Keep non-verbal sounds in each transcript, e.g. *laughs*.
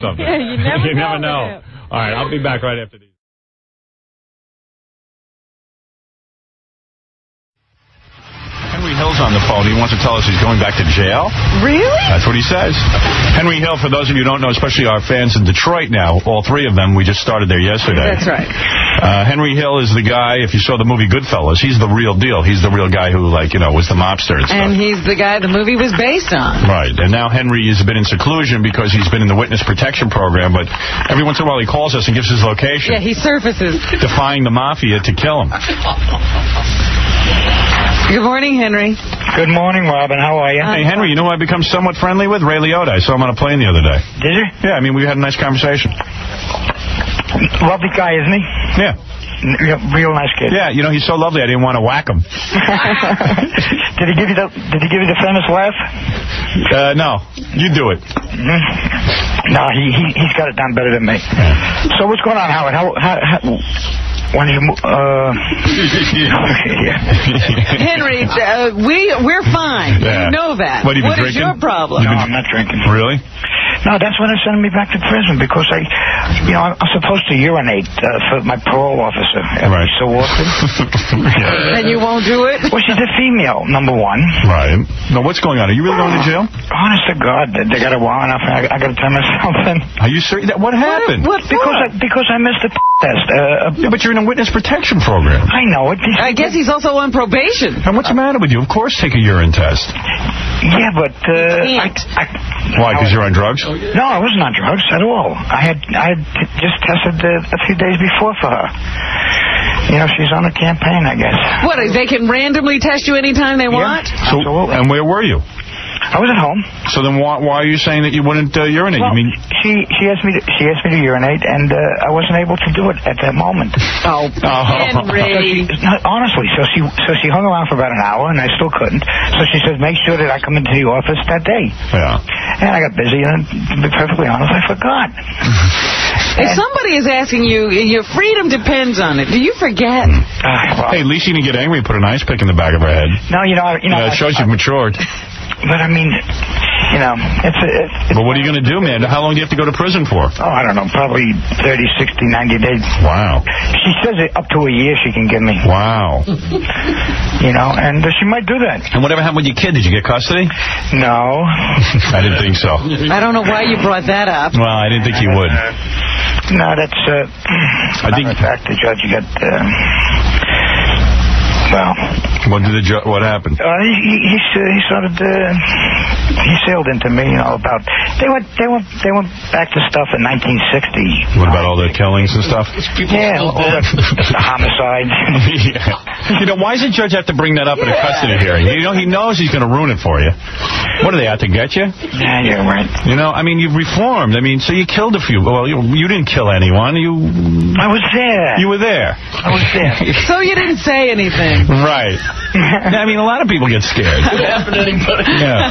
something. *laughs* Yeah, you *laughs* never you never know know. All right, I'll be back right after these. Henry Hill's on the phone. He wants to tell us he's going back to jail. Really? That's what he says. Henry Hill, for those of you who don't know, especially our fans in Detroit now, all three of them, we just started there yesterday. That's right. Uh, Henry Hill is the guy, if you saw the movie Goodfellas, he's the real deal. He's the real guy who, like, you know, was the mobster and stuff. And he's the guy the movie was based on. Right, and now Henry has been in seclusion because he's been in the witness protection program, but every once in a while he calls us and gives his location, Yeah, he surfaces. defying the mafia to kill him. Good morning, Henry. Good morning, Robin. How are you? Hey, Henry, you know who I've become somewhat friendly with? Ray Liotta. I saw him on a plane the other day. Did you? Yeah, I mean, we had a nice conversation. Lovely guy, isn't he? Yeah. Real nice kid. Yeah, you know, he's so lovely I didn't want to whack him. *laughs* did he give you the Did he give you the famous laugh? Uh, no, you do it. Mhm. No, he, he he's got it done better than me. So what's going on, Howard? How how, how when did you uh? *laughs* Henry, uh, we, we're fine. Yeah. You know that. What, you been is drinking? your problem? No, I'm not drinking. Really? No, that's when they're sending me back to prison because I, you know, I'm supposed to urinate uh, for my parole officer every Right. so often. *laughs* And you won't do it? Well, she's a female, number one. Right. No, what's going on? Are you really going to jail? Honest to God, they they got a warrant off. I, I got to tell myself in. Are you serious? What happened? What for? Because I, because I missed the test. Uh, Yeah, but you're in a witness protection program. I know it. I guess he's also on probation. And what's the matter with you? Of course, take a urine test. Yeah, but uh, I. I, Why? Because you're on drugs? No, I wasn't on drugs at all. I had I had just tested uh, a few days before for her. You know, she's on a campaign, I guess. What, they can randomly test you anytime they want? So, Absolutely. and where were you? I was at home. So then why, why are you saying that you wouldn't uh, urinate? Well, you mean, she she asked me to, she asked me to urinate, and uh, I wasn't able to do it at that moment. *laughs* Oh, Oh. Henry. No, honestly, so she so she hung around for about an hour, and I still couldn't. So she said, "Make sure that I come into the office that day." yeah. And I got busy, and to be perfectly honest, I forgot. *laughs* If somebody is asking you, your freedom depends on it. Do you forget? Ah, well, Hey, at least you didn't get angry and put an ice pick in the back of her head. no, you know, I- you know, Yeah, it shows I- you've matured. *laughs* But I mean, you know, it's, a, it's But what are you going to do, man? How long do you have to go to prison for? oh, I don't know, probably 30, 60, 90 days. Wow. She says it up to a year she can give me, Wow. *laughs* you know, and uh, she might do that. And whatever happened with your kid? Did you get custody? No. *laughs* I didn't think so. I don't know why you brought that up. Well, I didn't think you would. No, that's, uh, I think- matter of fact, the judge got, uh, well, What did the ju- What happened? uh, he, he, he, s- he started, uh, he sailed into me, you know, about, they went, they went, they went back to stuff in 1960. What about all the killings and stuff? Yeah, all that, the homicides. *laughs* yeah. You know, why does the judge have to bring that up in a custody hearing? You know, he knows he's going to ruin it for you. What are they out to get you? Yeah, you're right. You know, I mean, you've reformed. I mean, so you killed a few. Well, you, you didn't kill anyone. You I was there. you were there. I was there. *laughs* So you didn't say anything. Right. *laughs* I mean, a lot of people get scared. Yeah.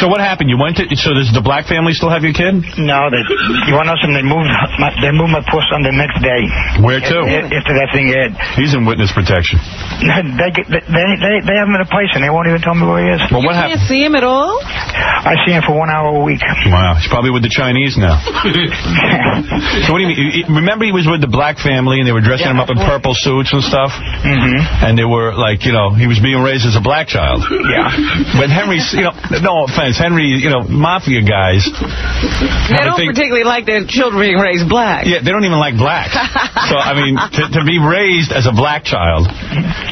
So what happened? You went to. So does the black family still have your kid? No, they, you want to know something? They moved my, they moved my poor son the next day. Where to? After, after that thing aired. He's in witness protection. *laughs* They, they, they, they have him in a place and they won't even tell me where he is. Well, what Can't happened? see him at all? I see him for one hour a week. Wow, he's probably with the Chinese now. *laughs* So what do you mean? You- you- Remember he was with the black family and they were dressing him up in purple suits and stuff? hmm And they were like, you know, he was being raised as a black child. *laughs* Yeah. But Henry's, you know, no offense, Henry, you know, mafia guys. They don't thing- particularly like their children being raised black. Yeah, they don't even like blacks. *laughs* so, I mean, to, to be raised as a black child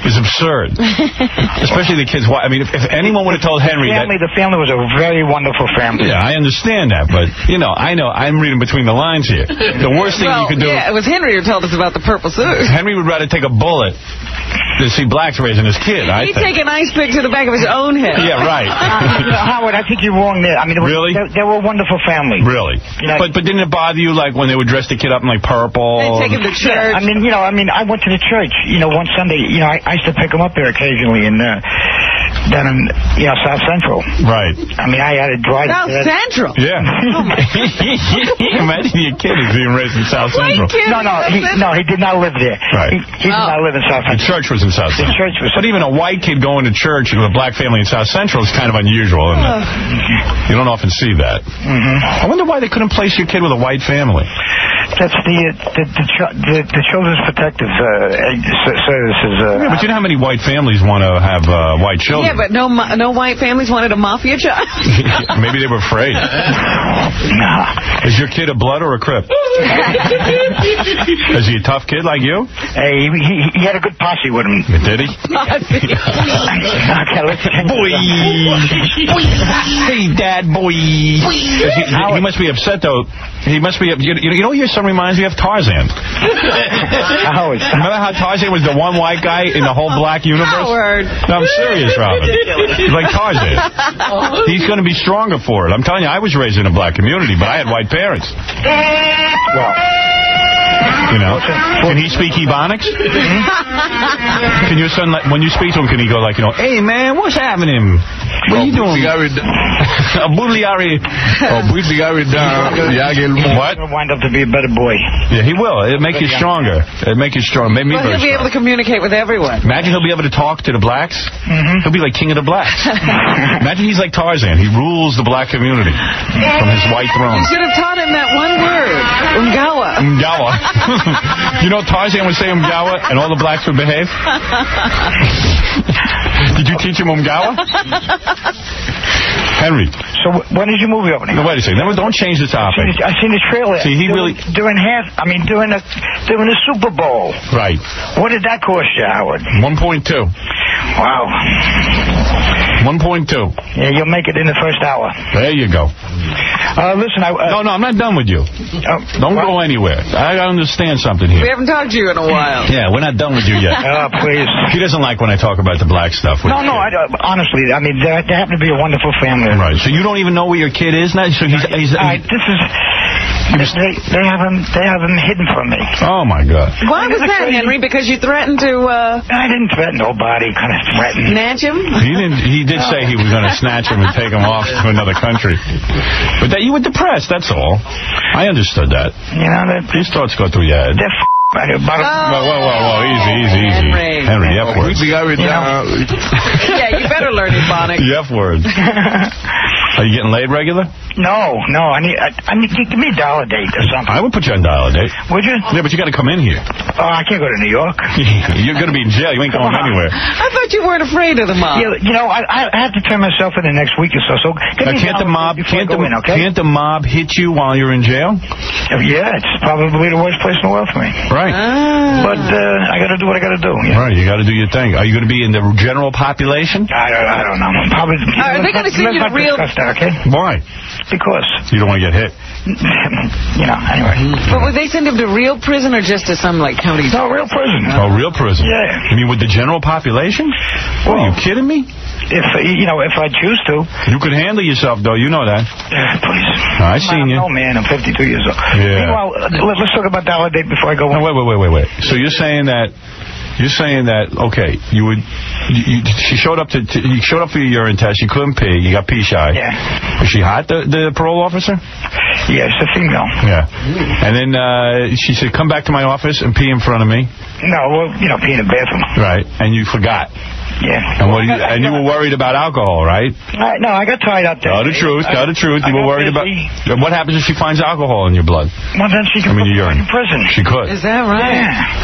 is absurd. *laughs* Especially the kids. I mean, if, if anyone would have told Henry that... Family, the family was a very wonderful family. Yeah, I understand that, but, you know, I know, I'm reading between the lines here. The worst thing well, you could do... yeah, it was Henry who told us about the purple suit. Henry would rather take a bullet than see blacks raising his kid, I He'd think. take an ice pick to the back of his own head. Yeah, right. Uh, Howard, I think you're wrong there. I mean, was, Really? They, they were a wonderful family. Really? You know- But but didn't it bother you, like, when they would dress the kid up in, like, purple? They'd take him to church. I mean, you know, I mean, I went to the church, you know, one Sunday, you know, I, I used to pick him up there occasionally, and, uh, down in, you know, South Central. Right. I mean, I had to drive South there. Central. Yeah. *laughs* Imagine your kid is being raised in South Central. kid. No, no, he, no, he did not live there. Right. He, he did Oh. not live in South Central. The Central. church was in South The Central. church was. But even a white kid going to church with a black family in South Central is kind of unusual, isn't it? You don't often see that. I wonder why they couldn't place your kid with a white family. That's the uh, the the, the, the Children's Protective uh, Services. Uh, Yeah, but you know how many white families want to have uh, white children? Yeah, but no no white families wanted a mafia child. *laughs* *laughs* Maybe they were afraid. nah. Is your kid a blood or a crip? *laughs* Is he a tough kid like you? Hey, he, he, he had a good posse with him. Did he? okay, let's Boy. Hey, Dad, boy. He, he must be upset, though. He must be... You, you know your son reminds me of Tarzan. Howard. Remember how Tarzan was the one white guy in the whole black universe? Howard. No, I'm serious, Robin. He's *laughs* like Tarzan. Oh. He's going to be stronger for it. I'm telling you, I was raised in a black community, but I had white parents. Well, You know? Can he speak Ebonics? *laughs* Can your son, when you speak to him, can he go like, you know, hey, man, what's happening? What are you doing? Buliari. *laughs* *laughs* Oh, *laughs* What? he'll wind up to be a better boy. Yeah, he will. It'll make you stronger. It'll make you stronger. Make me Well, he'll be able to communicate with everyone. Imagine he'll be able to talk to the blacks. Mm-hmm. He'll be like king of the blacks. Imagine he's like Tarzan. He rules the black community from his white throne. You should have taught him that one word, ungawa. Mgawa. you know Tarzan would say Mgawa and all the blacks would behave? Did you teach him Mgawa? *laughs* Henry. So when is your movie opening? No, wait a second. Never, don't change the topic. I seen the trailer. See, he during, really- during half. I mean, during the during the Super Bowl. Right. What did that cost you, Howard? 1.2. Wow. 1.2. Yeah, you'll make it in the first hour. There you go. Uh, listen, I. Uh, No, no, I'm not done with you. uh, Don't what? go anywhere. I understand something here. We haven't talked to you in a while. Yeah, we're not done with you yet. *laughs* Oh, please. He doesn't like when I talk about the black stuff. No, no. I, uh, honestly, I mean, they, they happen to be a wonderful family. Right. So you don't even know where your kid is now? So he's... he's I, this is. They, they have him. They have him hidden from me. oh, my God. Why was that, Henry? Because you threatened to uh, I didn't threaten nobody. Kind of threatened. snatch him? He didn't. He did say he was going to snatch him and take him off to another country. But that you were depressed. That's all. I understood that. You know that These thoughts go through your head. They're f- about Oh. Whoa, whoa, whoa, whoa! Easy, easy, easy. Henry. Henry, the F oh, words. Uh, *laughs* yeah, you better learn Ebonics. The F words. *laughs* Are you getting laid regular? No, no. I need. I, I need. Give me a dial a date or something. I would put you on dial a date. Would you? Yeah, but you got to come in here. Oh, I can't go to New York. *laughs* You're going to be in jail. You ain't going anywhere. I thought you weren't afraid of the mob. You, you know, I, I have to turn myself in the next week or so. So give Now, me can't the mob can't the, in, okay? can't the mob hit you while you're in jail? Yeah, it's probably the worst place in the world for me. Right. Ah. But uh, I got to do what I got to do. You know? Right. You got to do your thing. Are you going to be in the general population? I don't, I don't know. Probably. Are they gonna let's- send you let's to real- discuss that, okay? Why? Because You don't want to get hit. you know. Anyway, But would they send him to real prison or just to some, like, county? no real prison. Oh, real prison. Yeah. You mean with the general population? What, are you kidding me? If uh, you know, if I choose to. You could handle yourself, though. You know that. Yeah, please. I've seen you. No man, I'm 52 years old. Yeah. Meanwhile, let, let's talk about dial a date before I go. No, in. Wait, wait, wait, wait, wait. So you're saying that you're saying that okay, you would you, you, she showed up to, to you showed up for your urine test. You couldn't pee. You got pee shy. Yeah. Was she hot? The the parole officer? Yeah, it's a female. Yeah. And then uh, she said, "Come back to my office and pee in front of me." No, well, you know, pee in the bathroom. Right. And you forgot. Yeah. And what? do You, and you were worried about alcohol, right? I, no, I got tied up there. Tell the truth. Tell the truth. I You were got worried about. busy. What happens if she finds alcohol in your blood? Well, then she could I can mean, put your in prison. She could. Is that right?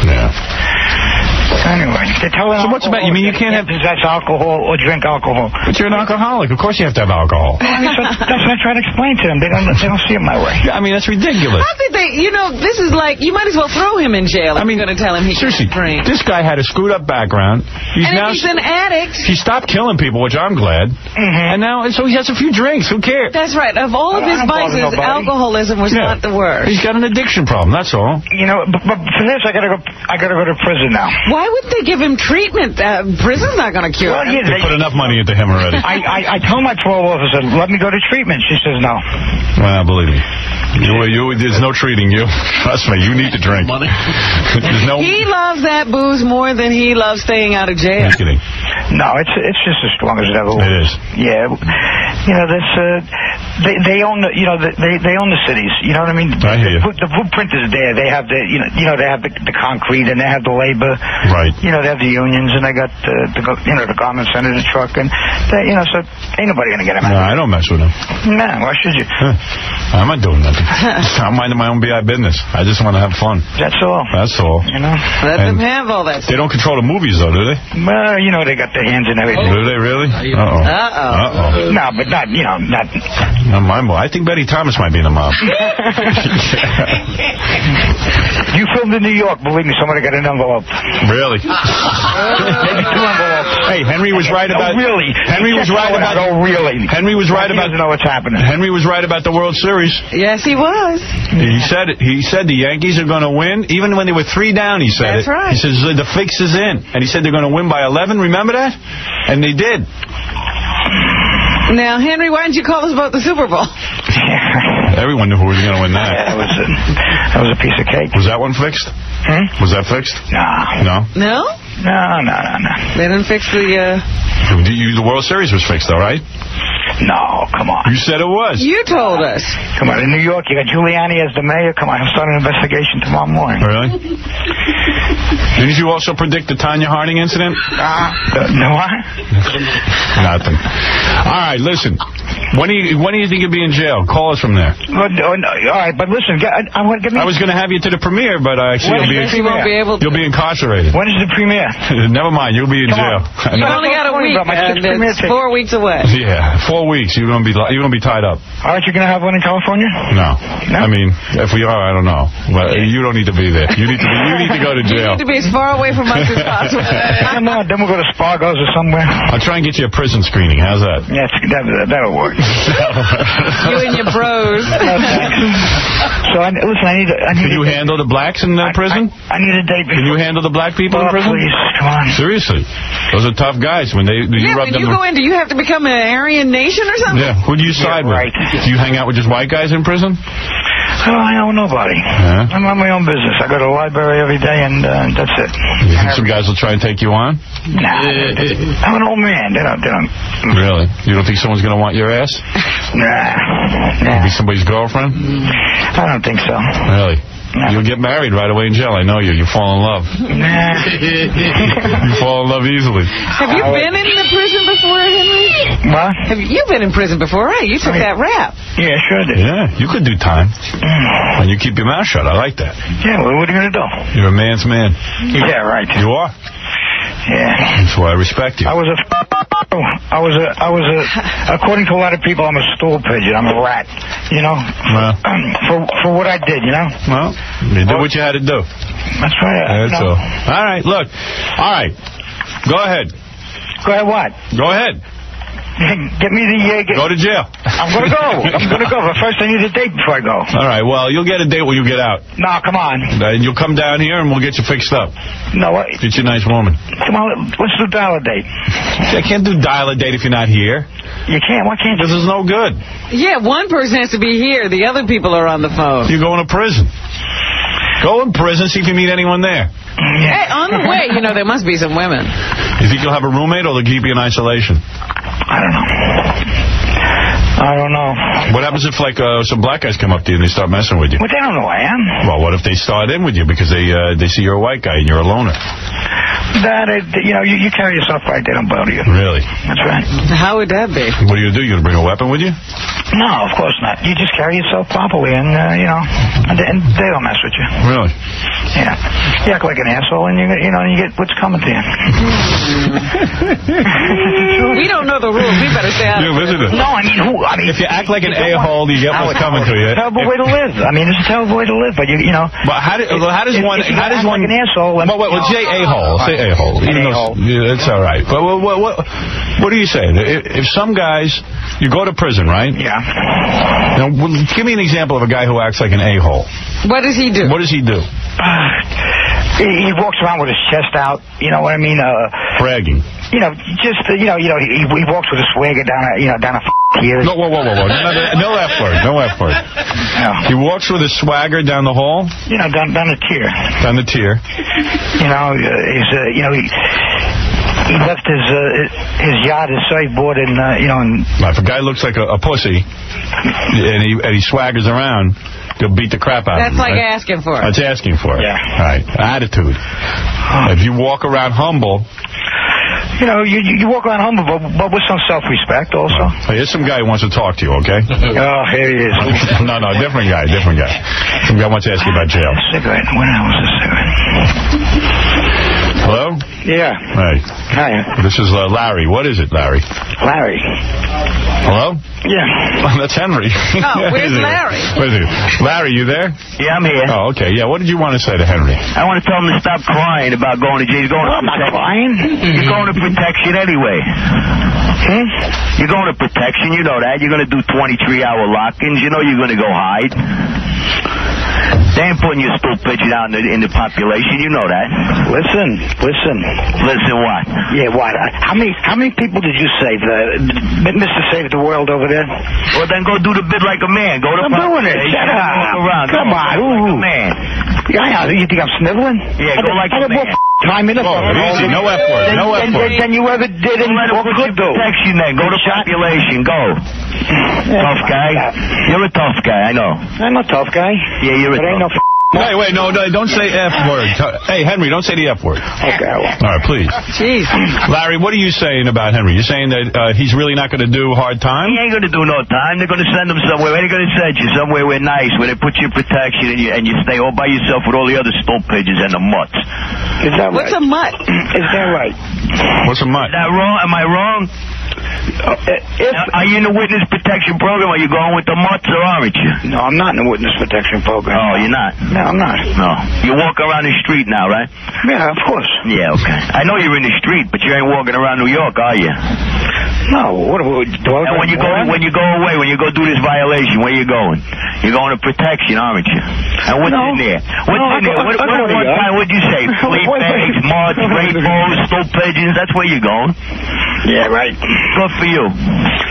Yeah. Yeah. Anyway, they tell her. So what's about- you mean you can't have- possess alcohol or drink alcohol? But you're an alcoholic. Of course you have to have alcohol. I mean, so that's what I try to explain to them. They don't. They don't see it my way. I mean, that's ridiculous. How did they, you know, this is like, you might as well throw him in jail I mean, you're going to tell him he Seriously, can't drink. this guy had a screwed up background. He's and now he's an addict, he stopped killing people, which I'm glad. Mm-hmm. And now, so he has a few drinks. Who cares? that's right. Of all of his don't vices, alcoholism was Yeah. not the worst. He's got an addiction problem. That's all. You know, but, but for this, I gotta go. I gotta go to prison now. Why wouldn't they give him treatment? Uh, prison's not going to cure Well, him. yeah, They they, put enough money into him already. I, I, I told my parole officer, let me go to treatment. She says no. well, believe me. You, you, there's no treating you. Trust me, you need to drink. Money. no. He loves that booze more than he loves staying out of jail. I'm kidding. No, it's it's just as strong as it ever was. It is. Yeah, you know this. Uh, they they own the you know the, they they own the cities. You know what I mean? I hear you. The, the blueprint is there. They have the you know you know they have the, the concrete and they have the labor. Right. You know they have the unions and they got the, the go- you know the garment center, the truck, and they, you know so ain't nobody gonna get them No, out. I don't mess with him. Nah, why should you? Huh. I'm not doing nothing. *laughs* I'm minding my own BI business. I just want to have fun. That's all. That's all. You know. Let And them have all that They don't control the movies, though, do they? Well, you know they got their hands in everything. Do they really? Uh-oh. Uh-oh. Uh-oh. No, but not you know not. Not my mo- I think Betty Thomas might be in the mob. *laughs* *laughs* You filmed in New York. Believe me, somebody got an envelope. really? Maybe two envelopes. Hey, Henry was right about... Oh, really? Henry was right about... Oh, really? Henry was right he about... doesn't know what's happening. Henry was right about the World Series. Yes, he was. He said it. He said the Yankees are going to win, even when they were three down. He said That's it. right. He says the fix is in, and he said they're going to win by 11. Remember that? And they did. Now, Henry, why didn't you call us about the Super Bowl? *laughs* Everyone knew who was going to win that that. was a, that was a piece of cake. Was that one fixed? Hmm? Was that fixed? No, No. No? No, no, no, no. They didn't fix the, uh... The, you- the World Series was fixed, all right? No, come on. You said it was. You told us. Come on, in New York, you got Giuliani as the mayor. Come on, he'll start an investigation tomorrow morning. Really? Didn't you also predict the Tonya Harding incident? Uh, no, what? *laughs* Nothing. All right, listen. When do you when do you think you'll be in jail? Call us from there. But, uh, no, all right, but listen, get, I, I want give me. I was going to have you to the premiere, but I see When you'll be is He won't be able to. you'll be incarcerated. When is the premiere? *laughs* Never mind, you'll be in Come jail. on. You've only got a week, my and six premier it's four weeks away. *laughs* Yeah, four weeks. You're gonna be li- you're gonna be tied up. Aren't you going to have one in California? No. No? I mean, if we are, I don't know. But you don't need to be there. You need to be, you need to go to *laughs* jail. You need to be as far away from us as possible. Come on, then we'll go to Spago's or somewhere. I'll try and get you a prison screening. How's that? Yeah, it's- that, that'll work. you and your bros. So, I, listen, I need, a- I need Can you handle the blacks in uh, prison? I, I need a date. Can you handle the black people in Oh, prison? please, come on. Seriously, those are tough guys. When they you Yeah, rub when them. you go in, do you have to become an Aryan nation or something? yeah, who do you side Yeah, right. with? Do you hang out with just white guys in prison? Oh, I know nobody. Yeah. I'm on my own business. I go to the library every day, and uh, that's it. You think some guys will try and take you on? Nah, I'm an old man. They don't. They don't. Really? You don't think someone's gonna want your ass? Nah, nah. Be somebody's girlfriend? I don't think so. Really? You'll get married right away in jail. I know you. You fall in love. Nah. *laughs* You fall in love easily. Have you been in the prison before, Henry? what? Have you, been in prison before, right? You took that rap. Yeah, sure did. Yeah, you could do time. Mm. And you keep your mouth shut. I like that. Yeah, well, what are you gonna do? You're a man's man. Yeah, right. You are. Yeah. That's why I respect you. I was a. *laughs* I was a. I was a. According to a lot of people, I'm a stool pigeon. I'm a rat. You know. Well, *clears throat* For for what I did, you know. well, you did what you had to do. That's right. I- That's no. all. All right, look. All right. Go ahead. Go ahead. What? Go ahead. Get me the. Uh, get, Go to jail. I'm gonna go. I'm gonna go. But first, I need a date before I go. All right, well, you'll get a date when you get out. No, come on. And you'll come down here and we'll get you fixed up. No, what? Get you a nice woman. Come on. Let's do dial a date. I can't do dial a date if you're not here. You can't. Why can't This you? is no good. Yeah, one person has to be here. The other people are on the phone. You're going to prison. Go in prison, see if you meet anyone there. Hey, on the way, you know, there must be some women. You think you'll have a roommate or they'll keep you in isolation? I don't know. I don't know. What happens if, like, uh, some black guys come up to you and they start messing with you? But they don't know who I am. Well, what if they start in with you because they uh, they see you're a white guy and you're a loner? That uh, you know, you, you carry yourself right. They don't bother you. Really? That's right. How would that be? What are you gonna do? You gonna bring a weapon with you? No, of course not. You just carry yourself properly, and uh, you know, and, they- and they don't mess with you. Really? Yeah, you act like an asshole, and you get- you know, you get what's coming to you. *laughs* We don't know the rules. We better stay out Yeah, of listen to No, I mean, who? I mean, If you act like an a-hole, you get what's coming to you. It's a terrible way to live. I mean, it's a terrible way to live. But you, you know, But how, do, well, how does If- one? if you How does act one? like an asshole, then- Well, wait, well, say a-hole. Say a-hole. An Even though- a-hole. It's all right. But what, what, what, what are you saying? If, if some guys, you go to prison, right? yeah. Now, well, give me an example of a guy who acts like an a-hole. What does he do? What does he do? *sighs* he, he walks around with his chest out. You know what I mean? Uh, Bragging. You know, just, uh, you know, you know, he, he walks with a swagger down a, you know, down a here. No, whoa, whoa, whoa, whoa. No, no, no F word. No F word. No. He walks with a swagger down the hall? You know, down, down the tier. Down the tier. You know, uh, he's, uh, you know, he, he left his uh, his yacht, his surfboard, and uh, you know, and Now, if a guy looks like a, a pussy and he and he swaggers around, he'll beat the crap out That's of him. That's like right? asking for it. That's asking for it. Yeah. Right. Attitude. If you walk around humble, you know, you you, walk around humble, but, but with some self-respect also. hey, here's some guy who wants to talk to you, okay? *laughs* Oh, here he is. *laughs* no, no, different guy, different guy. Some guy wants to ask you about jail. Cigarette. When I was a cigarette. Hello? Yeah. Hey, Hi, this is uh, Larry. What is it, Larry? Larry. Hello? Yeah. *laughs* That's Henry. Oh, *laughs* where's Larry? Where's he? Larry, you there? Yeah, I'm here. Oh, okay. Yeah, what did you want to say to Henry? I want to tell him to stop crying about going to jail. He's going I'm to not crying. You're going to protection anyway. Hmm? You're going to protection. You know that. You're going to do 23-hour lock-ins. You know you're going to go hide. They ain't putting your pigeon out in the, in the population. You know that. Listen, listen. Listen, what? Yeah, what? Uh, How many how many people did you save, uh, Mr. Save the World over there? Well, then go do the bid like a man. Go to I'm doing it. Shut up. Around. Come on. Like man. Yeah, you think I'm sniveling? Yeah, go did- like I a man. Time in it. Oh, easy. No F word. No F word. than you ever did in Let him or put could do. protection then. Go to population. Go. Tough guy. You're a tough guy. I know. I'm a tough guy. Yeah, you're a But ain't no tough Hey, wait, no, no, don't say F word. Hey, Henry, don't say the F word. Okay. All right, please. Jeez. Larry, what are you saying about Henry? You're saying that uh, he's really not going to do hard time? He ain't going to do no time. They're going to send him somewhere. Where are they going to send you? Somewhere where nice, where they put you in protection and you, and you stay all by yourself with all the other stool pigeons and the mutts. Is that right? What's right? a mutt? Is that right? What's a mutt? Is that wrong? Am I wrong? Uh, if, Now, Are you in the witness protection program? Are you going with the mutts or aren't you? no, I'm not in the witness protection program. Oh, you're not? No, I'm not. No. You walk around the street now, right? Yeah, of course. Yeah, okay. I know you're in the street, but you ain't walking around New York, are you? No, what I do? I And when you go when you go away, when you go do this violation, where you going? You're going to protection, aren't you? And what's No. in there? What's No, in there? What, I what, what time would you say? *laughs* Flea bags, moths, *laughs* rainbows, stool pigeons. That's where you're going. Yeah, right. Good for you.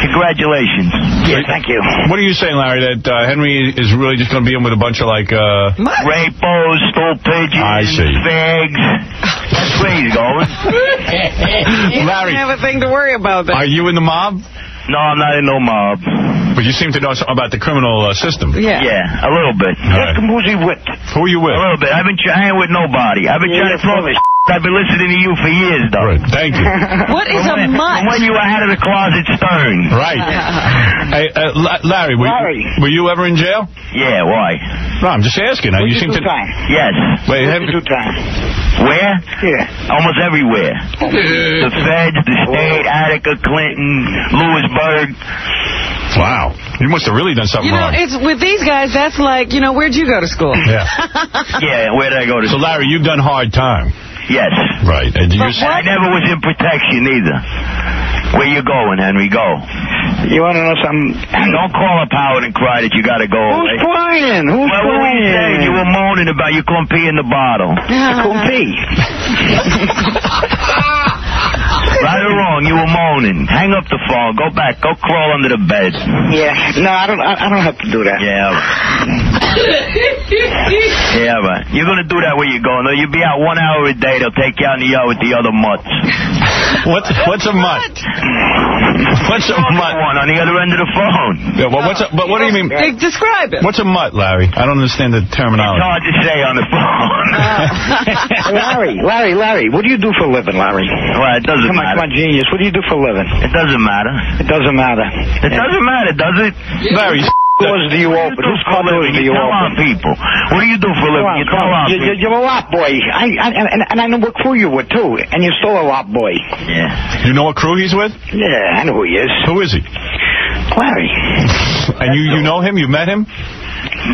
Congratulations. Yeah, thank you. What are you saying, Larry, that uh, Henry is really just going to be in with a bunch of, like, uh... Mutt? Rainbows, stool pigeons, I see. fags. That's where he's going. *laughs* *laughs* He Larry. doesn't have a thing to worry about Are you in the mob? No, I'm not in no mob. But you seem to know something about the criminal uh, system. Yeah. Yeah, a little bit. All right. Ask him who's he with. Who are you with? A little bit. I've been trying, with nobody. I've been Yeah, trying to throw full this. *laughs* I've been listening to you for years, though. Right. Thank you. *laughs* What is a From when- mutt? when you were out of the closet stern. Right. *laughs* hey, uh, Larry, were, Larry. You, were you ever in jail? Yeah, why? No, I'm just asking. Uh, Where'd you you seem to... time? Yes. Wait, Where'd have, you do time? Where? Yeah. Almost everywhere. the feds, the state, Attica, Clinton, Lewisburg. wow. You must have really done something You know, wrong. it's with these guys, that's like, you know, where'd you go to school? Yeah. *laughs* Yeah, where did I go to So, school? Larry, you've done hard time. Yes. Right. And you But I never was in protection either. Where you going, Henry? Go. You want to know something? *clears throat* Don't call up Howard and cry that you got to go Who's away. crying? Who's Well, what were you saying? crying? You were moaning about you couldn't pee in the bottle. Couldn't pee. *laughs* Right or wrong, you were moaning. Hang up the phone. Go back. Go crawl under the bed. Yeah. No, I don't. I, I don't have to do that. Yeah. Right. yeah, right. You're gonna do that where you're going. though. You'll be out one hour a day. They'll take you out in the yard with the other mutts. What's, what's a mutt? What's a mutt? One on the other end of the phone. Yeah, well, what's a, but what do you mean? Hey, Describe it. What's a mutt, Larry? I don't understand the terminology. It's terminology. hard to say on the phone. *laughs* Larry, Larry, Larry, what do you do for a living, Larry? well, it doesn't Come on, come on, genius. What do you do for a living? It doesn't matter. It doesn't matter. It doesn't matter, does it? Larry, doors do you open? Whose car doors do you tell on open? people. What do you do for a living? You come tell on. on You, you, people. you're a lot boy. I, I, and, and I know what crew you with, too. And you're still a lot boy. Yeah. you know what crew he's with? Yeah, I know who he is. Who is he? Larry. *laughs* And you, you know him? You met him?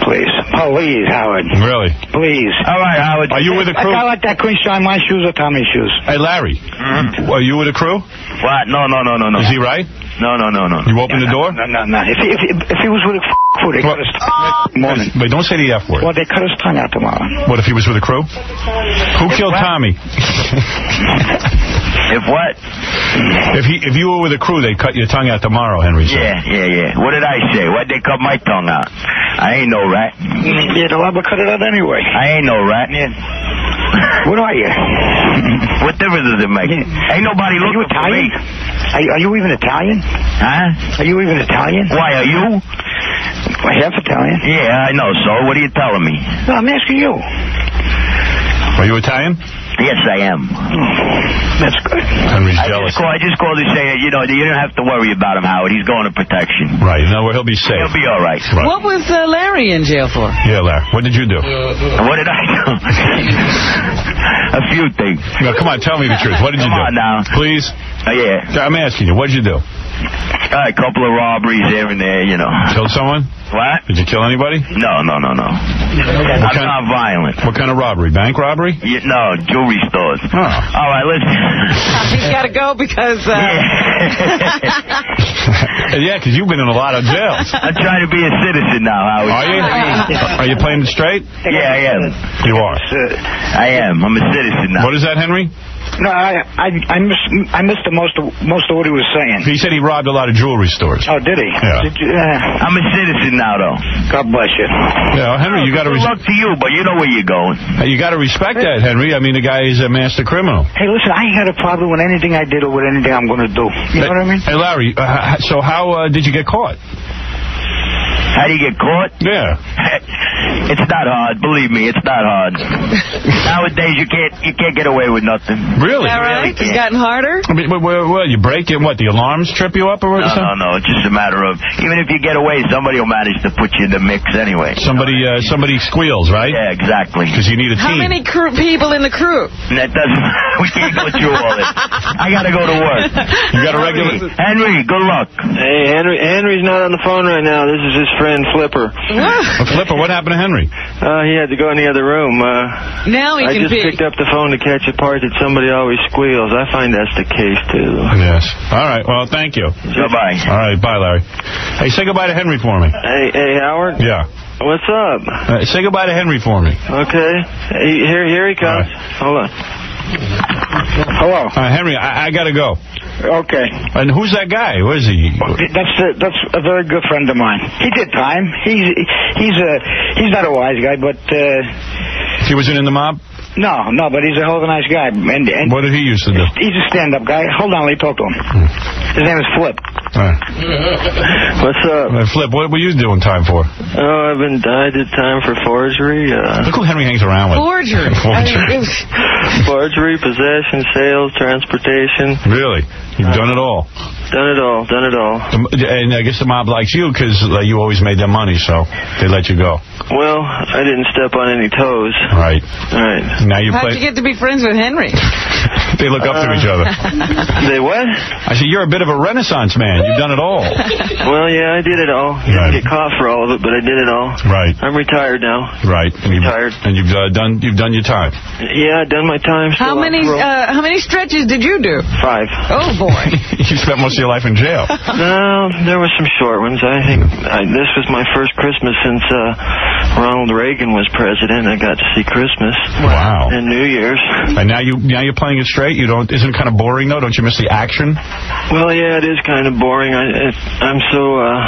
Please. Please, Howard. Really? Please. All right, Howard. Are you with a Like, crew? I like that Crenshaw in my shoes or Tommy's shoes. Hey, Larry. Mhm. Are you with a crew? What? No, no, no, no, no. Is he right? No, no, no, no. You open the door? No, no, no. If he, if if he was with a crew, they cut his tongue out morning. Wait, don't say the F word. Well, they cut his tongue out tomorrow. What if he was with a crew? Who killed Tommy? *laughs* If what? If he if you were with a crew, they'd cut your tongue out tomorrow, Henry said. Yeah, yeah, yeah. What did I say? Why'd they cut my tongue out? I ain't no rat. Mm, yeah, they'll have to cut it out anyway. I ain't no rat. What are you? What difference does it make? Ain't nobody Are you looking for me. Are, you- are you even Italian? Huh? Are you even Italian? Why, are you? Half Italian. Yeah, I know, so what are you telling me? No, I'm asking you. Are you Italian? Yes, I am. That's good. Henry's I jealous. just, call, I just called to say, you know, you don't have to worry about him, Howard. He's going to protection. Right. No, he'll be safe. He'll be all right. Right. What was uh, Larry in jail for? Yeah, Larry. What did you do? What did I do? *laughs* A few things. No, come on, tell me the truth. What did you do? Come do? on now. Please. Uh, yeah. I'm asking you. What did you do? Uh, a couple of robberies here and there, you know. Killed someone? What? Did you kill anybody? No, no, no, no. I'm kind- not violent. What kind of robbery? Bank robbery? You, no, jewelry stores. Oh. All right, listen. He's got to go because... Uh, *laughs* yeah, because you've been in a lot of jails. I'm trying to be a citizen now, Howard. Are you? Are you playing it straight? Yeah, I am. You are. I am. I'm a citizen now. What is that, Henry? No, I I I missed I missed the most of most of what he was saying. He said he robbed a lot of jewelry stores. Oh, did he? Yeah. Did you, uh, I'm a citizen now, though. God bless you. Yeah, Henry, you got to Good luck to you, but you know where you're going. you got to respect that, Henry. I mean, the guy is a master criminal. Hey, listen, I ain't got a problem with anything I did or with anything I'm going to do. You know what I mean? Hey, Larry, uh, so how uh, did you get caught? How do you get caught? Yeah. *laughs* It's not hard. Believe me, it's not hard. *laughs* Nowadays, you can't you can't get away with nothing. Really? Is that right? It's can't. gotten harder? I mean, well, well, well, you break it, what, the alarms trip you up or what? No, no, no. It's just a matter of even if you get away, somebody will manage to put you in the mix anyway. Somebody, uh, somebody squeals, right? Yeah, exactly. Because you need a How team. many crew people in the crew? That doesn't. *laughs* We can't go through all this. I gotta go to work. You got a regular... Henry, good luck. Hey, Henry. Henry's not on the phone right now. This is his friend Flipper. *laughs* Uh, Flipper, what happened to Henry? Uh, he had to go in the other room. Uh, now he I can just pick. picked up the phone to catch a part that somebody always squeals. I find that's the case too. Yes. All right, well, thank you. Bye bye. All right, bye, Larry. Hey, say goodbye to Henry for me. Hey, hey, Howard. Yeah. What's up? Uh, say goodbye to Henry for me. Okay. Hey, here, here he comes. Hold on. Hello. Uh, Henry, I, I got to go. Okay. And who's that guy? Where is he? That's a, that's a very good friend of mine. He did time. He's he's a he's not a wise guy, but uh, He wasn't in the mob? no, no, but he's a hell of a nice guy. And, and What did he used to do? he's a stand-up guy. Hold on, let me talk to him. His name is Flip. All right. *laughs* What's up? Uh, Flip, what were you doing time for? Oh, I've been. I did time for forgery. Uh, Look who Henry hangs around with. Forgery. Forgery. *laughs* I mean, it was- *laughs* forgery, possession, sales, transportation. Really? You've done it all. Done it all. Done it all. And I guess the mob likes you because like, you always made them money, so they let you go. Well, I didn't step on any toes. Right. All right. Now you How'd play. you get to be friends with Henry? they look up to each other. They what? I said, you're a bit of a renaissance man. You've done it all. *laughs* Well, yeah, I did it all. Right. Didn't get caught for all of it, but I did it all. Right. I'm retired now. Right. And you've, Retired. and you've uh, done you've done your time. Yeah, I done my time. How still on many uh, how many stretches did you do? Five. Oh, boy. *laughs* you spent most of your life in jail. *laughs* No, there were some short ones. I think I, this was my first Christmas since uh, Ronald Reagan was president. I got to see Christmas Wow. and New Year's. And now you now you're playing it straight. You don't isn't it kind of boring though? Don't you miss the action? Well, yeah, it is kind of boring. I, it, I'm so, uh,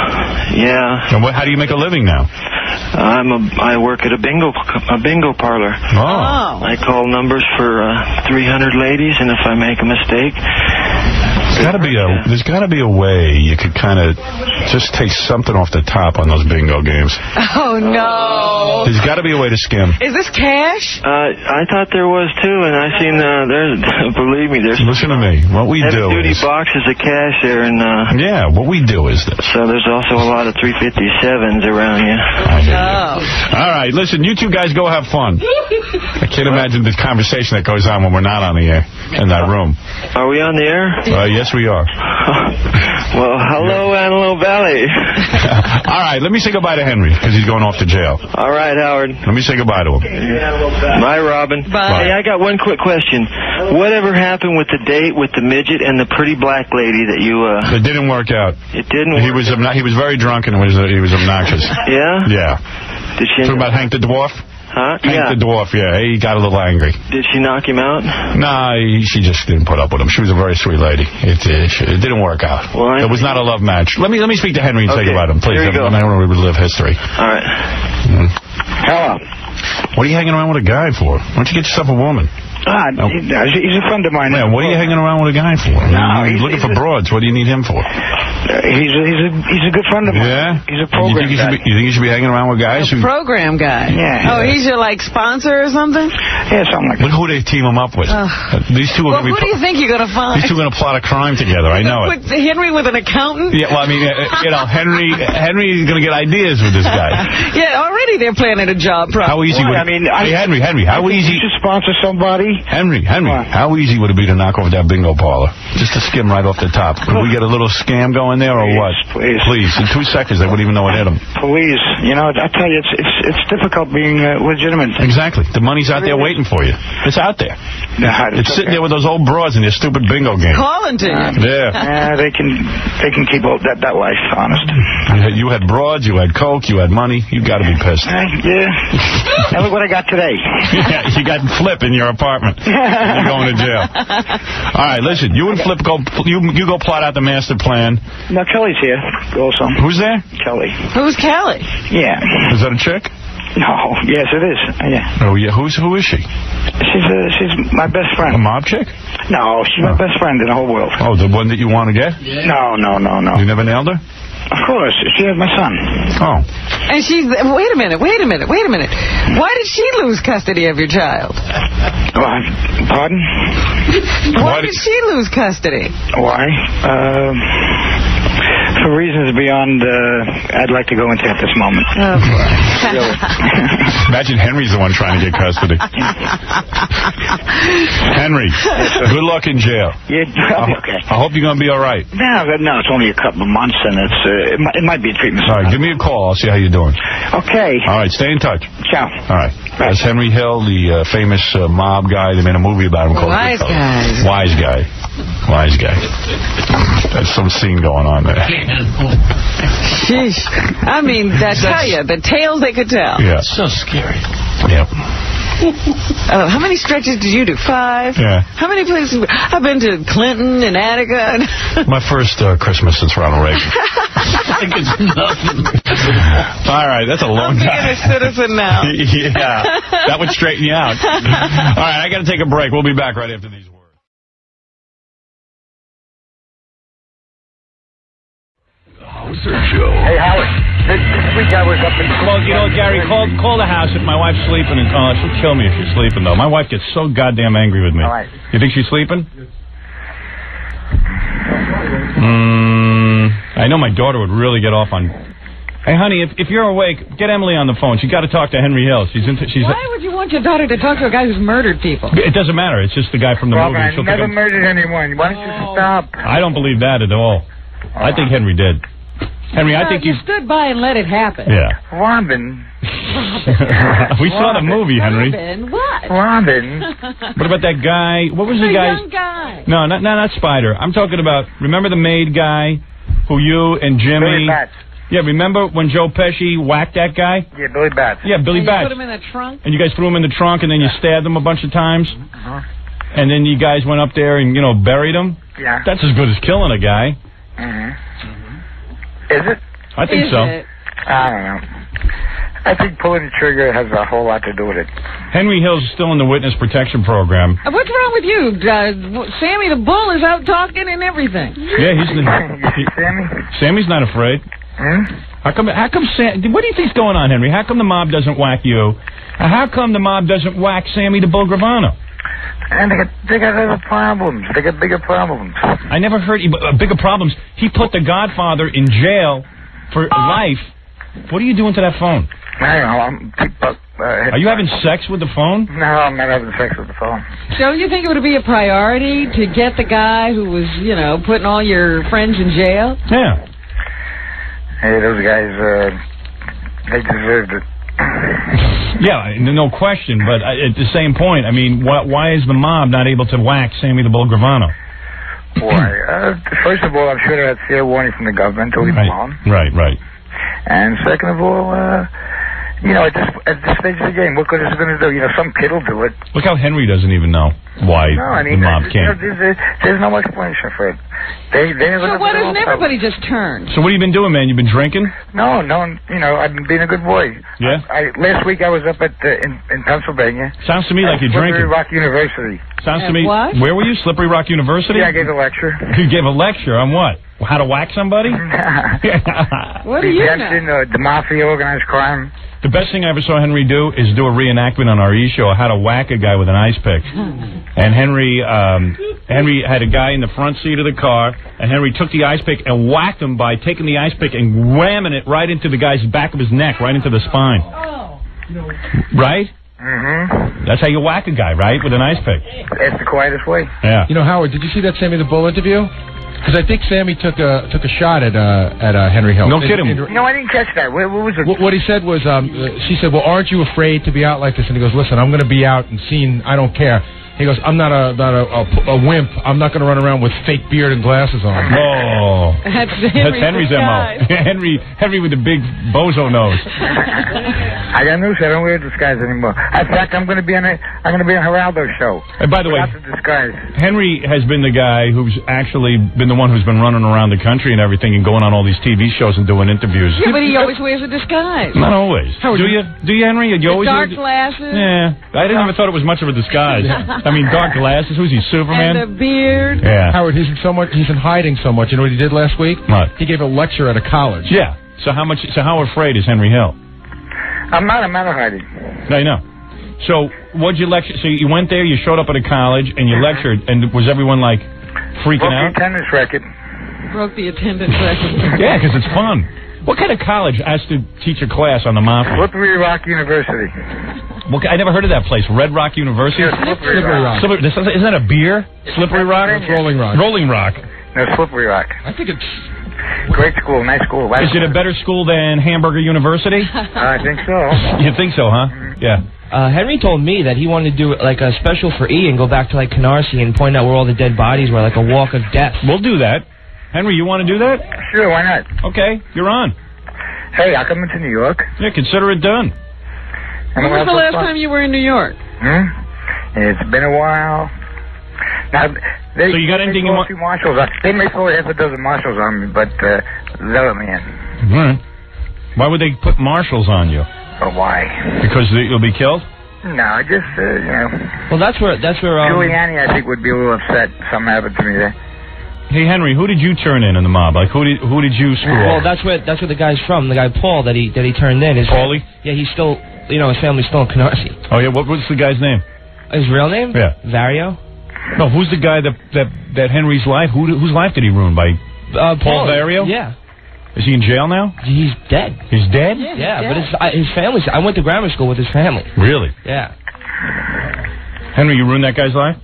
yeah. And what, how do you make a living now? I'm a, I work at a bingo, a bingo parlor. Oh. Oh. I call numbers for uh, 300 ladies, and if I make a mistake, There's got to be a there's got to be a way you could kind of just take something off the top on those bingo games. *laughs* Oh, no. There's got to be a way to skim. Is this cash? uh, I thought there was too, and I seen uh, there's *laughs* believe me, there's Listen to me. What we do heavy duty is boxes of cash there, and uh, yeah. What we do is this. so there's also a lot of 357s around you. I hear you. Oh. All right, listen, you two guys go have fun. *laughs* I can't imagine the conversation that goes on when we're not on the air in that room. Are we on the air? Uh, yes, we are. *laughs* well, hello, Antelope Valley. *laughs* All right, let me say goodbye to Henry because he's going off to jail. All right, Howard. Let me say goodbye to him. Bye, Robin. Bye. Hey, I got one quick question. Whatever happened with the date with the midget and the pretty black lady that you, uh, It didn't work out. it didn't He work? was obno- he was very drunk and was uh, he was obnoxious. Yeah? Yeah. Did she Talking about Hank the Dwarf? Huh? Hank Yeah. the dwarf, yeah. He got a little angry. Did she knock him out? Nah, he, she just didn't put up with him. She was a very sweet lady. It, uh, it, it didn't work out. Well, it was not a love match. Let me let me speak to Henry and say Okay, about him, please. you I. I don't want to relive history. All right. Hmm? Hello. What are you hanging around with a guy for? Why don't you get yourself a woman? Ah, he- he's a friend of mine. Yeah, what are you hanging around with a guy for? I mean, No, you're he's- looking for he's a- broads. What do you need him for? Uh, He's a, he's a he's a good friend of mine. Yeah? He's a program you, should guy. be, you think you should be hanging around with guys who... Program guy. Yeah. Oh, he's your, like, sponsor or something? Yeah, something like Look who they team him up with. Uh, These two are Well, going who to do you think you're going to find? These two are going to plot a crime together. I know it. With Henry with an accountant? Yeah, well, I mean, uh, you know, Henry *laughs* Henry's going to get ideas with this guy. Yeah, already they're planning a job problem. How easy What? would I mean, Hey, I- Henry, Henry, how I think easy... You should sponsor somebody. Henry, Henry, how easy would it be to knock over that bingo parlor? Just to skim right off the top. Could we get a little scam going there or what? please. Please, in two seconds, they wouldn't even know what hit them. Please, you know, I tell you, it's it's it's difficult being uh, legitimate. Exactly. The money's out there waiting for you. It's out there. Nah, It's sitting there with those old broads in your stupid bingo game. Calling to you. Yeah. Yeah, they can they can keep out that that life, honest. You had, you had broads, you had coke, you had money. You got to be pissed. Uh, yeah. now look *laughs* what I got today. yeah, you got Flip in your apartment. *laughs* You're going to jail. All right, listen. You and Flip go. You you go plot out the master plan. Now Kelly's here also. Who's there? Kelly. Who's Kelly? Yeah. Is that a chick? *laughs* No. Yes, it is. Yeah. Oh yeah. Who's who is she? She's uh, she's my best friend. A friend. mob chick? No, she's my best friend in the whole world. Oh, the one that you want to get? No, no, no, no. You never nailed her? Of course, she has my son. Oh. And she's... Wait a minute, wait a minute, wait a minute. Why did she lose custody of your child? What? Pardon? Why Why did did- she lose custody? Why? Um, for reasons beyond, uh, I'd like to go into at this moment. Oh, boy. *laughs* Imagine Henry's the one trying to get custody. *laughs* Henry, good luck in jail. Yeah, I, okay. I hope you're going to be all right. No, no, it's only a couple of months, and it's uh, it, might, it might be a treatment. All right, give me a call. I'll see how you're doing. Okay. All right, stay in touch. Ciao. All right. That's Henry Hill, the uh, famous uh, mob guy. They made a movie about him called Wise Goodfellas. Guys. Wise guy. Wise guy. There's some scene going on there. Sheesh. I mean, I tell you, the tales they could tell. Yeah. It's So scary. Yep. Oh, *laughs* how many stretches did you do? Five? Yeah. How many places? I've been to Clinton and Attica. *laughs* My first uh, Christmas since Ronald Reagan. *laughs* I think it's nothing. All right, that's a long I'm time. a citizen now. yeah, that would straighten you out. All right, I got to take a break. We'll be back right after these words. Hey, Howard. This, this week I was up in... Well, you know, Gary, call call the house if my wife's sleeping, and uh, she'll kill me if she's sleeping. Though my wife gets so goddamn angry with me. All right. You think she's sleeping? Mm, I know my daughter would really get off on. Hey, honey, if, if you're awake, get Emily on the phone. She's got to talk to Henry Hill. She's into. She's. Why would you want your daughter to talk to a guy who's murdered people? It doesn't matter. It's just the guy from the Well, movie. I She'll never think I'm- murdered anyone. Why don't you stop? I don't believe that at all. I think Henry did. Henry, I think you he's. stood by and let it happen. Yeah. Robin. *laughs* we saw the movie, Henry. Robin, what? Robin. *laughs* What about that guy? What was the a guy's? young guy. No, not no, not Spider. I'm talking about. Remember the maid guy, who you and Jimmy? Billy Batts. Yeah, remember when Joe Pesci whacked that guy? Yeah, Billy Batts. Yeah, Billy And you put him in the trunk? And you guys threw him in the trunk, and then you stabbed him a bunch of times. Uh-huh. And then you guys went up there and you know buried him. Yeah. That's as good as killing a guy. hmm Is it? I think Is so. it? I don't know. I think pulling the trigger has a whole lot to do with it. Henry Hill's still in the witness protection program. Uh, What's wrong with you? Uh, Sammy the Bull is out talking and everything. Yeah, he's *laughs* you he, Sammy? Sammy's not afraid. Hmm? How come? How come? Sam, what do you think's going on, Henry? How come the mob doesn't whack you? How come the mob doesn't whack Sammy the Bull Gravano? And they got, they got other problems. They got bigger problems. I never heard uh, bigger problems. He put the Godfather in jail for life. What are you doing to that phone? I don't know. I'm, people, uh, Are you having sex with the phone? No, I'm not having sex with the phone. Don't you think it would be a priority to get the guy who was, you know, putting all your friends in jail? Yeah. Hey, those guys, uh, they deserved it. Yeah, no question. But at the same point, I mean, why, why is the mob not able to whack Sammy the Bull Gravano? Why? Uh, first of all, I'm sure they had fair warning from the government to leave Right, alone. right, right. And second of all, uh, you know, at this at this stage of the game, what good is it going to do? You know, some kid will do it. Look how Henry doesn't even know why No, I mean, the mob you know, came. there's, there's no explanation for it. They they. So why doesn't how- everybody just turn? So what have you been doing, man? You've been drinking? No, no, you know, I've been being a good boy. Yeah? I last week I was up at uh, in in Pennsylvania. Sounds to me like at you're Slippery drinking. Rock University. Sounds to me. what? Where were you? Slippery Rock University? Yeah, I gave a lecture. You gave a lecture on what? How to whack somebody? *laughs* *laughs* What do you Suggestion, know? uh, the mafia, organized crime. The best thing I ever saw Henry do is do a reenactment on our E show how to whack a guy with an ice pick. *laughs* And Henry, um, Henry had a guy in the front seat of the car, and Henry took the ice pick and whacked him by taking the ice pick and ramming it right into the guy's back of his neck, right into the spine. Right? Mm-hmm. That's how you whack a guy, right? With an ice pick. That's the quietest way. Yeah. You know, Howard, did you see that Sammy the Bull interview? Because I think Sammy took a took a shot at uh, at uh, Henry Hill. No kidding. in- No, I didn't catch that. What, what was it? What, what he said was, um, uh, she said, "Well, aren't you afraid to be out like this?" And he goes, "Listen, I'm going to be out and seen. I don't care." He goes, "I'm not a not a, a, a wimp. I'm not going to run around with fake beard and glasses on." *laughs* Oh. *laughs* That's That's Henry's disguise. MO. *laughs* Henry Henry with the big bozo nose. I got news. I don't wear disguise anymore. In fact, I'm going to be on a I'm going to be on Geraldo show. And by the way, Without the disguise. Henry has been the guy who's actually been the one who's been running around the country and everything and going on all these TV shows and doing interviews. Yeah, but he always wears a disguise. Not always. do you? Do you, Henry? You With always dark wear- glasses Yeah. I didn't ever thought it was much of a disguise. I mean, dark glasses. Who's he, Superman? and Superman? a beard. yeah. Howard, he's in so much. He's in hiding so much. You know what he did last week? What? He gave a lecture at a college. Yeah. So how much? So how afraid is Henry Hill? I'm not. I'm not hiding. I know. So what'd you lecture? So you went there, you showed up at a college, and you mm-hmm. lectured, and was everyone like freaking Broke out? the attendance record. Broke the attendance record. Yeah, because it's fun. What kind of college has to teach a class on the mafia? Slippery Rock University. What, I never heard of that place. Red Rock University. Yeah, Slippery Slippery Rock. Rock. Slippery, this- isn't that a beer? Slippery Rock. It's Rolling Rock. Rolling Rock. No, Slippery Rock. I think it's. Great school. Nice school. Is it a better school than Hamburger University? *laughs* I think so. *laughs* You think so, huh? Yeah. Uh, Henry told me that he wanted to do like a special for E and go back to like Canarsie and point out where all the dead bodies were, like a walk of death. We'll do that. Henry, you want to do that? Sure, why not? Okay, you're on. Hey, I'll come into New York. Yeah, consider it done. And When was the last fun. time you were in New York? Hmm? It's been a while. Now, they, So you got they anything you want- a few marshals on. They may throw half a dozen marshals on me, but uh, they'll let me in. All right. Why would they put marshals on you? But why? Because you'll be killed? No, just, uh, you know. Well, that's where that's where um, Giuliani, I think, would be a little upset. Something happened to me there. Hey, Henry, who did you turn in in the mob? Like, who did who did you screw Well, off? that's where that's where the guy's from. The guy Paul that he that he turned in. His Paulie? Yeah, he's still you know his family's still in Canarsie. Oh, yeah, what was the guy's name? His real name? Yeah. Vario. No, who's the guy that that that Henry's life? Who whose life did he ruin by? Uh, Paul Vario? Yeah, Is he in jail now? he's dead. He's dead. Yeah, but his uh, his family. I went to grammar school with his family. Really? Yeah. Henry, you ruined that guy's life.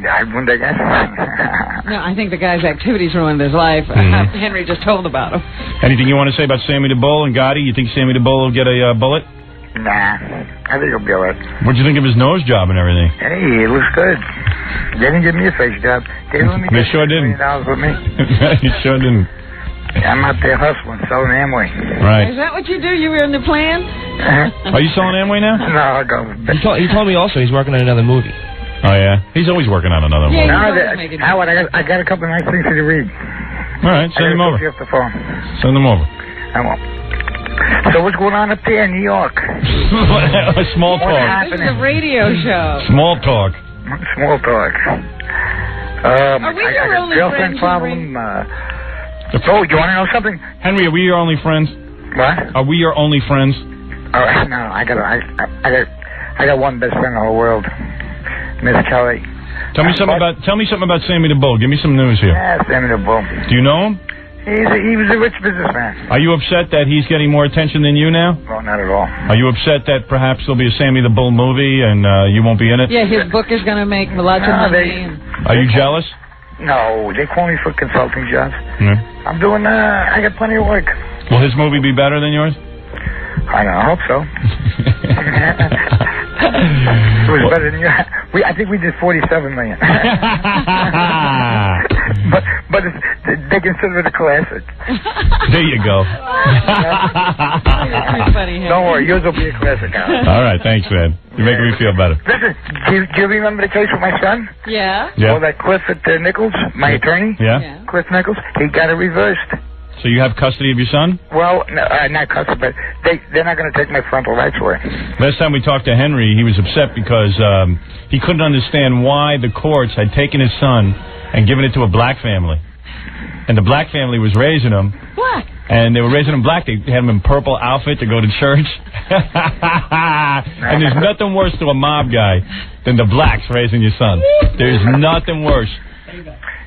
Yeah, I wouldn't I guess. *laughs* No, I think the guy's activities ruined his life. Mhm. *laughs* Henry just told about him. Anything you want to say about Sammy the Bull and Gotti? You think Sammy the Bull will get a uh, bullet? nah, I think he'll be all right. What'd you think of his nose job and everything? Hey, it looks good. They didn't give me a face job. They let me *laughs* They get sure didn't. dollars with me. you sure didn't. I'm out there hustling, selling Amway. Right. Is that what you do? You were in the plan? Are you selling Amway now? no, I'll go. He told he told me also he's working on another movie. Oh yeah. He's always working on another Yeah, one. No, always that- Howard, I got, I got a couple of nice things for you to read. All right, send them over. you the phone. Send them over. I won't. So what's going on up there in New York? *laughs* Small What talk. This is a radio show. Small talk. Small talk. Um, Are we I, I your got only girlfriend friends, problem. Uh, oh, you want to know something? Henry, are we your only friends? What? Are we your only friends? Oh, *laughs* no, I got, I, I, I got, I got one best friend in the whole world, Miss Kelly. Tell me something about tell me something about Sammy the Bull. Give me some news here. Yeah, Sammy the Bull. Do you know him? He's a, he was a rich businessman. Are you upset that he's getting more attention than you now? Well, not at all. Are you upset that perhaps there'll be a Sammy the Bull movie and uh, you won't be in it? Yeah, his book is going to make lots of money. they- Are you jealous? No, they call me for consulting jobs. Yeah. I'm doing, uh, I got plenty of work. Will his movie be better than yours? I know, I hope so. *laughs* it was better than you. We, I think we did 47 million. *laughs* but but it's, they consider it a classic. There you go. You're too funny, *laughs* Henry. Don't worry, yours will be a classic, Howard. All right, thanks, man. You're making me feel better. Listen, do you, do you remember the case with my son? Yeah? Yeah. Oh, that Cliff at uh, Nichols, my attorney? Yeah? Yeah. Cliff Nichols? He got it reversed. So you have custody of your son? Well, no, uh, not custody, but they, they're not going to take my frontal rights away. Last time we talked to Henry, he was upset because um, he couldn't understand why the courts had taken his son and given it to a black family. And the black family was raising him, What? and they were raising him black. They had him in purple outfit to go to church. *laughs* and there's nothing worse to a mob guy than the blacks raising your son. There's nothing worse.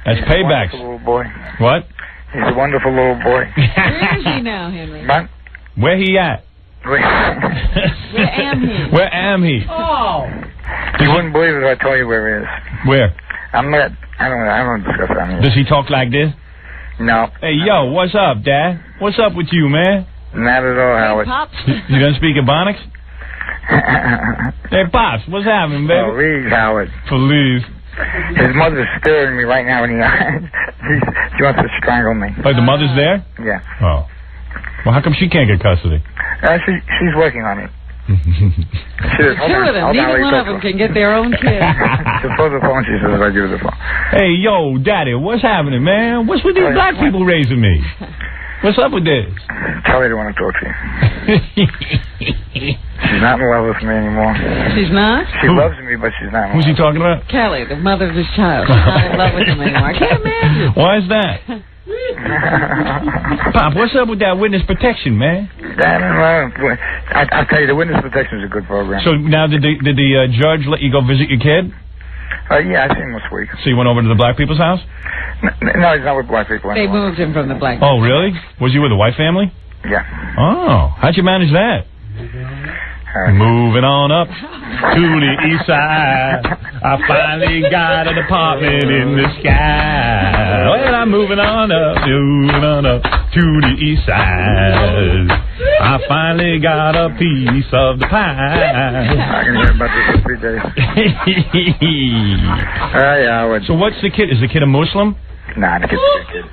That's paybacks. Wonderful little boy. What? He's a wonderful little boy. *laughs* Where is he now, Henry? But, Where he at? Where am he? *laughs* Where am he? Oh. You wouldn't believe it if I told you where he is. Where? I'm not. I don't. I don't discuss that. on here. Does he talk like this? No, Hey, yo, what's up, Dad? What's up with you, man? not at all, Howard. Hey, Pops? You don't speak Ebonics? *laughs* Hey, Pops, what's happening, baby? Please, Howard. Please. His mother's staring me right now in the eyes. She's, she wants to strangle me. Oh, the mother's there? Yeah. Oh. Well, how come she can't get custody? Uh, she, she's working on it. *laughs* She says, Two on, of them. Neither one of them can get their own *laughs* kid. She'll the phone. She says, I give her the phone. hey, yo, Daddy, what's happening, man? What's with these black people raising me? *laughs* What's up with this? Tell her I don't want to talk to you. *laughs* She's not in love with me anymore. She's not? She Who? loves me, but she's not in Who's he talking about? Kelly, the mother of his child. She's not in love with him anymore. I can't imagine. Why is that? *laughs* Pop, what's up with that witness protection, man? I don't know. I, I'll tell you, the witness protection is a good program. So now did the, did the uh, judge let you go visit your kid? Uh, yeah, I see him this week. So you went over to the black people's house? N- no, he's not with black people They anymore. moved him from the black. Oh, really? Was you with a white family? Yeah. Oh, how'd you manage that? Uh, Moving on up to the east side. I finally got an apartment in the sky. Well, I'm moving on up, moving on up to the east side. I finally got a piece of the pie. I can hear about this three days. Oh, yeah, I would. so what's the kid? Is the kid a Muslim? Nah, the kid's a kid.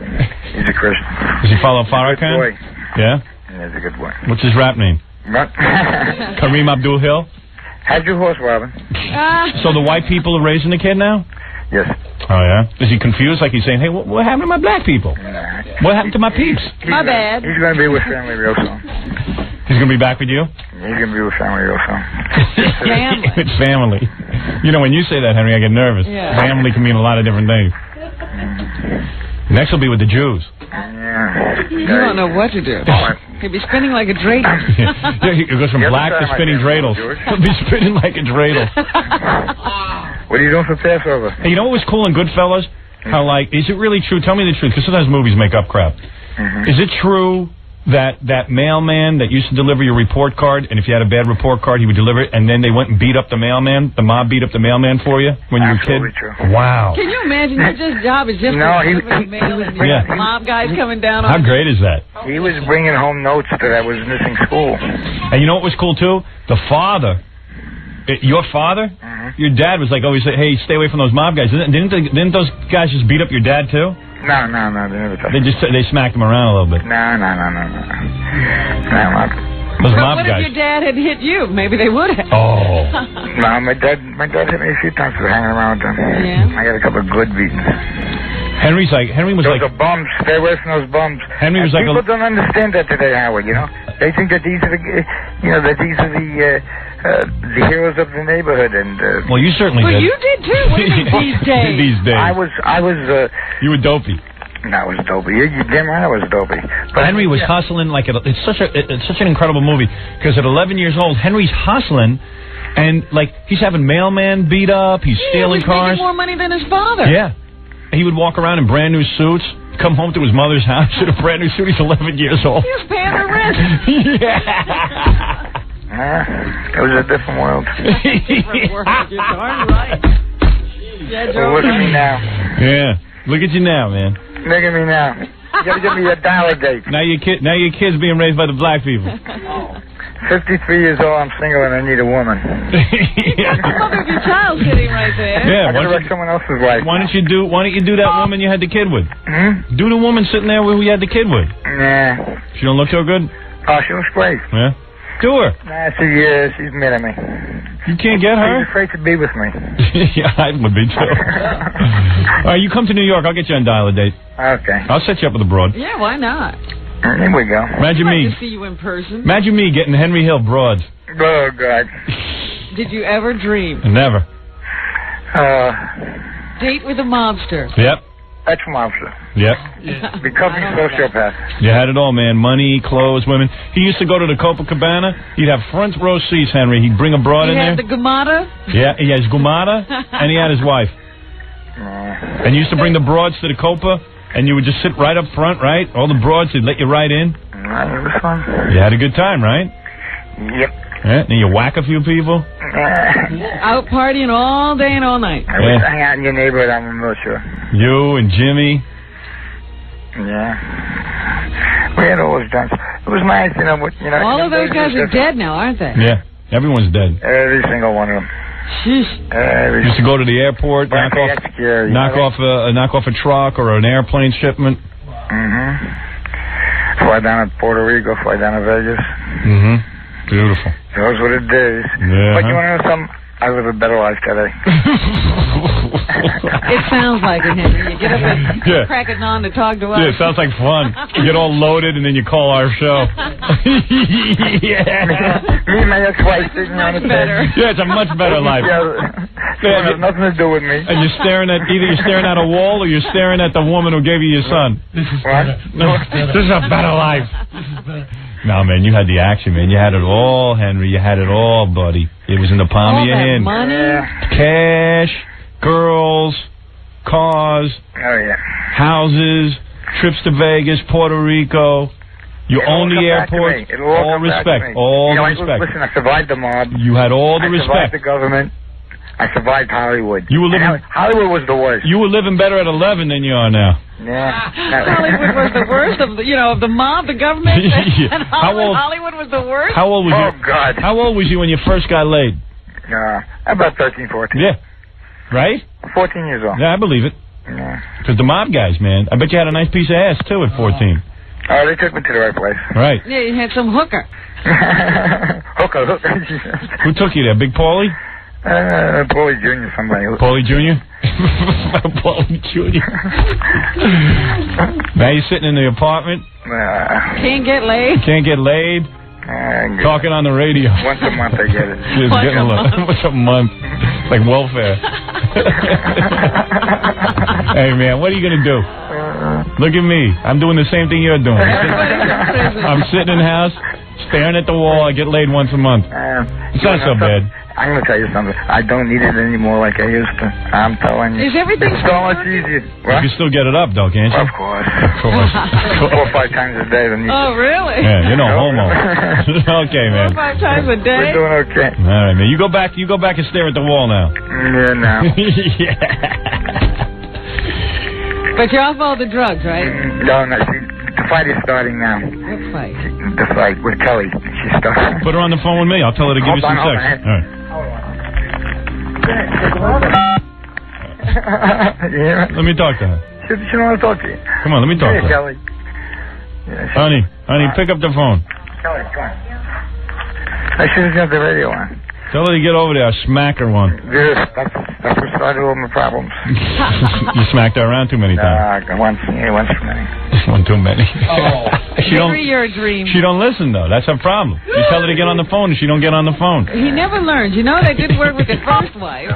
He's a Christian. Does he follow Farrakhan? Yeah. Yeah, he's a good boy. What's his rap name? What? *laughs* Kareem Abdul Hill. How'd your horse, Robin? Ah, So the white people are raising the kid now? Yes. Oh yeah. Is he confused? Like he's saying, "Hey, what, what happened to my black people? Nah. What happened to my peeps?" my bad. He's going to be with family real soon. He's gonna be back with you. He's going to be with family real soon. *laughs* Family. *laughs* it's family. You know, when you say that, Henry, I get nervous. Yeah. Family can mean a lot of different things. Next will be with the Jews. Yeah. You don't know what to do. What? He'll be spinning like a dreidel. *laughs* yeah, he goes from The black to spinning came dreidels. from Jewish. He'll be spinning like a dreidel. *laughs* What are you doing for Passover? Hey, you know what was cool in Goodfellas? How like, is it really true? Tell me the truth, because sometimes movies make up crap. Mhm. Is it true that that mailman that used to deliver your report card, and if you had a bad report card, he would deliver it, and then they went and beat up the mailman? The mob beat up the mailman for you when you were a kid? True. Wow. Can you imagine your just job is just No, he- delivering he- mail he was and bringing- mob guys coming down How on great is that? He was bringing home notes that I was missing school. And you know what was cool too? The father, your father, Mhm. your dad was like always say, "Hey, stay away from those mob guys." Didn't didn't, they, didn't those guys just beat up your dad too? No, no, no. They never touched They just they smacked him around a little bit. No, no, no, no, no. No, no. Those But mob what if your dad had hit you? Maybe they would have. Oh. *laughs* No, my dad, my dad hit me a few times for hanging around with them. Yeah? I got a couple of good beatings. Henry's like Henry was Those like are bums. Stay away from those bums. Henry was And like a- people don't understand that today, Howard. You know, they think that these are the, you know, that these are the uh, uh, the heroes of the neighborhood. And uh, well, you certainly Well, did. you did too. What do you mean these *laughs* days? These days. I was, I was, uh, you were dopey. no, I was dopey. You, you damn right, I was dopey. But Henry was yeah. hustling like a, it's such a it's such an incredible movie because at 11 years old, Henry's hustling, and like he's having mailman beat up, he's He stealing was cars. more money than his father. Yeah. He would walk around in brand new suits, come home to his mother's house *laughs* in a brand new suit. He's 11 years old. He was paying the rent. *laughs* yeah. Nah, it was a different world. *laughs* Different world. You're darn right. Yeah, Well, look at me now. yeah. Look at you now, man. Look at me now. You gotta give me a dial a date. Now your kid, now your kid's being raised by the black people. 53 years old, I'm single, and I need a woman. yeah The mother of your child sitting right there. Yeah, I gotta why don't wreck someone else's life. Why don't you do Why don't you do that woman you had the kid with? Hmm? Do the woman sitting there who you had the kid with. Nah. She don't look so good. Oh, she looks great. Yeah. Do her. Nah, she, uh, she's mad at me. You can't get her. She's afraid to be with me. *laughs* yeah, I would be too. *laughs* All right, you come to New York. I'll get you on dial a date. Okay. I'll set you up with a broad. Yeah, why not? Here we go. Imagine me. see you in person. Imagine me getting Henry Hill broads. Oh, God. *laughs* Did you ever dream? Never. Uh, Date with a mobster. Yep. That's mobster. Yep. Becoming sociopath. You had it all, man. Money, clothes, women. He used to go to the Copacabana. He'd have front row seats, Henry. He'd bring a broad You in had there. the Gamada? Yeah, he has Gumata, and he had his wife. Uh, And you used to bring the broads to the Copa, and you would just sit right up front, right? All the broads, they'd let you right in. nah, it was fun. You had a good time, right? Yep. Yeah, and you whack a few people. Uh, *laughs* Out partying all day and all night. I would hang out in your neighborhood, I'm real sure. You and Jimmy. Yeah. We had all those guns. It was nice, you know, but, you know. All you of know, those guys are different. dead now, aren't they? Yeah, everyone's dead. Every single one of them. Sheesh. Every Used to go to the airport, knock off, that's scary. knock know? off a knock off a truck or an airplane shipment. Mm-hmm. Fly down to Puerto Rico, fly down to Vegas. Mm-hmm. Beautiful. Knows what it is. Yeah. But you want to know something? I live a better life today. *laughs* It sounds like it, Henry. You get up and *laughs* Yeah. crack it on to talk to us. Yeah, it sounds like fun. You get all loaded and then you call our show. *laughs* yeah. Me and my ex-wife sitting on the Much better. Yeah, it's a much better life. Yeah, she Yeah, has nothing to do with me. And you're staring at either you're staring at a wall or you're staring at the woman who gave you your son. This is What? better. This is a better life. This is better. No, man, you had the action, man. You had it all, Henry. You had it all, buddy. It was in the palm all of your that hand. money. Cash, girls, cars, Oh, yeah. houses, trips to Vegas, Puerto Rico. You It'll own the come airport. all All come back to respect. All you know, respect. Listen, I survived the mob. You had all the I survived respect. the government. I survived Hollywood. You were living- And Hollywood was the worst. You were living better at 11 than you are now. Yeah. *laughs* Hollywood was the worst of the, you know, of the mob, the government, *laughs* Yeah. *laughs* and How Hollywood, old- Hollywood was the worst. How old was Oh, you? Oh God. How old was you when you first got laid? Uh, about 13, 14. Yeah. Right? 14 years old. Yeah, I believe it. Yeah. Because the mob guys, man. I bet you had a nice piece of ass, too, at 14. Oh, they took me to the right place. Right. Yeah, you had some hooker. hooker, hooker. Who took you there? Big Paulie? Uh, Paulie Jr., somebody. Paulie Jr.? Paulie Jr. now you're sitting in the apartment, Uh, Can't get laid. can't get laid, uh, talking on the radio. Once a month I get it. *laughs* Just Once getting a month. Once a month. Like welfare. *laughs* hey, man, what are you going to do? Look at me. I'm doing the same thing you're doing. *laughs* I'm sitting in the house, staring at the wall. I get laid once a month. Uh, It's not so bad. I'm going to tell you something. I don't need it anymore like I used to. I'm telling you. Is everything It's so much easier. What? You can still get it up, though, can't you? Of course. *laughs* *laughs* Of course. Four or five times a day. Then you Oh, really? Yeah, you're no homo. *laughs* okay, Four or man. five times a day. We're doing okay. All right, man. You go back. You go back and stare at the wall now. Yeah, now. yeah. But you're off all the drugs, right? No, no. See, the fight is starting now. What fight? The fight with Kelly. She's starting. Put her on the phone with me. I'll tell her to give Hold you some on, hold sex. on. All right. *laughs* yeah. Let me talk to her. She, she don't want to talk to you. Come on, let me talk Hey, to her. Kelly. Yeah, she, Honey, honey, pick up the phone. Kelly, come on. I should have got the radio on. Tell her to get over there. I'll smack her one. Yes, that's, that's what started all my problems. *laughs* you smacked her around too many times. Uh, once, yeah, once too many. *laughs* One too many. Oh. *laughs* she don't. Henry, a dream. She don't listen though. That's her problem. You tell her to get on the phone, and she don't get on the phone. He never learns. You know that didn't work with the first wife.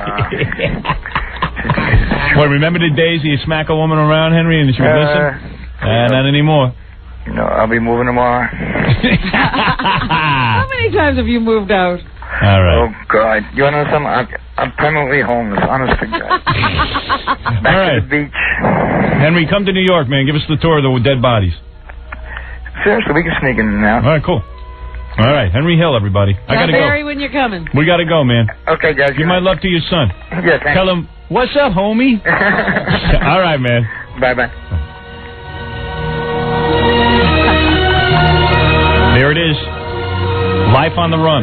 Well, remember the days you smack a woman around, Henry, and she would listen? Uh, Uh, not anymore. no, I'll be moving tomorrow. How many times have you moved out? All right. Oh, God. You want to know something? I'm, I'm permanently homeless, honest to God. *laughs* Back All right. to the beach. Henry, come to New York, man. Give us the tour of the dead bodies. Seriously, we can sneak in now. All right, cool. All right, Henry Hill, everybody. I gotta Barry go. when you're coming. We gotta go, man. Okay, guys. Give my love to your son. Yeah, thanks. Tell him, what's up, homie? *laughs* All right, man. Bye-bye. There it is. Life on the run.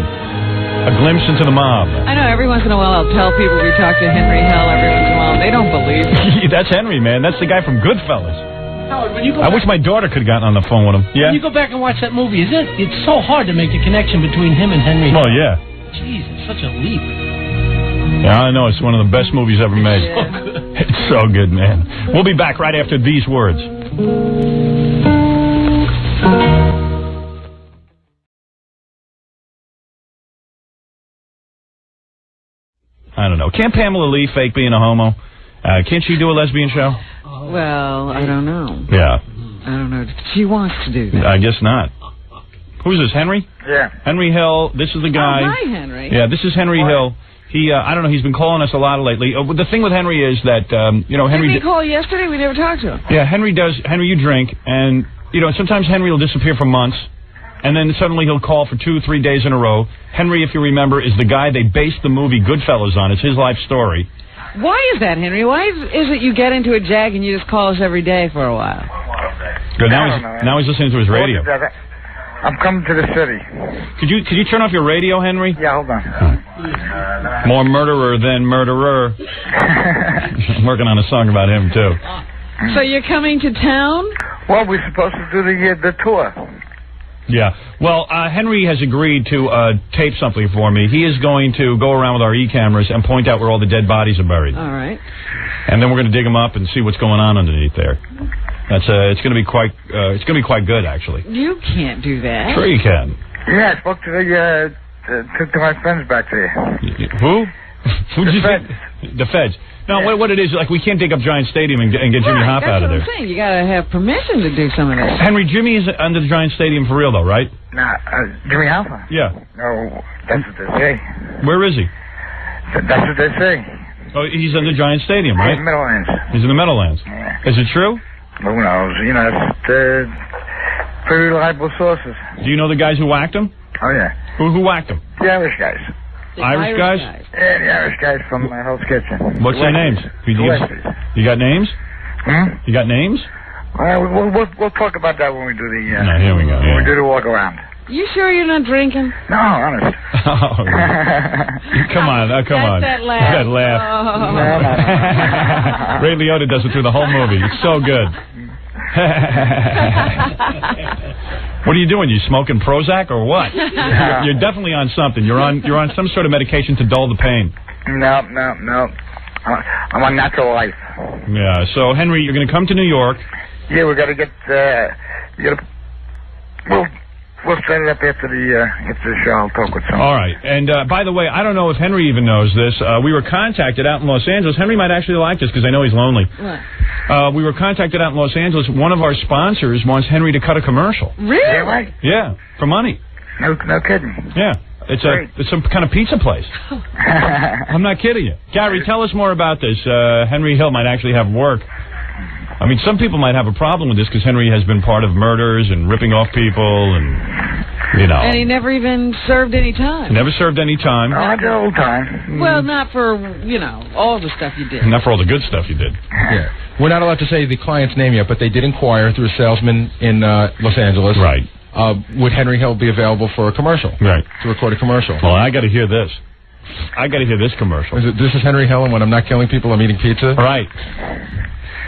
A glimpse into the mob. I know every once in a while I'll tell people we talk to Henry Hill every once in a while. They don't believe *laughs* it. That's Henry, man. That's the guy from Goodfellas. Howard, when you go I back, wish my daughter could have gotten on the phone with him. Yeah? when you go back and watch that movie, is it? It's so hard to make the connection between him and Henry. Well, yeah. Jeez, it's such a leap. Yeah, I know. It's one of the best movies ever made. It's so good, *laughs* man. We'll be back right after these words. I don't know. Can't Pamela Lee fake being a homo? Uh, can't she do a lesbian show? Well, I don't know. Yeah, I don't know. She wants to do that. I guess not. Who's this, Henry? Yeah. Henry Hill. This is the guy. Oh, hi, Henry. Yeah, this is Henry Hill. He, uh, I don't know, he's been calling us a lot lately. Uh, the thing with Henry is that, um, you know, Henry. Didn't he call yesterday? We never talked to him. Yeah, Henry does. Henry, you drink, and you know sometimes Henry will disappear for months, and then suddenly he'll call for two, three days in a row. Henry, if you remember, is the guy they based the movie Goodfellas on. It's his life story. Why is that, Henry? Why is, is it you get into a jag and you just call us every day for a while? Good. Now he's know. now he's listening to his radio. I'm coming to the city. Could you could you turn off your radio, Henry? Yeah, hold on. More murderer than murderer. *laughs* I'm working on a song about him too. So you're coming to town? Well, we're supposed to do the uh, the tour. Yeah. Well, uh, Henry has agreed to uh, tape something for me. He is going to go around with our e-cameras and point out where all the dead bodies are buried. All right. and then we're going to dig them up and see what's going on underneath there. That's uh, it's going to be quite uh, it's going to be quite good actually. You can't do that. Sure you can. Yeah, I spoke to the uh, to, to my friends back there. Who? *laughs* Who The did you feds. think? The feds. No, what, what it is like we can't dig up Giant Stadium and, get- and get Jimmy Hoffa out of what there. I'm saying. You got to have permission to do some of this. Henry, Jimmy is under the Giant Stadium for real though, right? Nah, uh, Jimmy Hoffa. Yeah. No, that's what they say. Where is he? That's what they say. Oh, he's under Giant Stadium, In right? the Meadowlands. He's in the Meadowlands. Yeah. Is it true? Who knows? You know, it's uh, pretty reliable sources. Do you know the guys who whacked him? Oh yeah, Who who whacked him? the Irish guys. The Irish guys? Yeah, the Irish guys from my Hell's Kitchen. What's their names? You, you- got names? Hmm? You got names? Well, we'll, we'll, we'll talk about that when we do the. Uh, No, here we go, When yeah. we do the walk around. You sure you're not drinking? No, honest. Oh, *laughs* *laughs* come on, oh, come on. That laugh. That laugh. Oh. *laughs* Ray Liotta does it through the whole movie. It's so good. *laughs* what are you doing? You smoking Prozac or what? You're, you're definitely on something. You're on you're on some sort of medication to dull the pain. No, no, no. I'm I'm on natural life. Yeah. So Henry, you're going to come to New York. Yeah, we got to get. Uh, you gotta, we'll we'll set it up after the uh, after the show. I'll talk with someone. All right. And uh, by the way, I don't know if Henry even knows this. Uh, we were contacted out in Los Angeles. Henry might actually like this because I know he's lonely. What? Uh, we were contacted out in Los Angeles. One of our sponsors wants Henry to cut a commercial. Really? Yeah. Yeah, for money. No, no kidding. Yeah. It's Great. a it's some kind of pizza place. *laughs* I'm not kidding you. Gary, tell us more about this. Uh, Henry Hill might actually have work. I mean, some people might have a problem with this because Henry has been part of murders and ripping off people and, you know, And he never even served any time. never served any time. oh, I did old time. Well, not for, you know, all the stuff you did. Not for all the good stuff you did. Yeah. *laughs* We're not allowed to say the client's name yet, but they did inquire through a salesman in uh, Los Angeles. Right. Uh, would Henry Hill be available for a commercial? Right. To record a commercial. Well, I got to hear this. I got to hear this commercial. Is it, this is Henry Hill, and when I'm not killing people, I'm eating pizza? Right.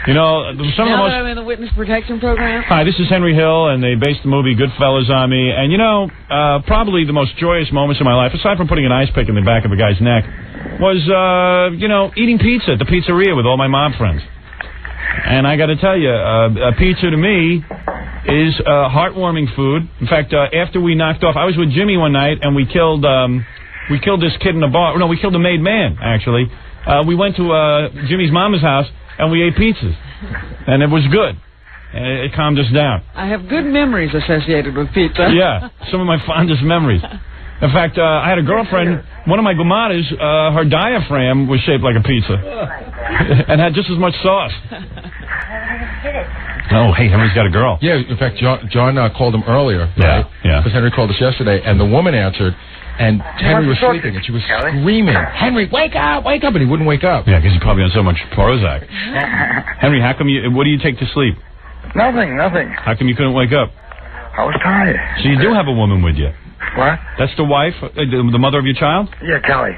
You know, some of the most. I'm in the witness protection program, Hi, this is Henry Hill, and they based the movie Goodfellas on me. And you know, uh, probably the most joyous moments of my life, aside from putting an ice pick in the back of a guy's neck, was uh, you know eating pizza at the pizzeria with all my mob friends. And I got to tell you, uh, a pizza to me is uh, heartwarming food. In fact, uh, after we knocked off, I was with Jimmy one night, and we killed um, we killed this kid in a bar. No, we killed a made man actually. Uh, we went to uh, Jimmy's mama's house and we ate pizzas, *laughs* and it was good. And it, it calmed us down. I have good memories associated with pizza. *laughs* Yeah, some of my fondest memories. In fact, uh, I had a girlfriend. One of my gumadas, uh, her diaphragm was shaped like a pizza, *laughs* and had just as much sauce. Oh, hey, Henry's got a girl. Yeah, in fact, John, John uh, called him earlier, Yeah, right? yeah. Because Henry called us yesterday, and the woman answered, and Henry was wants to talk to sleeping, and she was Kelly. screaming, Henry, wake up, wake up, and he wouldn't wake up. Yeah, because you're probably on so much Prozac. *laughs* Henry, how come you? What do you take to sleep? nothing, nothing. How come you couldn't wake up? I was tired. So you do have a woman with you. What? That's the wife, uh, the, the mother of your child. Yeah, Kelly.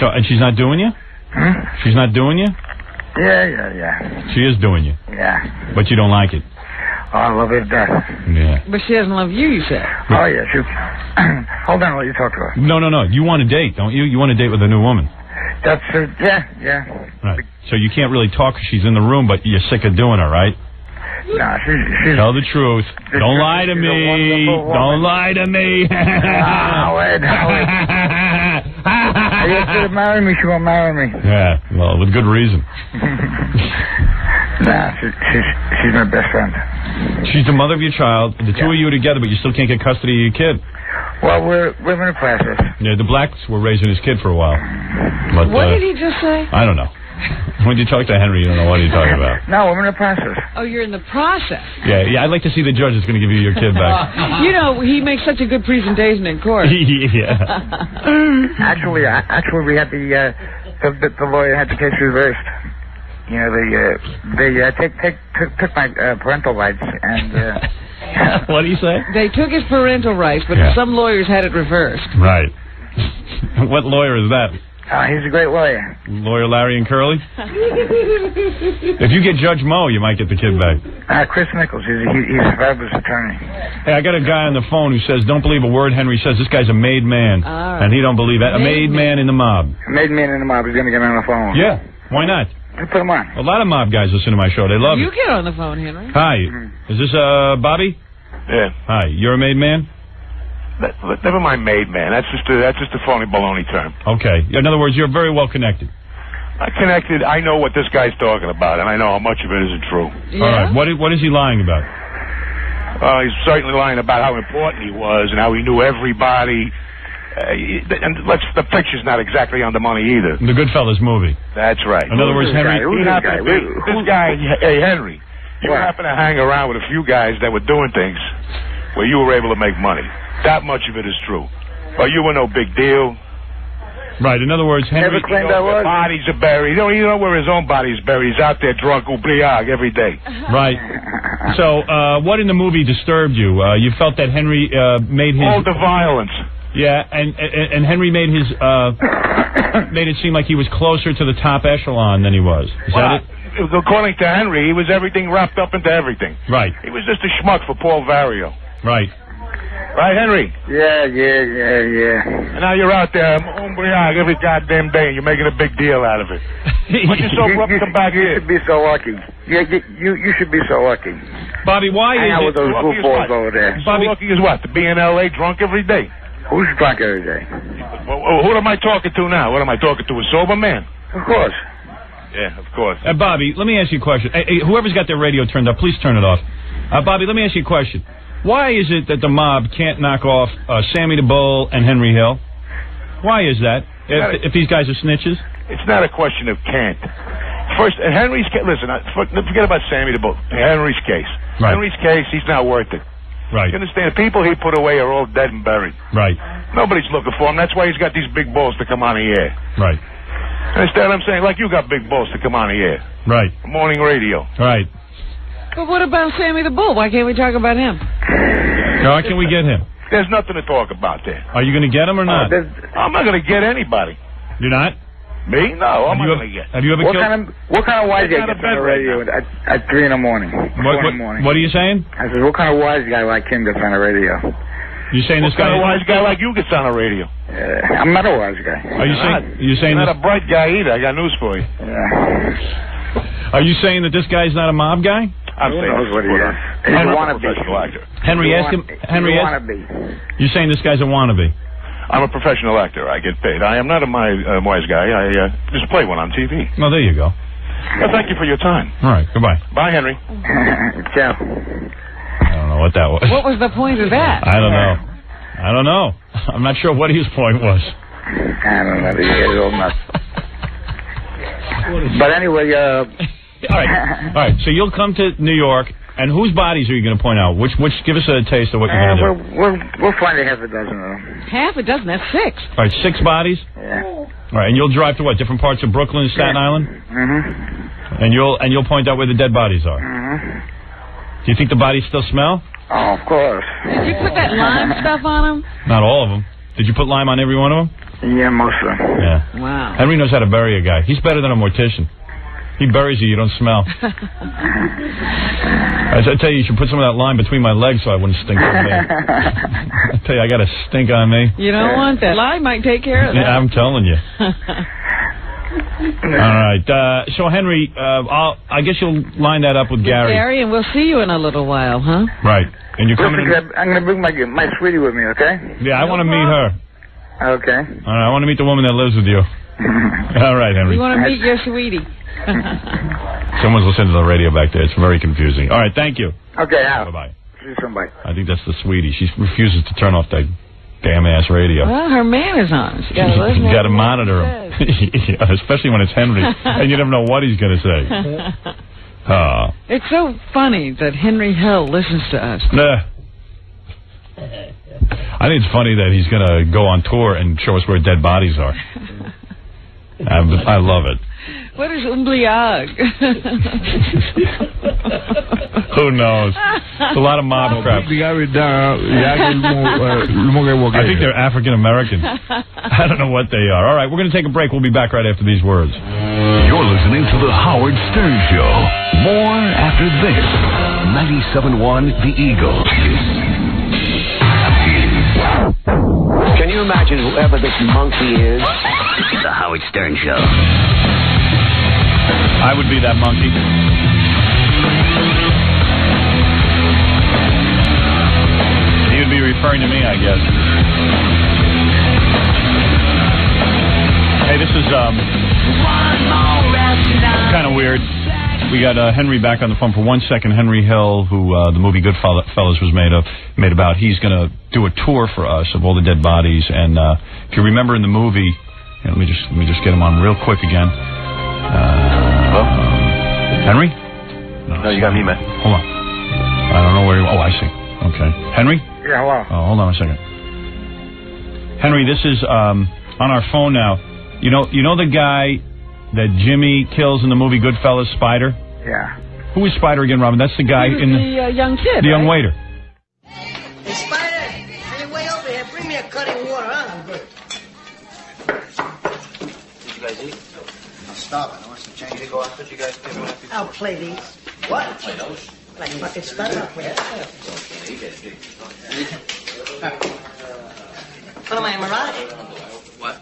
So, and she's not doing you. Hmm? She's not doing you. Yeah, yeah, yeah. She is doing you, Yeah. but you don't like it. I love it to death. Yeah. But she doesn't love you, you said. Oh, yeah, *clears throat* she... Hold on, I'll let you talk to her. No, no, no. You want to date, don't you? You want to date with a new woman. That's her... Yeah, yeah. Right. So you can't really talk 'cause she's in the room, but you're sick of doing her, right? Nah, she's... she's Tell the truth. Don't lie to she's a me. Don't lie to me. Howard, Howard. I guess she'll marry me, she won't marry me. yeah, well, with good reason. *laughs* Nah, she, she's, she's my best friend. She's the mother of your child. The two of you are together, but you still can't get custody of your kid. Well, we're, we're in the process. Yeah, the blacks were raising his kid for a while. But, What uh, did he just say? I don't know. When you talk to Henry, you don't know what he's talking about. *laughs* No, we're in the process. Oh, you're in the process. Yeah, yeah. I'd like to see the judge that's going to give you your kid back. *laughs* You know, he makes such a good presentation in court. *laughs* yeah. Actually, actually, we had the, uh, the, the, the lawyer had the case reversed. You know, they, uh, they, uh, take, take, took, took my, uh, parental rights and, uh, *laughs* what do you say? They took his parental rights, but Yeah. some lawyers had it reversed. Right. *laughs* what lawyer is that? uh, he's a great lawyer. Lawyer Larry and Curly? *laughs* If you get Judge Mo, you might get the kid back. Uh, Chris Nichols, he's a, he, he's a fabulous attorney. Hey, I got a guy on the phone who says, don't believe a word Henry says. This guy's a made man. All right. And he don't believe it. A made Made man in the mob. A Made man in the mob is going to get on the phone. Yeah. Why not? Let's put him on. A lot of mob guys listen to my show. They love You it. get on the phone, Henry. Hi. Is this, uh, Bobby? Yeah. Hi. You're a made man? That- Never mind made man. That's just a, that's just a phony baloney term. Okay. In other words, you're very well connected. I connected. I know what this guy's talking about, and I know how much of it isn't true. All right. What is, what is he lying about? Uh, he's certainly lying about how important he was and how he knew everybody. Uh, and let's, the picture's not exactly on the money either. The Goodfellas movie. That's right. In other words, Henry. He happened to be, this guy, hey Henry, you happen to hang around with a few guys that were doing things where you were able to make money. That much of it is true. But you were no big deal. Right. In other words, Henry. You know where Bodies are buried. You don't, you know where his own body is buried. He's out there drunk, oubliag every day. *laughs* Right. So, uh, what in the movie disturbed you? Uh, you felt that Henry uh, made his. All the violence. Yeah, and, and and Henry made his uh, *coughs* made it seem like he was closer to the top echelon than he was. Is Well, that it? According to Henry, he was everything wrapped up into everything. Right. He was just a schmuck for Paul Vario. Right. Right, Henry? Yeah, yeah, yeah, yeah. And now you're out there, oubliag every goddamn day, and you're making a big deal out of it. *laughs* Why you so up you, come back you here? should be so lucky. Yeah, you, you, you should be so lucky. Bobby, why Hang is out it? with those Lucky is goofballs over there. So lucky is what? To be in L.A. drunk every day? Who's drunk every day? Well, well, who am I talking to now? What am I talking to? A sober man? Of course. Yeah, of course. Uh, Bobby, let me ask you a question. Hey, hey, whoever's got their radio turned up, please turn it off. Uh, Bobby, let me ask you a question. Why is it that the mob can't knock off uh, Sammy the Bull and Henry Hill? Why is that? If, if these guys are snitches? It's not a question of can't. First, Henry's case, listen, forget about Sammy the Bull. Henry's case. Right. Henry's case, he's not worth it. Right. You understand? The people he put away are all dead and buried. Right. Nobody's looking for him. That's why he's got these big balls to come on the air. Right. Understand what I'm saying? Like you got big balls to come on the air. Right. Morning radio. Right. But what about Sammy the Bull? Why can't we talk about him? How can we get him? There's nothing to talk about there. Are you going to get him or not? I'm not going to get anybody. You're not? Me? No, I'm Have not going to get. Have you ever What killed? kind of what kind of wise guy Get out of gets on the right radio at, at three in the morning? what, what, in the morning. what are you saying? I said, what kind of wise guy like him gets on the radio? You saying What this guy? kind of wise guy like you gets on the radio? Uh, I'm not a wise guy. Are you saying? Are you saying not a bright guy either. I got news for you. Yeah. Are you saying that this guy's not a mob guy? I'm Who saying knows what he is? He's a wannabe. actor. Henry, You ask him. Henry, you ask. You're saying this guy's a wannabe? I'm a professional actor. I get paid. I am not a my uh, wise guy. I uh, just play one on TV. Well, there you go. Well, thank you for your time. All right. Goodbye. Bye, Henry. *laughs* Ciao. I don't know what that was. What was the point of that? I don't know. I don't know. *laughs* I'm not sure what his point was. I don't know. These guys are old enough. But anyway, uh, *laughs* All right. All right. So you'll come to New York, and whose bodies are you going to point out? Which? Which? Give us a taste of what you're uh, going to we'll, do. we'll we'll find a half a dozen of them. Half a dozen. That's six. All right. Six bodies. Yeah. All right. And you'll drive to what? Different parts of Brooklyn and Staten Island, Mhm. and you'll and you'll point out where the dead bodies are. Mhm. Do you think the bodies still smell? Oh, of course. Did you put that lime *laughs* stuff on them? Not all of them. Did you put lime on every one of them? Yeah, most of them. Yeah. Wow. Henry knows how to bury a guy. He's better than a mortician. He buries you, you don't smell. *laughs* I I tell you, you should put some of that lime between my legs so I wouldn't stink on me. I tell you, I got a stink on me. You don't want that. Lime might take care of that. Yeah, I'm telling you. *laughs* All right. Uh, so, Henry, uh, I'll, I guess you'll line that up with Gary. Gary, and we'll see you in a little while, huh? Right. And you're coming Listen, in. I'm going to bring my my sweetie with me, okay? Yeah, I want to meet her. Okay. All right, I want to meet the woman that lives with you. *laughs* All right, Henry. We want to meet your sweetie. *laughs* Someone's listening to the radio back there. It's very confusing. All right, thank you. Okay, out. Bye-bye. See you soon. I think that's the sweetie. She refuses to turn off that damn ass radio. well, her man is on. She got to listen. you got to monitor him, *laughs* Yeah, especially when it's Henry, and you never know what he's going to say. says. Uh, it's so funny that Henry Hill listens to us. nah. I think it's funny that he's going to go on tour and show us where dead bodies are. I, I love it. What is umbliag? *laughs* Who knows? It's a lot of mob crap. I think they're African American. *laughs* I don't know what they are. All right, we're going to take a break. We'll be back right after these words. You're listening to The Howard Stern Show. More after this. 97.1 The Eagle. Can you imagine whoever this monkey is? The Howard Stern Show. I would be that monkey. He would be referring to me, I guess. Hey, this is um kind of weird. We got uh, Henry back on the phone for one second. Henry Hill, who uh, the movie Goodfellas was made of, made about. He's going to do a tour for us of all the dead bodies. And uh, if you remember in the movie, here, let me just let me just get him on real quick again. Uh, Henry? No, you got me, man. Hold on. I don't know where. You, oh, I see. Okay, Henry. Yeah, hello. Oh, hold on a second. Henry, this is um, on our phone now. You know, you know the guy that Jimmy kills in the movie Goodfellas, Spider. Yeah. Who is Spider again, Robin? That's the guy in the, the uh, young kid. the young waiter. Hey, Spider, on your way over here, bring me a Cutty and water, huh? I'm good. Did you guys eat? I'm starving. I want some change to go out. Could you guys give me one? I'll play these. What? Play those? Like fucking stutter up with What am I, Mirage? What?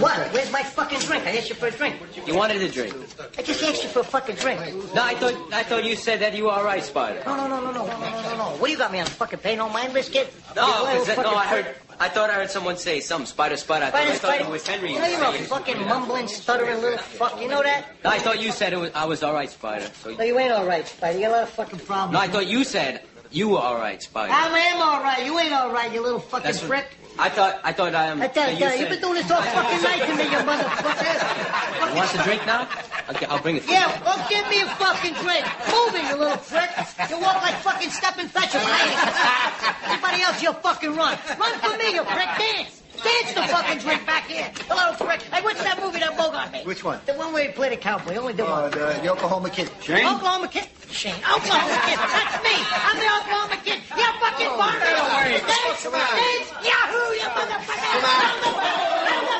What? Where's my fucking drink? I asked you for a drink. You wanted a drink? I just asked you for a fucking drink. No, I thought I thought you said that you were all right, Spider. No, no, no, no, no, no, no, no, no. What do you got me on? Fucking pay no mind kid? No, 'cause that, no, I heard. I thought I heard someone say something. Spider, Spider. I thought, Spider, I thought Spider. it was Henry. You know you're a fucking mumbling, stuttering little fuck. You know that? No, I thought you said it was, I was all right, Spider. So, No, you ain't all right, Spider. You got a lot of fucking problems. no, I thought you said you were all right, Spider. I am all right. You ain't all right, you little fucking That's what- prick. I thought I thought I am. I tell you, tell you, you've been doing this all *laughs* fucking night to me, you motherfucker. You want a drink now? Okay, I'll bring it. for you. Yeah, well, give me a fucking drink. Move it, you little prick. You walk like fucking Stepin Fetchits. *laughs* Anybody else, you'll fucking run. Run for me, you prick. Dance. Dance the fucking drink back here. Hello, little prick. Hey, what's that movie that Bogart made? Which one? The one where he played a cowboy. Only the Uh, one. the, the Oklahoma Kid. Shane? Oklahoma Kid. Shane. Oklahoma Kid. That's me. I'm the Oklahoma Kid. You fucking oh, Dance. Dance. Yahoo, you motherfucker. Come on.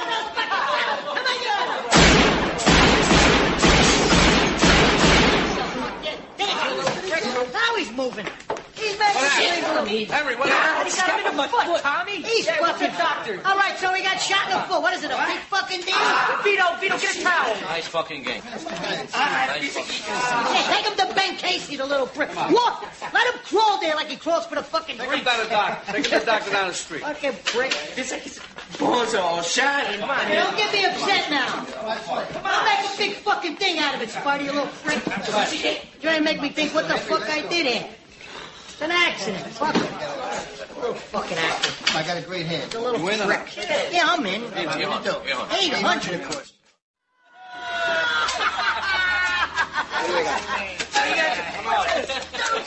Come on, you. Now he's moving. He's making shit. Henry, what happened? He got him in the foot, Tommy? He's Yeah, fucking the doctor? All right, so he got shot in the foot. What is it, a big fucking deal? Ah. Vito, Vito, get a towel. Nice fucking game. Yeah, take him to Ben Casey, the little prick. Look, let him crawl there like he crawls for the fucking Take him down the dock. Take him to the doctor down the street. Fucking prick. His, his bones are all shining. Come on, Don't get me upset now. I'll make a big fucking thing out of it, Spidey, you little prick. Trying to make me think what the fuck I did here. It's an accident. Fuck it. Little fucking accident. I got a great hand. It's a little You in prick. Yeah, I'm in. Eight hundred. Eight hundred, of course.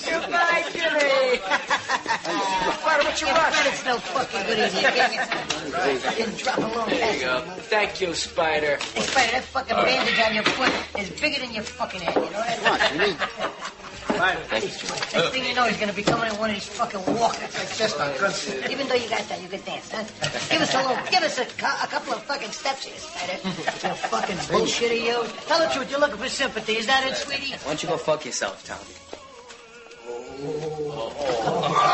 Goodbye, Jimmy. Spider, what's your rush? It's no fucking good easy. Fucking drop a long There you go. Thank you, Spider. Hey, Spider, that fucking bandage on your foot is bigger than your fucking head. You know that? What? You mean? Next thing you know, he's gonna be coming in one of these fucking walkers. Like chestnut, Even though you got that, you can dance, huh? Give us a little, give us a, a couple of fucking steps here, Spider. *laughs* You fucking bullshitter, you. Tell the truth, you're looking for sympathy. Is that it, sweetie? Why don't you go fuck yourself, Tommy? Oh. *laughs*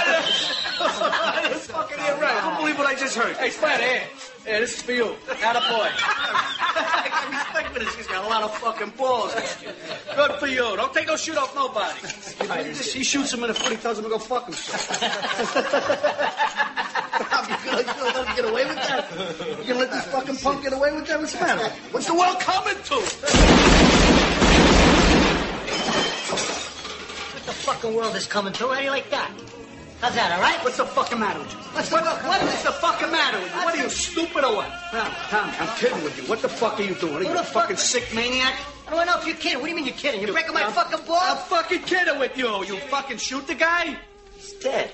Oh. That's fucking right. I can't believe what I just heard. Hey, Spider, here. Hey, this is for you. Not a boy. I respect for this. He's got a lot of fucking balls. Good for you. Don't take no shit off nobody. He, just, he shoots him in the foot. He tells him to go fuck himself. you gonna, you gonna let him get away with that? You gonna let this fucking punk get away with that? What's the matter? What's the world coming to? What the fucking world is coming to? How do you like that? How's that, all right? What's the fucking matter with you? What's what, what is the fucking matter with you? What are you, stupid or what? Tom, Tommy, I'm kidding with you. What the fuck are you doing? Are you a fucking sick maniac? I don't know if you're kidding. What do you mean you're kidding? You're breaking my I'm- fucking balls? I'm fucking kidding with you. You fucking shoot the guy? He's dead.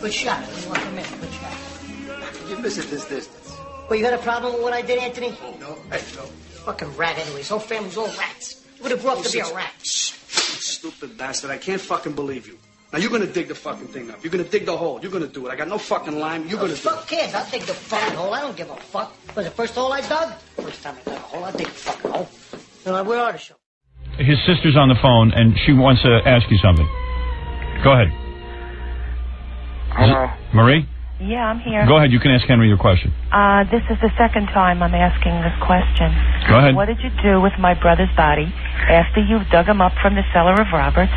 Good shot. You want from? Good shot. You miss it this distance. Well, you got a problem with what I did, Anthony? Oh, no, hey, no. Fucking rat anyway. His whole family's all rats. You would have grew up to be a rat. Stupid bastard. I can't fucking believe you. Now you're gonna dig the fucking thing up. You're gonna dig the hole. You're gonna do it. I got no fucking lime. You're gonna do Fuck cares? I'll dig the fucking hole. I don't give a fuck. Was the first hole I dug? First time I dug a hole, I'll dig the fucking hole. You know, where are the show? His sister's on the phone, and she wants to ask you something. Go ahead. Hello. Marie? Yeah, I'm here. Go ahead. You can ask Henry your question. Uh, this is the second time I'm asking this question. Go ahead. What did you do with my brother's body after you dug him up from the cellar of Roberts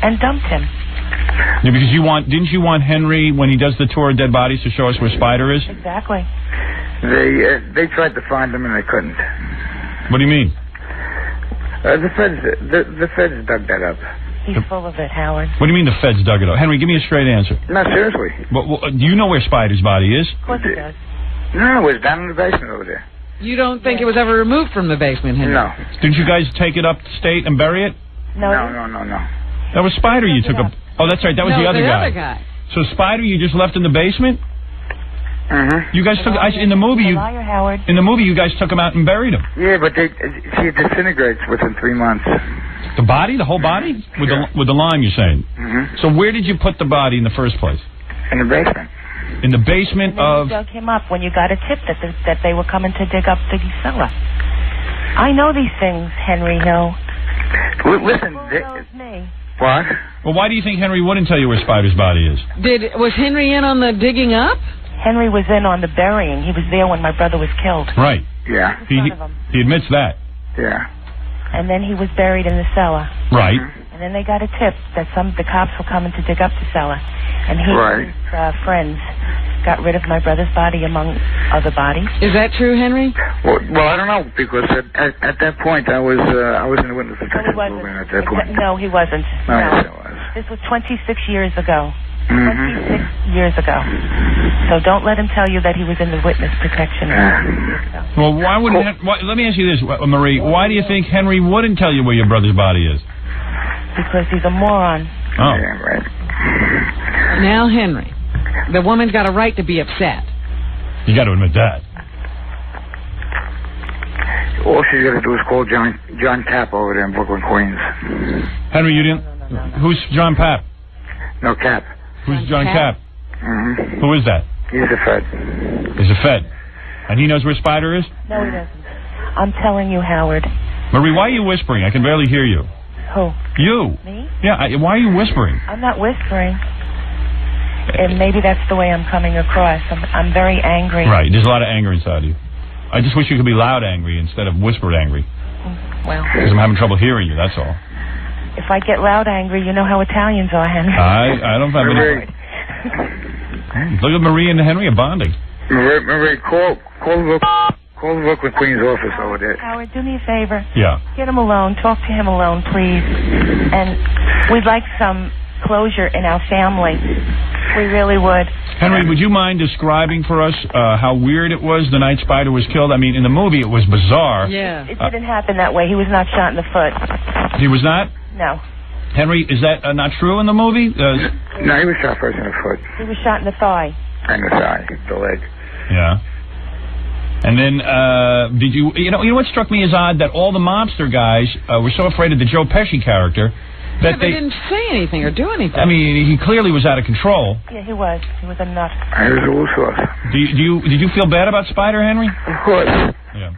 and dumped him? Yeah, because you want, didn't you want Henry, when he does the tour of dead bodies, to show us where Spider is? Exactly. They uh, they tried to find him and they couldn't. What do you mean? Uh, the feds the the feds dug that up. He's full of it, Howard. What do you mean the feds dug it up? Henry, give me a straight answer. No, seriously. What, what, do you know where Spider's body is? Of course he does. No, it was down in the basement over there. You don't think it was ever removed from the basement, Henry? No. Didn't you guys take it up state and bury it? No, no, no, no, no. That was Spider you took up. Oh, that's right. That was No, the other the guy. other guy. So Spider you just left in the basement? Mm-hmm. You guys took I, in the movie you Liar, Howard. in the movie you guys took him out and buried him. Yeah, but they she disintegrates within three months. The body, the whole body, with the with the lime. You're saying. Mm-hmm. So where did you put the body in the first place? In the basement. In the basement And then of. you dug him up when you got a tip that the, that they were coming to dig up the cellar. I know these things, Henry Hill. L- listen, Who they, knows me? What? Well, why do you think Henry wouldn't tell you where Spider's body is? Did was Henry in on the digging up? Henry was in on the burying. He was there when my brother was killed. Right. Yeah. He of him. he admits that. Yeah. And then he was buried in the cellar. Right. Mm-hmm. And then they got a tip that some the cops were coming to dig up the cellar, and he Right. and his uh, friends got rid of my brother's body among other bodies. Is that true, Henry? Well, well, I don't know because at, at, at that point I was uh, I was in the witness No, he protection wasn't. program at that point. No, he wasn't. No, No. yes, was. This was 26 years ago. Mm-hmm. 26 years ago. So don't let him tell you that he was in the witness protection. Well, why wouldn't? Hen- why, let me ask you this, uh, Marie. Why do you think Henry wouldn't tell you where your brother's body is? Because he's a moron. Oh. Yeah, right. Now, Henry, the woman's got a right to be upset. You got to admit that. All she's got to do is call John John Cap over there in Brooklyn, Queens. Henry, you didn't. Who's John Papp? No Cap. Who's John Cap? Mm-hmm. Who is that? He's a Fed. He's a Fed, and he knows where Spider is. No, he doesn't. I'm telling you, Howard. Marie, why are you whispering? I can barely hear you. Who? You? Me? Yeah. I, why are you whispering? I'm not whispering. And maybe that's the way I'm coming across. I'm, I'm very angry. Right. There's a lot of anger inside of you. I just wish you could be loud angry instead of whispered angry. Well, Because I'm having trouble hearing you. That's all. if I get loud angry, you know how Italians are, Henry. I I don't have Marie, any. Hmm, look at Marie and Henry are bonding. Marie, Marie, call call the Brook- call the Brooklyn Queens office over there. Howard, do me a favor. Yeah. Get him alone. Talk to him alone, please. And we'd like some closure in our family. We really would. Henry, would you mind describing for us uh, how weird it was the night Spider was killed? I mean, in the movie it was bizarre. Yeah. It didn't happen that way. He was not shot in the foot. He was not. No. Henry, is that uh, not true in the movie? Uh, No, he was shot first in the foot He was shot in the thigh. and the thigh, the leg. yeah. And then, uh, did you, you know, you know what struck me as odd? That all the mobster guys uh, were so afraid of the Joe Pesci character Yeah, that they, they, didn't say anything or do anything. I mean, he clearly was out of control. Yeah, he was. He was a nut. I was a loose horse. Do you, do you, did you feel bad about Spider, Henry? Of course. Yeah.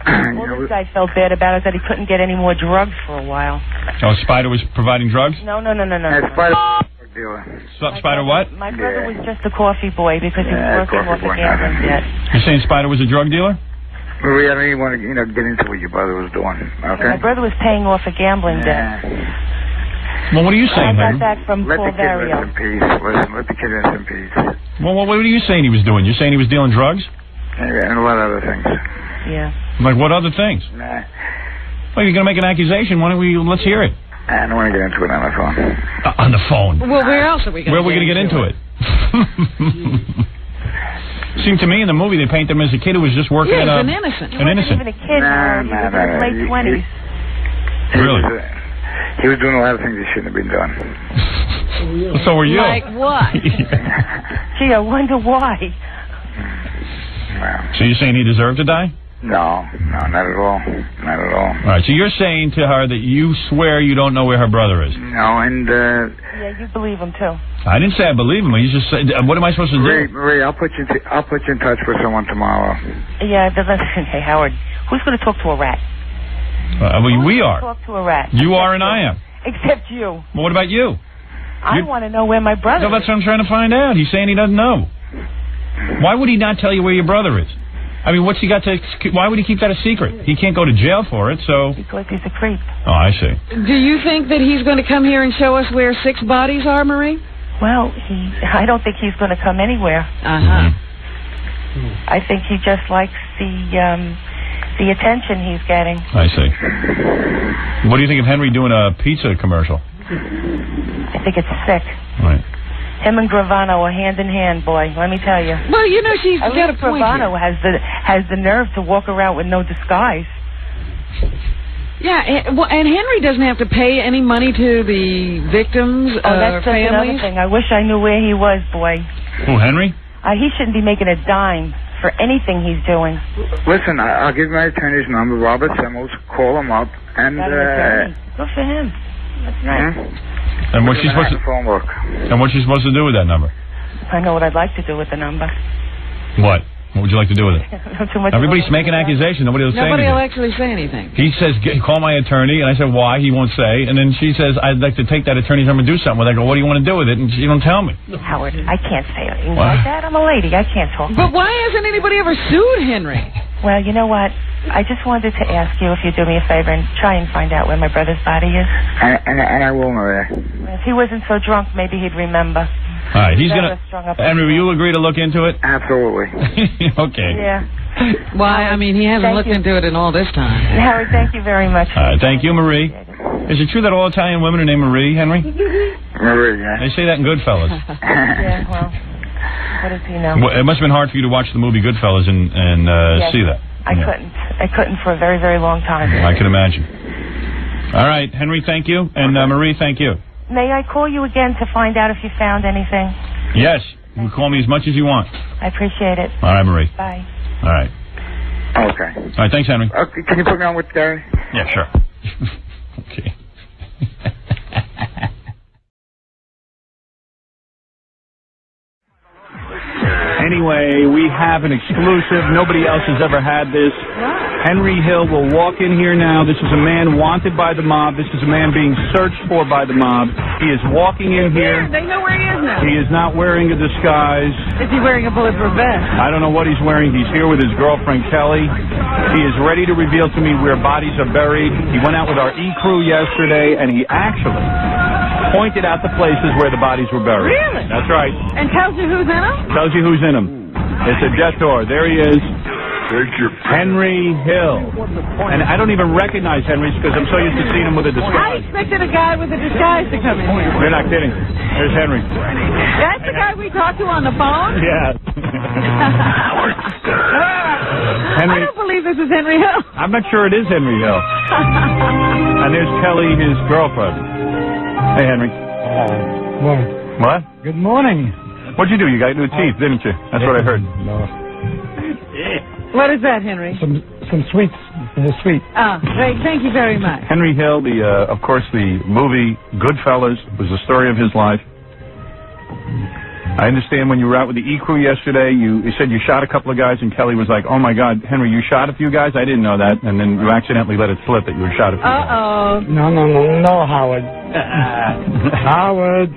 *clears throat* All this guy felt bad about is that he couldn't get any more drugs for a while. Oh, Spider was providing drugs? No, no, no, no, no. That's no. Spider drug dealer. Sp- Spider what? My brother was just a coffee boy because he Yeah, was working off a boy. gambling debt. You're saying Spider was a drug dealer? Marie, I don't even want to, you know, get into what your brother was doing. Okay. My brother was paying off a gambling debt. Well, what are you saying, I saying, got Henry? that from Let Paul the kid rest in peace. Listen, let the kid rest in peace. Well, what, what are you saying he was doing? You're saying he was dealing drugs? And a lot of other things. Yeah. Like what other things? Nah, Well, you're going to make an accusation. Why don't we, let's hear it. I don't want to get into it on the phone. Uh, on the phone. Well, where else are we going Where are we going to get into it? *laughs* Seemed to me in the movie they paint him as a kid who was just working Yeah, at a, an innocent. An innocent. Even a kid, Nah, he nah, was nah, his nah. late twenties. Really? He was, he was doing a lot of things he shouldn't have been doing. *laughs* So were you. Like what? *laughs* Gee, I wonder why. So you're saying he deserved to die? No, no, not at all. Not at all. All right. So you're saying to her that you swear you don't know where her brother is. No, and uh, Yeah, you believe him too. I didn't say I believe him. You just said, uh, what am I supposed to Marie, do? Marie, I'll put you, t- I'll put you in touch with someone tomorrow. Yeah, but listen, *laughs* hey Howard, who's going to talk to a rat? Uh, well, we Who's are. Talk to a rat. You are and I am. Except you. Well, what about you? I You- want to know where my brother. Is. No, that's what I'm trying to find out. He's saying he doesn't know. Why would he not tell you where your brother is? I mean, what's he got to? Why would he keep that a secret? He can't go to jail for it. So. Because he's a creep. Oh, I see. Do you think that he's going to come here and show us where six bodies are, Marie? Well, he. I don't think he's going to come anywhere. Uh huh. I think he just likes the um, the attention he's getting. I see. What do you think of Henry doing a pizza commercial? I think it's sick. Right. Him and Gravano are hand in hand, boy. Let me tell you. Well, you know she's At got a least point Gravano here. has the has the nerve to walk around with no disguise. Yeah, and, well, and Henry doesn't have to pay any money to the victims' Oh, uh, that's just another thing. I wish I knew where he was, boy. Who, Henry? Uh, he shouldn't be making a dime for anything he's doing. Listen, I, I'll give my attorney's number, Robert Simmons. Call him up, and Got an uh, attorney. Good for him. That's nice. hmm? And what's she supposed to? phone work. And what's she supposed to do with that number? I know what I'd like to do with the number. What? What would you like to do with it? *laughs* Too much Everybody's making that. accusations. Nobody will say Nobody will actually say anything. He says, "Get- call my attorney. And I said, why? He won't say. And then she says, I'd like to take that attorney's number and do something with it. I go, what do you want to do with it? And she don't tell me. *laughs* Howard, I can't say anything What? like that. I'm a lady. I can't talk. But why hasn't anybody ever sued Henry? Well, you know what? I just wanted to ask you if you'd do me a favor and try and find out where my brother's body is. And, and, and I will, Maria. If he wasn't so drunk, maybe he'd remember. All right, he's gonna. strung Henry, will you agree to look into it? Absolutely. *laughs* okay. Yeah. Why? I mean, he hasn't Thank looked you. into it in all this time. Howard, thank you very much. All right, thank you, Marie. Is it true that all Italian women are named Marie, Henry? Marie, yeah. They say that in Goodfellas. *laughs* yeah, well, what does he know? Well, it must have been hard for you to watch the movie Goodfellas and and uh, Yes. see that. I Yeah. couldn't. I couldn't for a very, very long time. I can imagine. All right, Henry, thank you, and uh, Marie, thank you. May I call you again to find out if you found anything? Yes, you can call me as much as you want. I appreciate it. All right, Marie. Bye. All right. Okay. All right, thanks, Henry. Okay, can you put me on with Gary? Yeah, sure. *laughs* okay. *laughs* Anyway, we have an exclusive. Nobody else has ever had this. Henry Hill will walk in here now. This is a man wanted by the mob. This is a man being searched for by the mob. He is walking in here. They know where he is now. He is not wearing a disguise. Is he wearing a bulletproof vest? I don't know what he's wearing. He's here with his girlfriend Kelly. He is ready to reveal to me where bodies are buried. He went out with our E crew yesterday, and he actually pointed out the places where the bodies were buried. Really? That's right. And tells you who's in him? Tells you who's in them. It's a death door. There he is. There's your Henry Hill. And I don't even recognize Henry because I'm so used to seeing him with a disguise. I expected a guy with a disguise to come in here. You're not kidding. There's Henry. That's the guy we talked to on the phone? Yeah. *laughs* Henry. I don't believe this is Henry Hill. I'm not sure it is Henry Hill. *laughs* And there's Kelly, his girlfriend. Hey, Henry. Well, What? good morning. What'd you do? You got new teeth, didn't you? That's what I heard. No. What is that, Henry? Some some sweets the sweet. Ah, great. Thank you very much. Henry Hill, the uh, of course the movie Goodfellas was the story of his life. I understand when you were out with the E crew yesterday, you, you said you shot a couple of guys, and Kelly was like, "Oh my God, Henry, you shot a few guys? I didn't know that." And then you accidentally let it slip that you had shot a few. Uh oh. No, no, no, no, Howard. *laughs* Howard.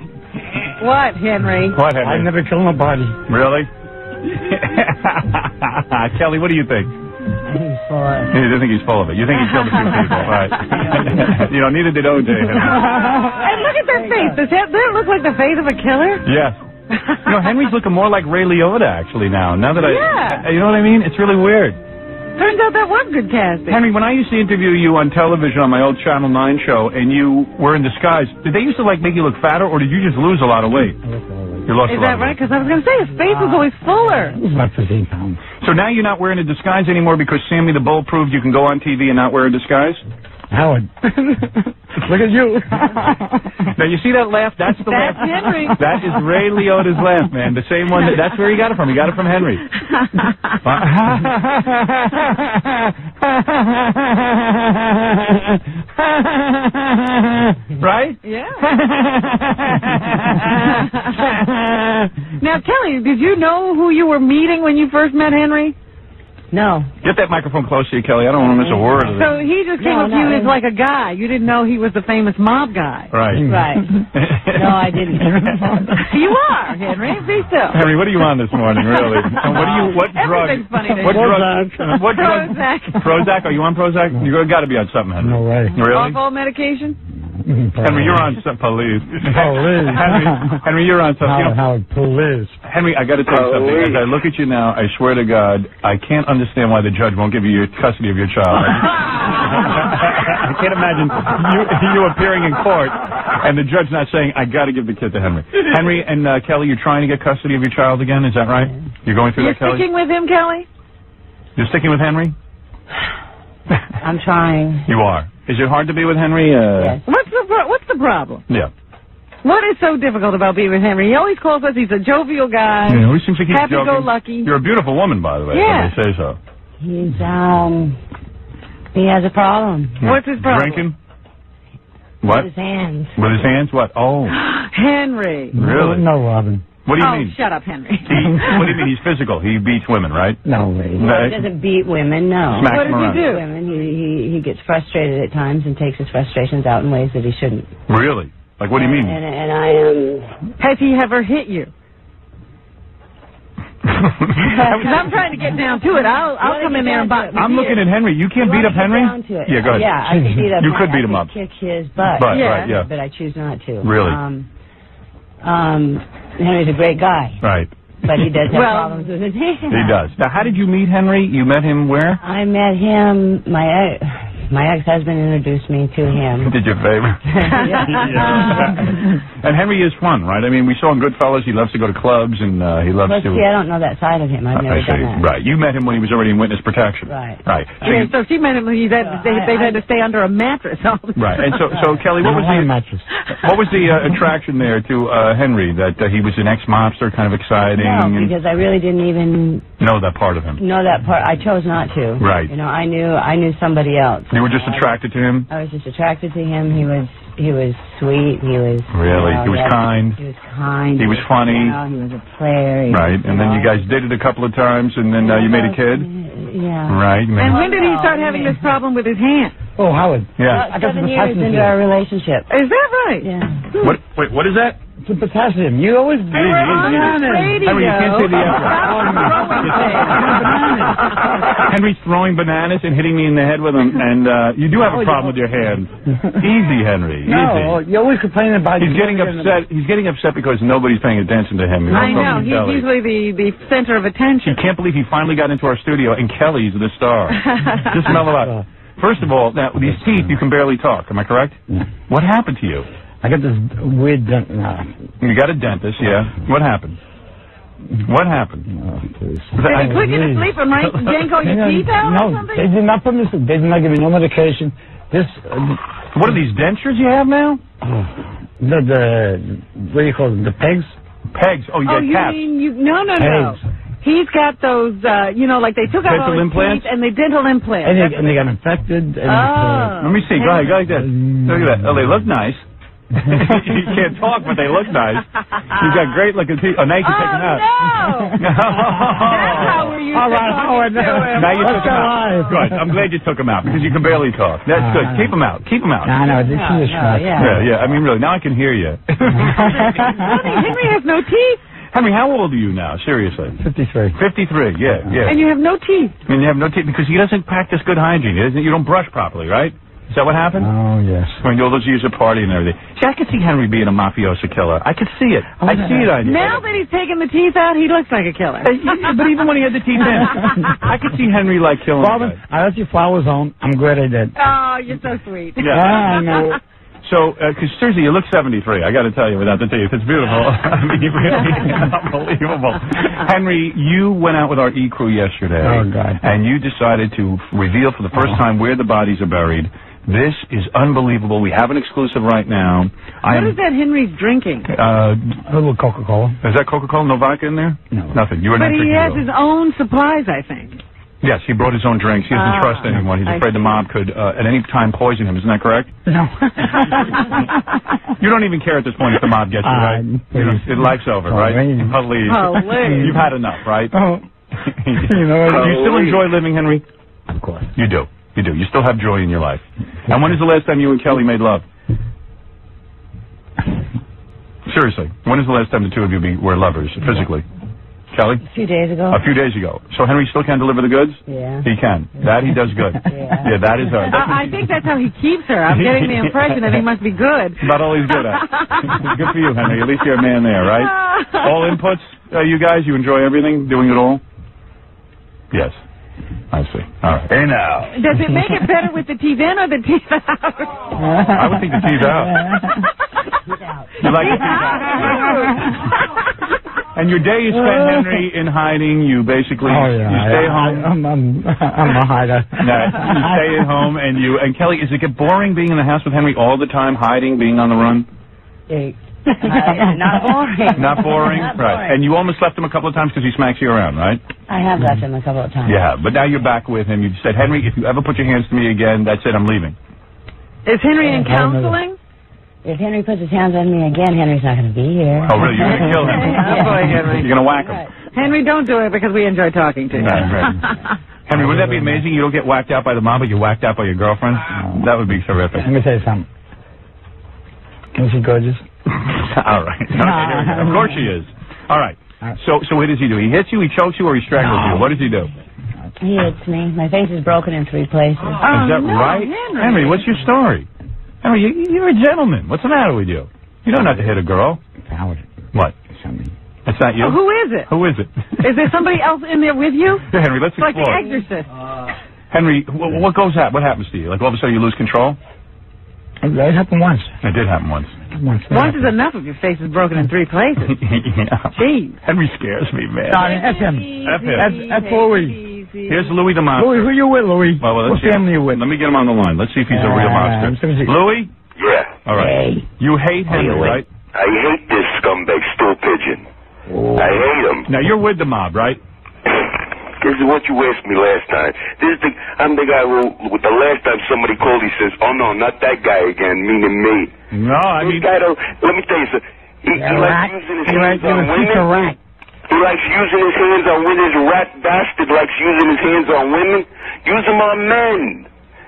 What, Henry? What, Henry? I never killed nobody. Really? *laughs* Kelly, what do you think? He's full of You think he's full of it. You think he killed a few people, *laughs* right? you know, neither did OJ. Henry. Hey, look at that face. Does that, that look like the face of a killer? Yes. *laughs* You know, Henry's looking more like Ray Liotta actually now. Now that I, Yeah. you know what I mean? It's really weird. Turns out that was good casting. Henry, when I used to interview you on television on my old Channel 9 show and you were in disguise, did they used to like make you look fatter or did you just lose a lot of weight? You lost Is a lot that right? Because I was going to say his face was uh, always fuller. He's about 15 pounds. So now you're not wearing a disguise anymore because Sammy the Bull proved you can go on TV and not wear a disguise? Howard. *laughs* Look at you. *laughs* Now you see that laugh? That's the That's laugh. Henry. That is Ray Liotta's laugh, man. The same one. That, that's where he got it from. He got it from Henry. *laughs* right? Yeah. now, Kelly, did you know who you were meeting when you first met Henry? No. Get that microphone close to you, Kelly. I don't want to miss a word of it. So he just came No, up to you as like a guy. You didn't know he was the famous mob guy. Right. Right. *laughs* No, I didn't. *laughs* you are, Henry. Be still. Henry, what are you on this morning, really? *laughs* And what do you? What drug? Funny to What you. drug? What drug? Prozac. Prozac? Are you on Prozac? You've got to be on something, Henry. No way. Really? Off all medication? Henry, you're on some police. Police. *laughs* Henry, Henry, you're on something. You Howard, know, Howard, police. Henry, I got to tell you something. As I look at you now, I swear to God, I can't understand why the judge won't give you your custody of your child. *laughs* I can't imagine you, you appearing in court and the judge not saying, "I got to give the kid to Henry." Henry and uh, Kelly, you're trying to get custody of your child again. Is that right? You're going through You're that, Kelly. sticking with him, Kelly? You're sticking with Henry. I'm trying. You are. Is it hard to be with Henry? Uh, What's the What's the problem? Yeah. What is so difficult about being with Henry? He always calls us. He's a jovial guy. Yeah, he seems like he's happy joking. go lucky. You're a beautiful woman, by the way. Yeah. If they say so. He's, um, he has a problem. What's his problem? Drinking. What? With his hands. With his hands? What? Oh, *gasps* Henry. really? No, Robin. What do you oh, mean? shut up, Henry. He, *laughs* what do you mean? He's physical. He beats women, right? No way. Well, he doesn't beat women, no. Smacks What does he do? Women, he, he, he gets frustrated at times and takes his frustrations out in ways that he shouldn't. Really? Like, what do you mean? And, and I am... Has he ever hit you? Because *laughs* I'm trying to get down to it. I'll I'll come in there and box. I'm looking at Henry. You can't beat up Henry? Down to it. Yeah, go ahead. Yeah, I could beat up. You could beat I him up. Kick his butt. Butt, Yeah. right, yeah. But I choose not to. Really? Um, um, Henry's a great guy, Right. but he does have Well, problems with his hands. He does. Now, how did you meet Henry? You met him where? I met him. My ex, my ex-husband introduced me to him. *laughs* Did you a favor? *laughs* *laughs* and Henry is fun, right? I mean, we saw in Goodfellas, he loves to go to clubs and uh, he loves But to. see, I don't know that side of him. I've never I see. done that. Right. You met him when he was already in witness protection. Right. Right. So Yeah, you- so she meant he's had, they, they've had to stay under a mattress all the Right. And so, so Kelly, what was the mattress? what was the uh, attraction there to uh, Henry? That uh, he was an ex-mobster, kind of exciting, No, and because I really didn't even know that part of him. know that part. I chose not to. Right. You know, I knew I knew somebody else. You were just attracted to him. I was just attracted to him. He was he was sweet. He was Really? you know, He was yeah, kind? He was kind. He was funny? You know, he was a player. he Right. was, And then you guys did it a couple of times, and then uh, you made a kid. Yeah. Right. you And when did he start having this problem with his hand? Oh, Howard. Yeah. About seven years into our relationship. Is that right? Yeah. What? Wait. What is that? It's a potassium. You always Hey, we're on radio. Henry, you can't say the F Stop Henry's throwing bananas and hitting me in the head with them, and uh, you do have a problem with your hands. Easy, Henry. Easy. No, you always complain about. He's getting upset. He's getting upset because nobody's paying attention to him. You I know. He's Kelly. usually the, the center of He attention. can't believe he finally got into our studio, and Kelly's the star. Just mellow out. *laughs* First of all, now these teeth, you can barely talk. Am I correct? What happened to you? I got this weird. dent- Uh, You got a dentist, yeah. What happened? What happened? oh, please. Did he put you to sleep and make *laughs* yank all your No, teeth out no, or something? they did not put me. to sleep. They did not give me no medication. This. Uh, What are these dentures you have now? *sighs* the the what do you call them? The pegs. Pegs. Oh, you Oh, got you caps. mean you? No, no, no. He's got those, uh, you know, like they took out all Dental his implants? teeth and they dental implants. And they, and they got infected. And Oh. Let me see. Go ahead. Go like this. Look at that. Oh, they look nice. You can't talk, but they look nice. You've got great looking teeth. Oh, now you can take them out. *laughs* That's how we're used All to Howard, to. Now you Let's took them out. live. Good. I'm glad you took them out because you can barely talk. That's Uh, good. Keep them out. Keep them out. I know, this is a stress. Yeah, yeah. I mean, really. Now I can hear you. *laughs* Henry has no teeth, Henry, how old are you now? Seriously. 53. 53. Yeah, yeah. and you have no teeth. I mean, you have no teeth because he doesn't practice good hygiene. He doesn't, you don't brush properly, right? Is that what happened? Oh, yes. When all those years of partying and everything. See, I could see Henry being a mafioso killer. I could see it. Oh, I see it on you. Now that he's taken the teeth out, he looks like a killer. Uh, but even when he had the teeth in, *laughs* I could see Henry like killing. Robin, I let your flowers on. I'm glad I did. Oh, you're so sweet. Yeah. I know. *laughs* So, uh, because seriously, you look 73. I got to tell you, without the teeth, it's beautiful. *laughs* I mean, you really unbelievable. Henry, you went out with our E crew yesterday, Oh, God. and you decided to reveal for the first uh-huh. time where the bodies are buried. This is unbelievable. We have an exclusive right now. I What am. is that Henry's drinking? Uh, A little Coca-Cola. is that Coca-Cola? No vodka in there? No. Nothing. You were But not he drinking has at all. his own supplies, I think. Yes, he brought his own drinks. He doesn't Ah, trust anyone. He's I afraid the mob could, uh, at any time, poison him. Isn't that correct? No. You don't even care at this point if the mob gets you, right? You know, it- life's over, Oh, right? please. Please. Please. You've had enough, right? oh, *laughs* you know, Do you still enjoy living, Henry? Of course. You do. You do. You still have joy in your life. And when is the last time you and Kelly made love? Seriously, when is the last time the two of you be, were lovers physically? Kelly? A few days ago. A few days ago. So Henry still can deliver the goods? Yeah. He can. That he does good. *laughs* Yeah. Yeah, that is uh, I, I think that's how he keeps her. I'm getting the *laughs* impression that he must be good. *laughs* about all he's good at. good for you, Henry. At least you're a man there, right? All inputs, uh, you guys, you enjoy everything, doing it all? Yes. I see. All right. Hey now. Does it make it better with the teeth in or the teeth out? I would think the teeth out. You like the teeth out? *laughs* And your day is spent, Henry, in hiding. You basically Oh, yeah. you stay I- home. I, I'm, I'm, I'm a hider. No, you stay at home, and you and Kelly. Does it get boring being in the house with Henry all the time, hiding, being on the run? Eh, uh, *laughs* not boring. Not boring, Not right? boring. And you almost left him a couple of times because he smacks you around, right? I have left him a couple of times. Yeah, but now you're back with him. You said, Henry, if you ever put your hands to me again, that's it. I'm leaving. Is Henry in Yeah, I don't know. counseling? If Henry puts his hands on me again, Henry's not going to be here. Oh, really? You're gonna kill him? *laughs* Oh, boy, Henry. You're gonna whack him? Henry, don't do it because we enjoy talking to you. Right, right. *laughs* Henry, wouldn't that be amazing? You don't get whacked out by the mob, but you're whacked out by your girlfriend. That would be terrific. Let me tell you something. Is she gorgeous? *laughs* All right. *laughs* Okay, there we go. Of course she is. All right. So, so what does he do? He hits you, he chokes you, or he strangles you? What does he do? He hits me. My face is broken in three places. is that oh, right? Henry, what's your story? Henry, you, you're a gentleman. What's the matter with you? You know not have to hit a girl. Howard. What? That's not you? Oh, who is it? Who is it? Is there somebody else in there with you? Yeah, *laughs* Henry, let's It's like the explore. exorcist. Henry, wh- what goes that? What happens to you? Like all of a sudden you lose control? It happened once. It did happen once. Once. Once is enough if your face is broken in three places. *laughs* yeah. Jeez. Henry scares me, man. Sorry, F him. F him. F, F Louis. Here's Louis the monster. Louis, who you with, Louis? Well, well, let's what see. family you with? Let me get him on the line. Let's see if he's a real Uh, monster. let me. Louis? Yeah. All right. You hate Henry, right? I hate this scumbag stool pigeon. I hate him. Now you're with the mob, right? *laughs* This is what you asked me last time. This is the I'm the guy who with the last time somebody called he says, Oh no, not that guy again, meaning me. No, I mean. this mean guy don't let me tell you something. He, he Yeah, likes using his He hands on you're a piece of women. He likes using his hands on women. This rat bastard likes using his hands on women. Use them on men.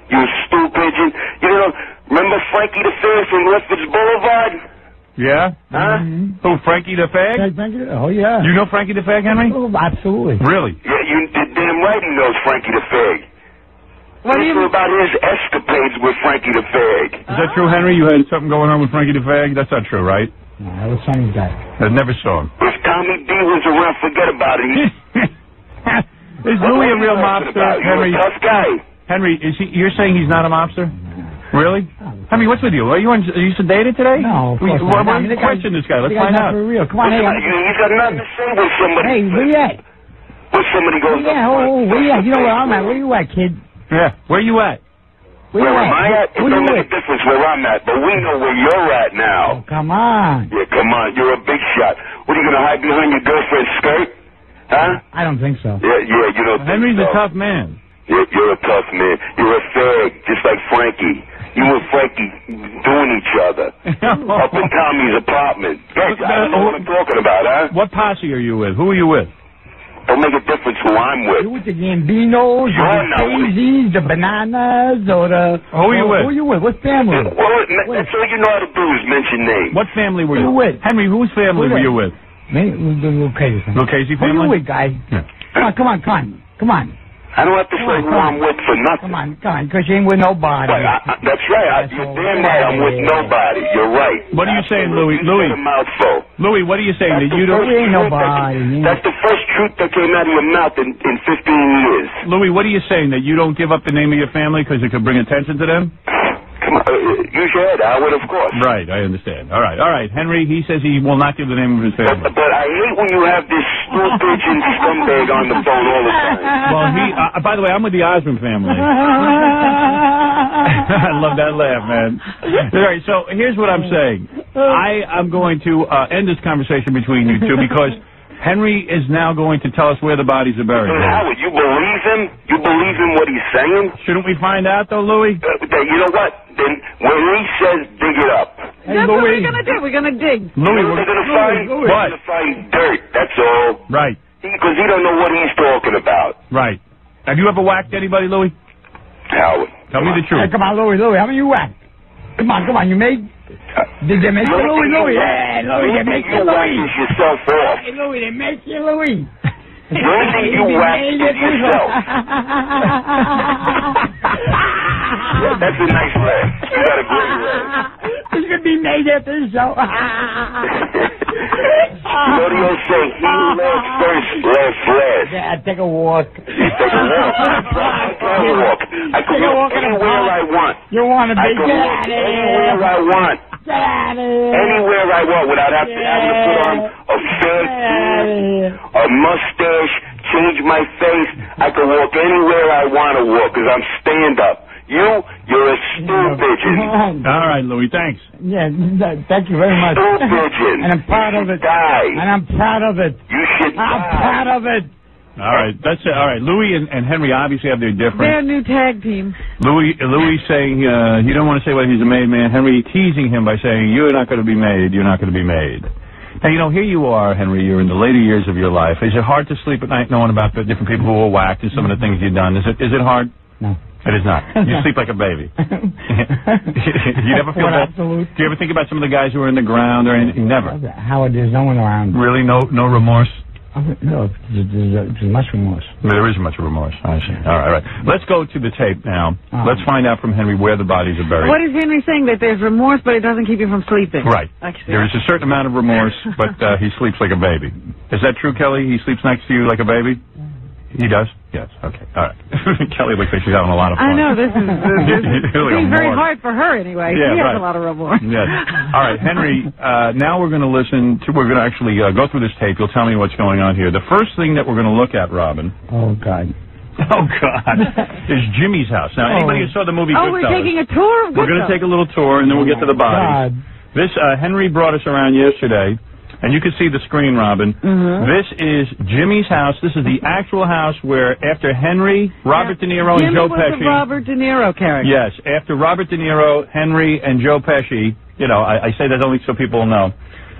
You stool pigeon. You know, remember Frankie the Fair from Lefferts Boulevard? Yeah? Huh? Who, Frankie the Fag? Oh, yeah. You know Frankie the Fag, Henry? Oh, absolutely. Really? Yeah, you did damn right he knows Frankie the Fag. What do you Listen about his escapades with Frankie the Fag. Is that true, Henry? You had something going on with Frankie the Fag? That's not true, right? No, that was some guy. I never saw him. If Tommy D was around, forget about it. He- *laughs* Is Louis a real mobster, Henry? a tough guy. Henry, is he? You're saying he's not a mobster? Really? Henry, what's with you? Are you on, are you sedated today? No, of We, course well, not. why I mean, don't the guy- question this guy? Let's find out. for real. Come on, hey, Listen, you, you got nothing to say when somebody. hey, where you at? When somebody goes Yeah, up oh, front, oh, where you at? You know where I'm at. Where you at, kid? Yeah. Where you at? Where Where you am I at? It Who don't you make a difference where I'm at, but we know where you're at now. Oh, come on. Yeah, come on, you're a big shot. What are you gonna hide behind your girlfriend's skirt? Huh? I don't think so. Yeah, yeah, you don't Henry's think a so. tough man. You're, you're a tough man. You're a fag, just like Frankie. You and Frankie doing each other *laughs* up in Tommy's apartment. Hey, I don't know what I'm talking about, huh? What posse are you with? Who are you with? Don't make a difference who I'm with. You with the Gambinos, or the not Daisies, the Bananas, or the... Who are you or- with? Who are you with? What family? Well, that's all you know how to do is mention names. What family were you you with? Henry, whose family Who were you you with? Me, the little Casey family. Little Casey Who you family? with, guy? Come on, come on, come on. Come on. I don't have to say who I'm with for nothing. Come on, come on, because you ain't with nobody. But I, I, that's right. I, you're damn right. I'm with nobody. You're right. What are you saying, Louis? Louis, mouthful. Louis, what are you saying? That's That you don't. ain't nobody. That, that's the first truth that came out of your mouth in, in 15 years. Louis, what are you saying? That you don't give up the name of your family because it could bring attention to them? Come on, I use your head, Howard, of course. Right, I understand. All right, all right. Henry, he says he will not give the name of his family. But, but I hate when you have this stupid *laughs* and scumbag on the phone all the time. Well, he. Uh, by the way, I'm with the Osmond family. *laughs* *laughs* I love that laugh, man. All right, so here's what I'm saying. I am going to uh, end this conversation between you two because Henry is now going to tell us where the bodies are buried. But Howard, you believe him? You believe in what he's saying? Shouldn't we find out, though, Louis? Uh, you know what? Then when he says dig it up, That's what we're gonna do. We're gonna dig. Louis, they're we're gonna find Louis. they're gonna find dirt. That's all. Right, Because he don't know what he's talking about. right. Have you ever whacked anybody, Louis? Howard. Tell me the Hey, truth. come on, Louis, Louis, how many you whacked? Come on, come on, you made... Uh, did they make you Louis, Louis? Yeah, eh? Louis, they make you you Louis. yourself off. Hey, Louis, they make you Louis. The only thing you whack is yourself. That's a nice laugh. You got a great laugh. It's gonna be made after the show. *laughs* You know the old saying, he laughs first laughs last. yeah, take a walk. Take a walk. I can walk. I can walk walk in the anywhere. I want. You want to I be can walk anywhere. I want. Get out of here. Anywhere I want without having to, having to put on a fat Get out of here. a mustache, change my face. I can walk anywhere I want to walk because I'm stand up. You, you're a stool pigeon. *laughs* All right, Louis, thanks. Yeah, th- thank you very much. Stool pigeon. *laughs* And I'm proud of it. Die. And I'm proud of it. You should I'm die. proud of it. All right, that's it. All right, Louis and, and Henry obviously have their They're a new tag team. Louis, Louis saying uh, he don't want to say whether he's a made man. Henry teasing him by saying you're not going to be made. You're not going to be made. Now you know here you are, Henry. You're in the later years of your life. Is it hard to sleep at night knowing about the different people who were whacked and some of the things you've done? Is it is it hard? No. It is not. You *laughs* sleep like a baby. *laughs* *laughs* you never feel What bad. absolute? Do you ever think about some of the guys who are in the ground or anything? Never. Howard, there's no one around. Really, no no remorse. No, there's, there's, there's much remorse. There isn't much remorse. I see. All right, all right. Let's go to the tape now. Uh-huh. Let's find out from Henry where the bodies are buried. What is Henry saying? That there's remorse, but it doesn't keep you from sleeping. Right. I. There is a certain amount of remorse, but uh, he sleeps like a baby. Is that true, Kelly? He sleeps next to you like a baby? He does? Yes. Okay. All right. *laughs* Kelly looks like she's having a lot of fun. I know this is this is *laughs* You're like very hard for her anyway. Yeah, she has a lot of remorse. Yes. All right, Henry. Uh, now we're going to listen to. We're going to actually uh, go through this tape. You'll tell me what's going on here. The first thing that we're going to look at, Robin. Oh, God. *laughs* Oh God, is Jimmy's house. Now, anybody who saw the movie Oh, we're Goodfellas, taking a tour of we're going to take a little tour and then we'll get to the bodies. This uh, Henry brought us around yesterday, and you can see the screen, Robin. Mm-hmm. This is Jimmy's house. This is the actual house where, after Henry, Robert De Niro, and Jimmy Joe was Pesci. the Robert De Niro character. Yes, after Robert De Niro, Henry, and Joe Pesci. You know, I, I say that only so people will know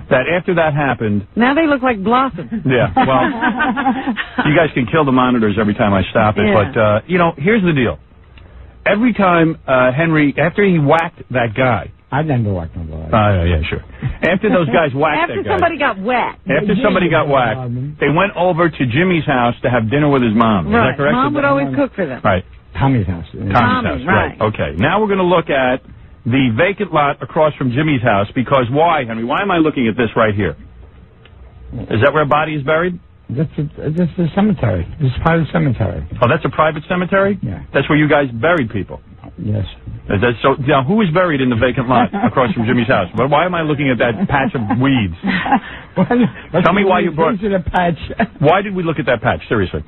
that after that happened. Now they look like blossoms. Yeah, well, *laughs* you guys can kill the monitors every time I stop it, Yeah. but uh, you know, here's the deal. Every time uh, Henry, after he whacked that guy. I've never whacked nobody. Uh, yeah, sure. After those guys *laughs* whacked After that guy. somebody got wet. After somebody got whacked, they went over to Jimmy's house to have dinner with his mom. Is Right. that correct? Mom would always cook for them. Right. Tommy's house. Tommy's Tommy, house. Right. Okay. Now we're going to look at the vacant lot across from Jimmy's house because why, Henry? Why am I looking at this right here? Is that where a body is buried? This is, this is a cemetery. This is part of the cemetery. Oh, that's a private cemetery? Yeah. That's where you guys buried people. Yes. Is that, so now, who is buried in the vacant lot across from Jimmy's house? Well, why am I looking at that patch of weeds? *laughs* Tell me why you brought. Into the patch. Why did we look at that patch? Seriously,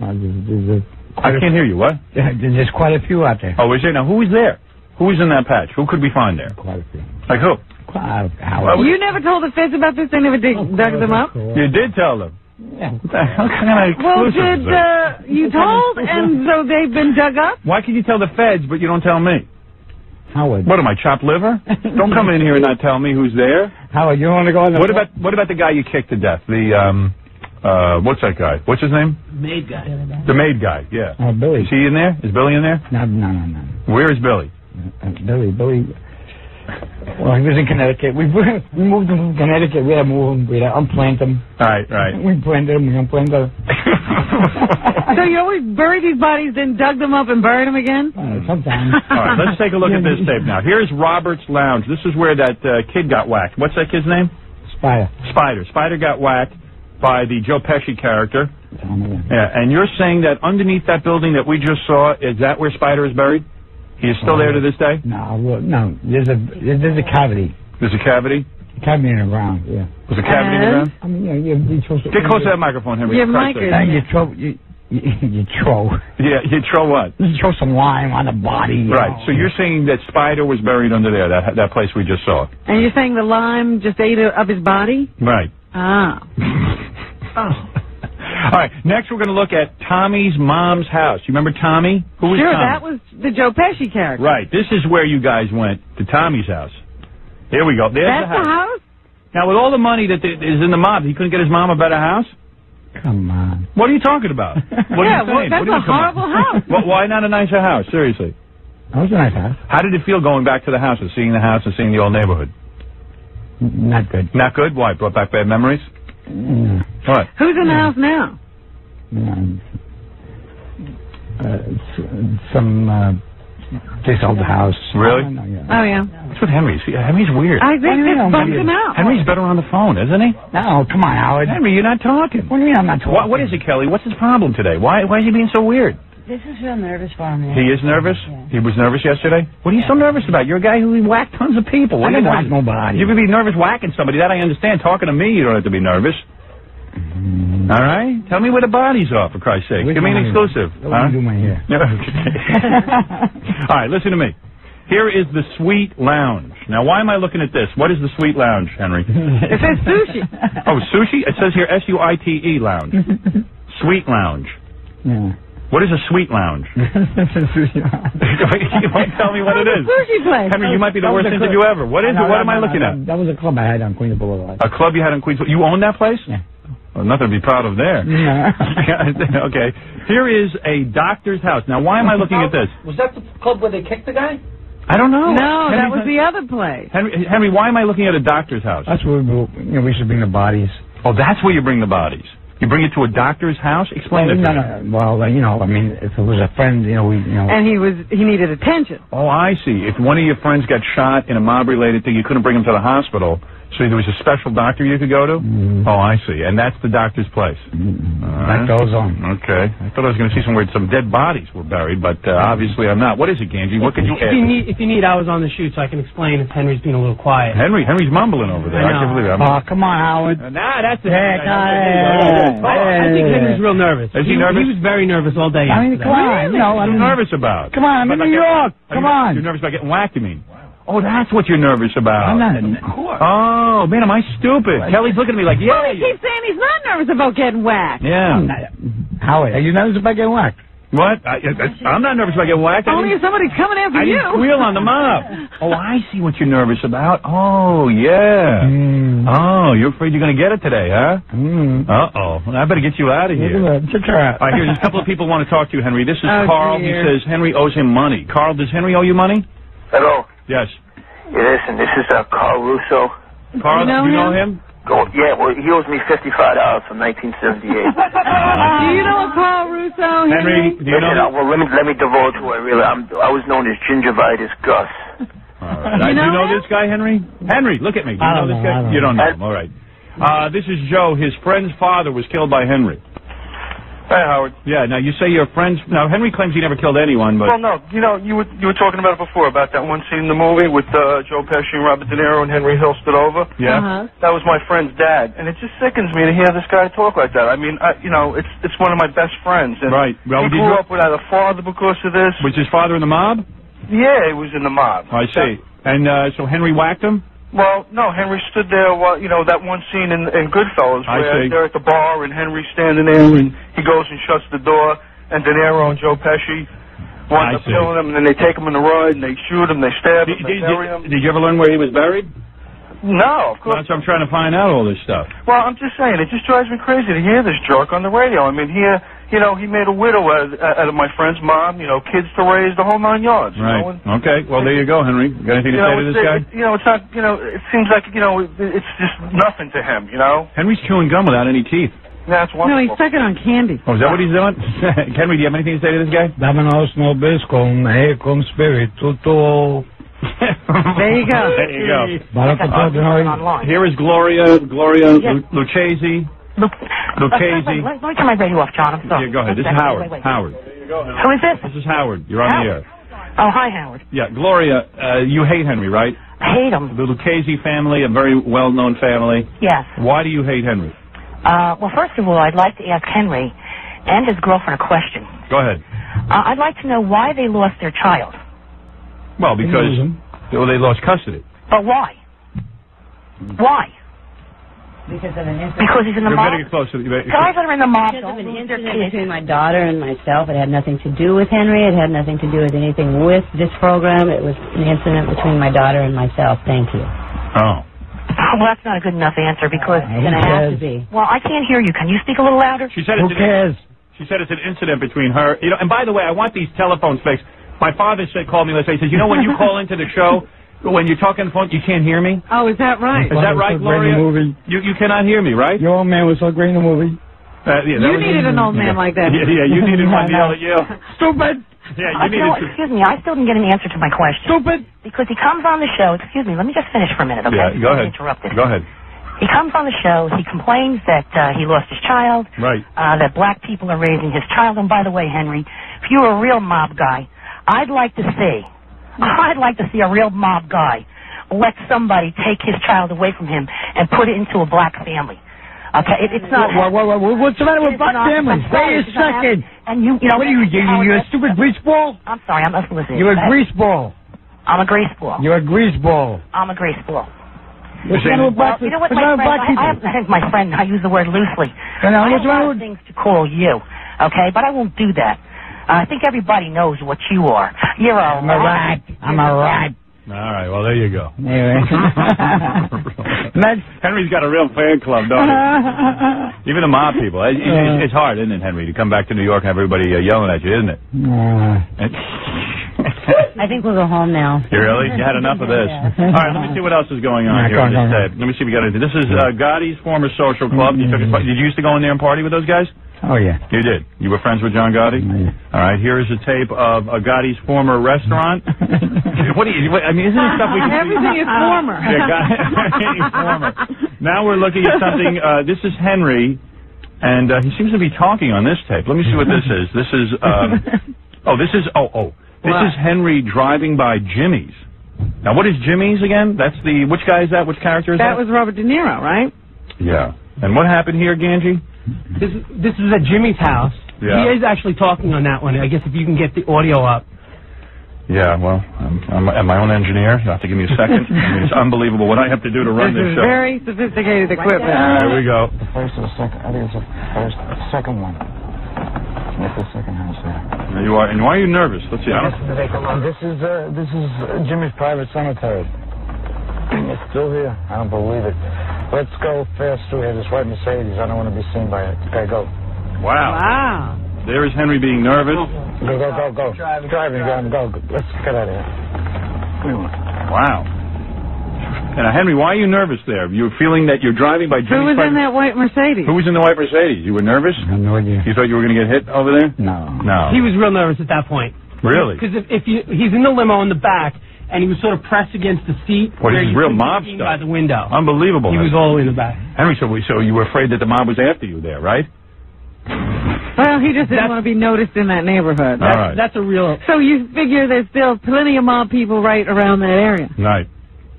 Uh, there's, there's a- I can't hear you. What? There's quite a few out there. Oh, is there now? Who is there? Who is in that patch? Who could we find there? Quite a few. Like who? Quite, a Well, You never told the feds about this? They never dig, dug them up? You did tell them. Yeah. What the hell kind of Well, exclusive is did uh, you told, and so they've been dug up? Why can you tell the feds, but you don't tell me? Howard. What am I, chopped liver? don't come in here and not tell me who's there. Howard, you want to go on the What about what about the guy you kicked to death? The um, uh, what's that guy? What's his name? Maid guy. The maid guy. Yeah. Oh, Billy. Is he in there? Is Billy in there? No, no, no, no. Where is Billy? Uh, Billy, Billy. Well, he was in Connecticut. We we moved him from Connecticut. We had to move him. We had to unplant him. Right, right. We planted him. We unplanted him. *laughs* so you always buried these bodies, then dug them up and buried them again? Uh, sometimes. All right, let's take a look at this *laughs* tape now. Here's Robert's Lounge. This is where that uh, kid got whacked. What's that kid's name? Spider. Spider. Spider got whacked by the Joe Pesci character. Yeah, and you're saying that underneath that building that we just saw, is that where Spider is buried? He is still there to this day? No, well, no. There's a there's a cavity. There's a cavity? Cavity in the ground. Yeah. There's a cavity in the ground? I mean, yeah, you, know, you, you throw Get close to that microphone, Henry. Your for Christ's mic sake. is- You throw you, *laughs* you, you throw. Yeah, you throw what? *laughs* You throw some lime on the body. Right. know. So you're saying that Spider was buried under there, that that place we just saw. And you're saying the lime just ate up his body? Right. Ah. *laughs* All right. Next, we're going to look at Tommy's mom's house. You remember Tommy? Who was sure, Tommy? that was the Joe Pesci character. Right. This is where you guys went to Tommy's house. Here we go. There's That's the the house. house? Now, with all the money that is in the mob, he couldn't get his mom a better house. Come on. What are you talking about? *laughs* What yeah, are you well, that's What do you a mean, come on? horrible house. *laughs* Well, why not a nicer house? Seriously. That was a nice house. How did it feel going back to the house and seeing the house and seeing the old neighborhood? Not good. Not good. Why? Brought back bad memories. What? Who's in the house now? Uh, some uh, they sold the house. Really? Know, yeah. Oh, yeah. That's what Henry's. Henry's weird. I think What do you bumped him out. Henry's better on the phone, isn't he? No, come on, Howard. Henry, you're not talking. What do you mean I'm not talking? What, what is it, Kelly? What's his problem today? Why, why is he being so weird? This is real nervous for me. He is nervous? He was nervous yesterday? What are you so nervous about? You're a guy who whacked tons of people. What I are you didn't whack nervous- nobody. You could be nervous whacking somebody. That I understand. Talking to me, you don't have to be nervous. Mm-hmm. All right? Tell me where the bodies are, for Christ's sake. Which Give me an exclusive. Don't Huh? do my hair. No, *laughs* okay. All right, listen to me. Here is the Sweet Lounge. Now, why am I looking at this? What is the Sweet Lounge, Henry? *laughs* It says sushi. oh, sushi? It says here S-U-I-T-E Lounge. *laughs* Sweet Lounge. Yeah. What is a Sweet Lounge? *laughs* *laughs* you might tell me what it is. Sushi place. Henry, you might be the worst interview ever. What is No, it? What no, am I looking no, at? That was a club I had on Queens Boulevard. A club you had in Queens. You own that place? Yeah. Well, nothing to be proud of there. *laughs* No. okay. Here is a doctor's house. Now, why am I looking at this? Was that the club where they kicked the guy? I don't know. No, that was the other place. Henry, Henry, why am I looking at a doctor's house? That's where we, you know, we should bring the bodies. Oh, that's where you bring the bodies. You bring it to a doctor's house? Explain no, it to no, me. no. Well, you know, I mean, if it was a friend, you know, we, you know. And he was he needed attention. Oh, I see. If one of your friends got shot in a mob-related thing, you couldn't bring him to the hospital, so there was a special doctor you could go to? Mm-hmm. Oh, I see. And that's the doctor's place. that goes on. Okay. I thought I was going to see somewhere some dead bodies were buried, but uh, obviously I'm not. What is it, Ganji? What could you If you need, if you need, I was on the shoot, so I can explain if Henry's being a little quiet. Henry, Henry's mumbling over there. I, I can't believe it. I'm- Oh, come on, Howard. Nah, that's it. Heck, Oh, I think Henry's real nervous. Is he nervous? He was very nervous all day. I mean, yesterday. come on. No, I you mean, nervous about? come on, I'm in New York. Are Come you- on. You're nervous about getting whacked, you mean? Oh, that's what you're nervous about. I'm not. Oh, man, am I stupid? Kelly's looking at me like, Well, yeah. he keeps saying he's not nervous about getting whacked. Yeah. I'm not. Howard, are you nervous about getting whacked? What? I, I, I'm not nervous about getting whacked. Only if somebody's coming after I you. didn't squeal on the mob. *laughs* Oh, I see what you're nervous about. Oh, yeah. Mm. Oh, you're afraid you're going to get it today, huh? Mm. Uh-oh. Well, I better get you out of here. Look at that. Check her out. All right, here's a couple of people want to talk to you, Henry. This is *laughs* Oh, Carl. dear. He says Henry owes him money. Carl, does Henry owe you money? Hello. Yes. Yeah, listen, this is uh, Carl Russo. Carl, You know do you know him? him? Go, yeah, well, he owes me fifty-five dollars from nineteen seventy-eight. *laughs* Do you know *laughs* Carl Russo, Henry, do you know Listen, uh, him? well, let me let me divulge who I really. I'm, I was known as Gingivitis Gus. All right. Do you know this guy, Henry? Henry, look at me. Do you I know don't this know, guy? Don't you don't know. know him. All right. Uh, this is Joe. His friend's father was killed by Henry. Hey, Howard. Yeah, now you say your friend's... Now, Henry claims he never killed anyone, but... Well, no, you know, you were you were talking about it before about that one scene in the movie with uh, Joe Pesci and Robert De Niro and Henry Hill stood over. Yeah? Uh-huh. That was my friend's dad, and it just sickens me to hear this guy talk like that. I mean, I, you know, it's it's one of my best friends, and Right. Well, he grew you- up without a father because of this. Was his father in the mob? Yeah, he was in the mob. I see. And uh, so Henry whacked him? Well, no, Henry stood there while, you know, that one scene in, in Goodfellas where they're at the bar and Henry's standing there and he goes and shuts the door and De Niro and Joe Pesci wind I up see. killing him and then they take him in the ride and they shoot him, they stab him, they Did, bury him. did, did you ever learn where he was buried? No, of course. That's what I'm trying to find out all this stuff. Well, I'm just saying, it just drives me crazy to hear this jerk on the radio. I mean, here, you know, he made a widow out of, out of my friend's mom, you know, kids to raise, the whole nine yards. You Right. know, and, Okay. Well, there you go, Henry. Got anything to you say know, to it's, this guy? it- you know, it's not, you know, it seems like, you know, it- it's just nothing to him, you know? Henry's chewing gum without any teeth. That's wonderful. No, he's sucking on candy. Oh, is that what he's doing? *laughs* Henry, do you have anything to say to this guy? Vámonos no con con spiritu to. There you go. There you go. Here is Gloria, Gloria Yes. Lu- Lucchese. Lucchese. Let, let me turn my radio off, John. I'm sorry. Yeah, go ahead. This is Howard. Wait, wait, wait. Howard. Who is this? This is Howard. You're on the air. Oh, hi, Howard. Yeah, Gloria, uh, you hate Henry, right? I hate him. The Lucchese family, a very well-known family. Yes. Why do you hate Henry? Uh, well, first of all, I'd like to ask Henry and his girlfriend a question. Go ahead. Uh, I'd like to know why they lost their child. Well, because well, they lost custody. But why? Why? Because of an incident. Because he's in the You mob? better get closer. You better- Guys that are in the mob Because of an incident between my daughter and myself. It had nothing to do with Henry. It had nothing to do with anything with this program. It was an incident between my daughter and myself. Thank you. Oh. Well, that's not a good enough answer because It's gonna have to be. Well, I can't hear you. Can you speak a little louder? She said it's an, She said it's an incident between her. You know, and by the way, I want these telephones fixed. My father said, called me last night. He says, you know, when you call into the show, when you're talking on the phone, you can't hear me. Oh, is that right? Is that right, Gloria? movie. You you cannot hear me, right? Your old man was so great in the movie. Uh, yeah, that You was- needed an old man like that. Yeah, yeah, you needed one to *laughs* I yell at you. Stupid. Yeah, Uh, you you know what? needed. Excuse me. I still didn't get an answer to my question. Stupid. Because he comes on the show. Excuse me. Let me just finish for a minute, okay? Yeah, go ahead. Interrupt this. Go ahead. He comes on the show. He complains that uh, he lost his child. Right. Uh, that black people are raising his child. And by the way, Henry, if you were a real mob guy, I'd like to see. I'd like to see a real mob guy let somebody take his child away from him and put it into a black family. Okay, it, it's not. What, what, what, what- what's the matter with black families? Wait a second. And you, you know, what are you? You, you're a stupid grease ball. I'm sorry, I'm not listening. You're a Go ahead. grease ball. I'm a grease ball. You're a grease ball. I'm a grease ball. What's matter with Well, you know what, my friend, I, people? I have, my friend, I use the word loosely. And I have the a matter lot of things to call you, okay? But I won't do that. I think everybody knows what you are. You're a I'm a rat. I'm a rat. All right. Well, there you go. Anyway. *laughs* Henry's got a real fan club, don't he? *laughs* Even the mob people. It- it- it's hard, isn't it, Henry, to come back to New York and have everybody uh, yelling at you, isn't it? And- I think we'll go home now. You really? You had enough of this. All right, let me see what else is going on Yeah, here go on on, this go Let me see if we got into This is uh, Gotti's former social club. You took a, did you used to go in there and party with those guys? Oh, yeah. You did. You were friends with John Gotti? All right, here is a tape of uh, Gotti's former restaurant. *laughs* what do you, what, I mean, isn't this stuff we *laughs* can Everything is former. *laughs* Yeah, Gotti, everything's former. Now we're looking at something, uh, this is Henry, and uh, he seems to be talking on this tape. Let me see what this is. This is, um, oh, this is, oh, oh, this What? is Henry driving by Jimmy's. Now, what is Jimmy's again? That's the, which guy is that? Which character is that? That was Robert De Niro, right? Yeah. And what happened here, Ganji? This this is at Jimmy's house. Yeah. He is actually talking on that one. I guess if you can get the audio up. Yeah, well, I'm, I'm, I'm my own engineer. You'll have to give me a second. *laughs* I mean, it's unbelievable what I have to do to run This this is show. very sophisticated equipment. There we go. The first or the second? I think it's the first, the second one. It's the second house there. There you are. And why are you nervous? Let's see. I don't, This is uh, this is uh, Jimmy's private cemetery. It's still here. I don't believe it. Let's go fast through here. This white Mercedes. I don't want to be seen by it. Okay, go. wow. Wow. There is Henry being nervous. Go, go, go, go. Driving, driving, go, go. Let's get out of here. Wow. And uh, Henry, why are you nervous there? You're feeling that you're driving by Who Jimmy's was in that white Mercedes? Who was in the white Mercedes? You were nervous? I have no idea. You thought you were going to get hit over there? No. No. He was real nervous at that point. Really? Because if, if you, he's in the limo in the back, and he was sort of pressed against the seat. Well, where this real mob be seen stuff. By the window. Unbelievable. He was Henry. all the way in the back. Henry, so, we, so you were afraid that the mob was after you there, right? Well, he just didn't want to be noticed in that neighborhood. All right. That's a real. So you figure there's still plenty of mob people right around that area. Right.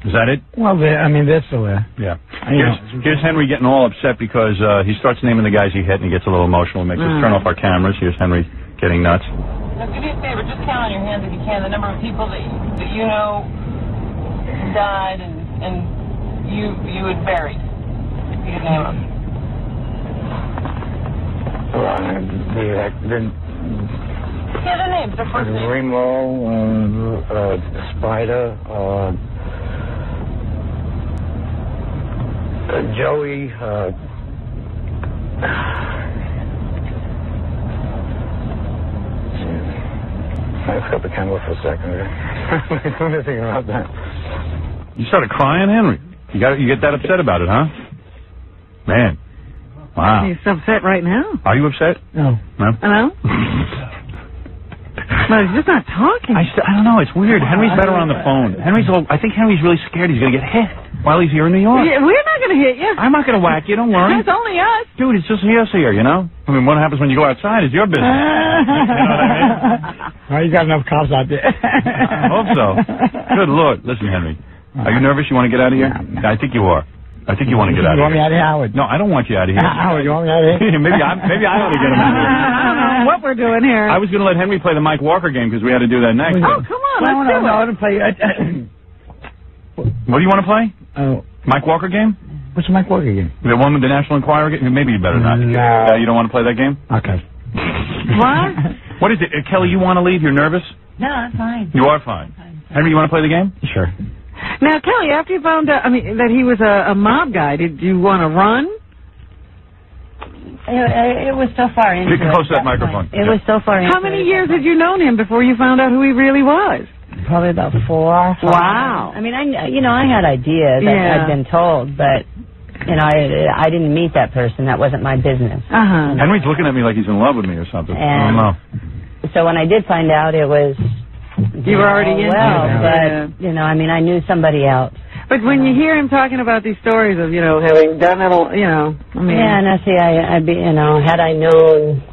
Is that it? Well, they, I mean, they're still there. Yeah. Here's, here's Henry getting all upset because uh, he starts naming the guys he hit and he gets a little emotional and makes us Mm. turn off our cameras. Here's Henry getting nuts. Now, do me a favor, just count on your hands if you can the number of people that you, that you know died and, and you you had buried? You could name them. Well, the, like, the, Yeah, their names. Their first names. Remo, uh, uh, Spider, uh, uh, Joey, uh, I just got the camera for a second. *laughs* Let me think about that. You started crying, Henry. You got you get that upset about it, huh? Man. Wow. He's upset right now. Are you upset? No. No? I *laughs* know. but he's just not talking. I, st- I don't know. It's weird. Henry's better on the phone. Henry's all, I think Henry's really scared he's going to get hit while he's here in New York. Yeah, we're not going to hit you. I'm not going to whack you. Don't worry. It's only us. Dude, it's just us here, you know? I mean, what happens when you go outside is your business. *laughs* Oh, you got enough cops out there. I hope so. Good Lord. Listen, Henry. Are you nervous? You want to get out of here? I think you are. I think you want to get out You of want me here. out of here, Howard? No, I don't want you out of here. Howard, you want me out of here? *laughs* maybe I maybe I ought to get him out of here. *laughs* I don't know what we're doing here. I was going to let Henry play the Mike Walker game because we had to do that next. oh, come on. No, let's no, do no, I want to play. What do you want to play? Oh, Mike Walker game? what's the Mike Walker again? The one with the National Enquirer game? Maybe you better not. No. Uh, you don't want to play that game? Okay. What? *laughs* What is it? Uh, Kelly, you want to leave? You're nervous? No, I'm fine. You are fine. Henry, you want to play the game? Sure. Now, Kelly, after you found out, I mean, that he was a, a mob guy, did you want to run? It, it was so far into You can it close that at microphone. point. It was so far into How many it. years had you known him before you found out who he really was? Probably about four. five. Wow. I mean, I you know I had ideas. I, Yeah. I'd been told, but you know I I didn't meet that person. That wasn't my business. Uh huh. Henry's looking at me like he's in love with me or something. I And- don't know. So when I did find out, it was You were already oh, into well, it. but Yeah. you know I mean I knew somebody else. But when you hear him talking about these stories of, you know, having done it, all, you know, I mean, yeah, and I see I I be you know had I known,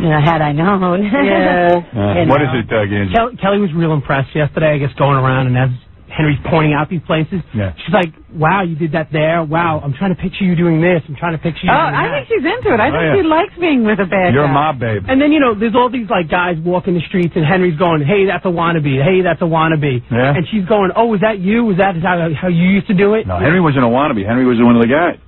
you know had I known. Yeah. *laughs* Uh, what know. is it, Doug? Ganji? Kel- Kelly was real impressed yesterday, I guess, going around and as Henry's pointing out these places, Yeah. she's like, wow, you did that there. Wow, I'm trying to picture you doing this. I'm trying to picture you Oh, doing I that. think she's into it. I Oh, think yeah. she likes being with a bad You're guy. a mob babe. And then, you know, there's all these, like, guys walking the streets, and Henry's going, hey, that's a wannabe. Hey, that's a wannabe. Yeah. And she's going, oh, was that you? Was that how, how you used to do it? No, Henry wasn't a wannabe. Henry was one of the guys.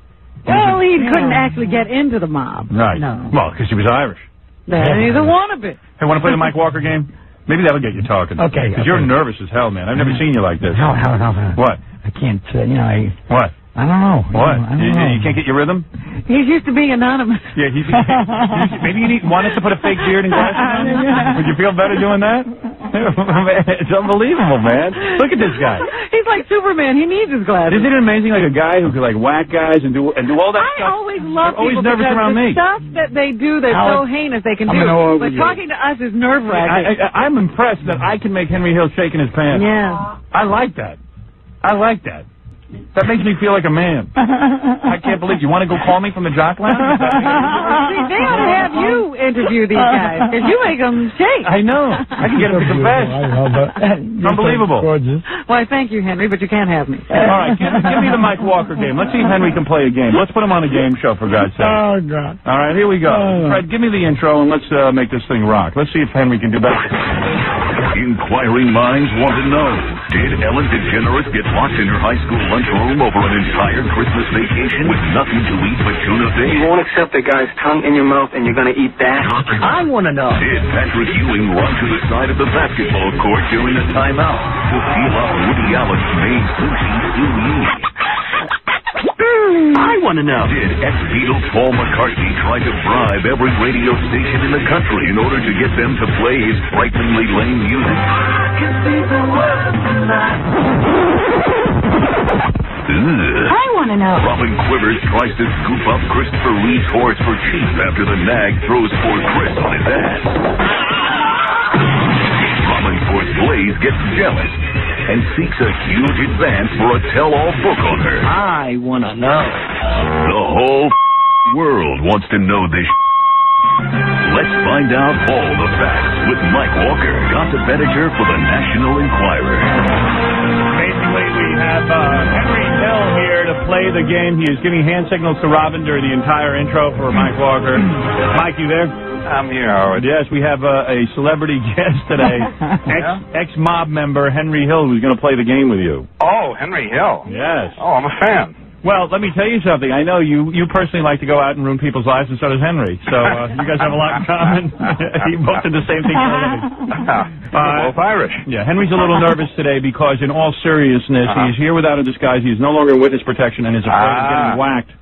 Well, he couldn't actually get into the mob. Right. No. Well, because he was Irish. Then he's a wannabe. Hey, want to play the Mike Walker game? Maybe that'll get you talking. Okay, Because you're nervous as hell, man. I've never seen you like this. How, how, how, how? What? I can't, uh, you know, I, What? I don't know. What? I don't You, know. you can't get your rhythm? He's used to being anonymous. Yeah, he's, he's, *laughs* maybe you need want us to put a fake beard and glasses on? Would you feel better doing that? *laughs* it's unbelievable, man. Look at this guy. He's like Superman. He needs his glasses. Isn't it amazing, like a guy who could like whack guys and do and do all that I stuff? always love They're always people nervous because around the me. stuff that they do that's so Howard, heinous they can I'm do. gonna But you. talking to us is nerve I, wracking. I, I'm impressed that I can make Henry Hill shake in his pants. Yeah. I like that. I like that. That makes me feel like a man. *laughs* I can't believe you want to go call me from the jock lounge. Is that- See, they ought to have you interview these guys because you make them shake. I know. I can get him to confess. I love it. You're so Unbelievable. Gorgeous. Well, thank you, Henry, but you can't have me. All right, give, give me the Mike Walker game. Let's see if Henry can play a game. Let's put him on a game show, for God's sake. Oh, God. All right, here we go. Oh. Fred, give me the intro and let's uh, make this thing rock. Let's see if Henry can do better. Inquiring minds want to know. Did Ellen DeGeneres get locked in her high school lunchroom over an entire Christmas vacation with nothing to eat but tuna fish? You won't accept a guy's tongue in your mouth and you're gonna eat that? I want to know. Did Patrick Ewing run to the side of the basketball court during a timeout to feel out Woody Allen's made sushi still used? I want to know. Did ex-Beatle Paul McCartney try to bribe every radio station in the country in order to get them to play his frighteningly lame music? Ugh. I want to know. Robin Quivers tries to scoop up Christopher Reeve's horse for cheap after the nag throws poor Chris on his ass. Robin's horse Blaze gets jealous and seeks a huge advance for a tell-all book on her. I want to know. The whole world wants to know this. Let's find out all the facts with Mike Walker, gossip editor for the National Enquirer. We have uh, Henry Hill here to play the game. He is giving hand signals to Robin during the entire intro for Mike Walker. *laughs* Mike, you there? I'm here, Howard. Yes, we have uh, a celebrity *laughs* guest today, *laughs* ex ex mob member Henry Hill, who's going to play the game with you. Oh, Henry Hill. Yes. Oh, I'm a fan. Well, let me tell you something. I know you you personally like to go out and ruin people's lives, and so does Henry. So uh, you guys have a lot in common. *laughs* you both did the same thing. We're *laughs* both Irish. Yeah, Henry's a little nervous today because, in all seriousness, Uh-huh. he's here without a disguise. He's no longer in witness protection and is afraid of Ah. getting whacked.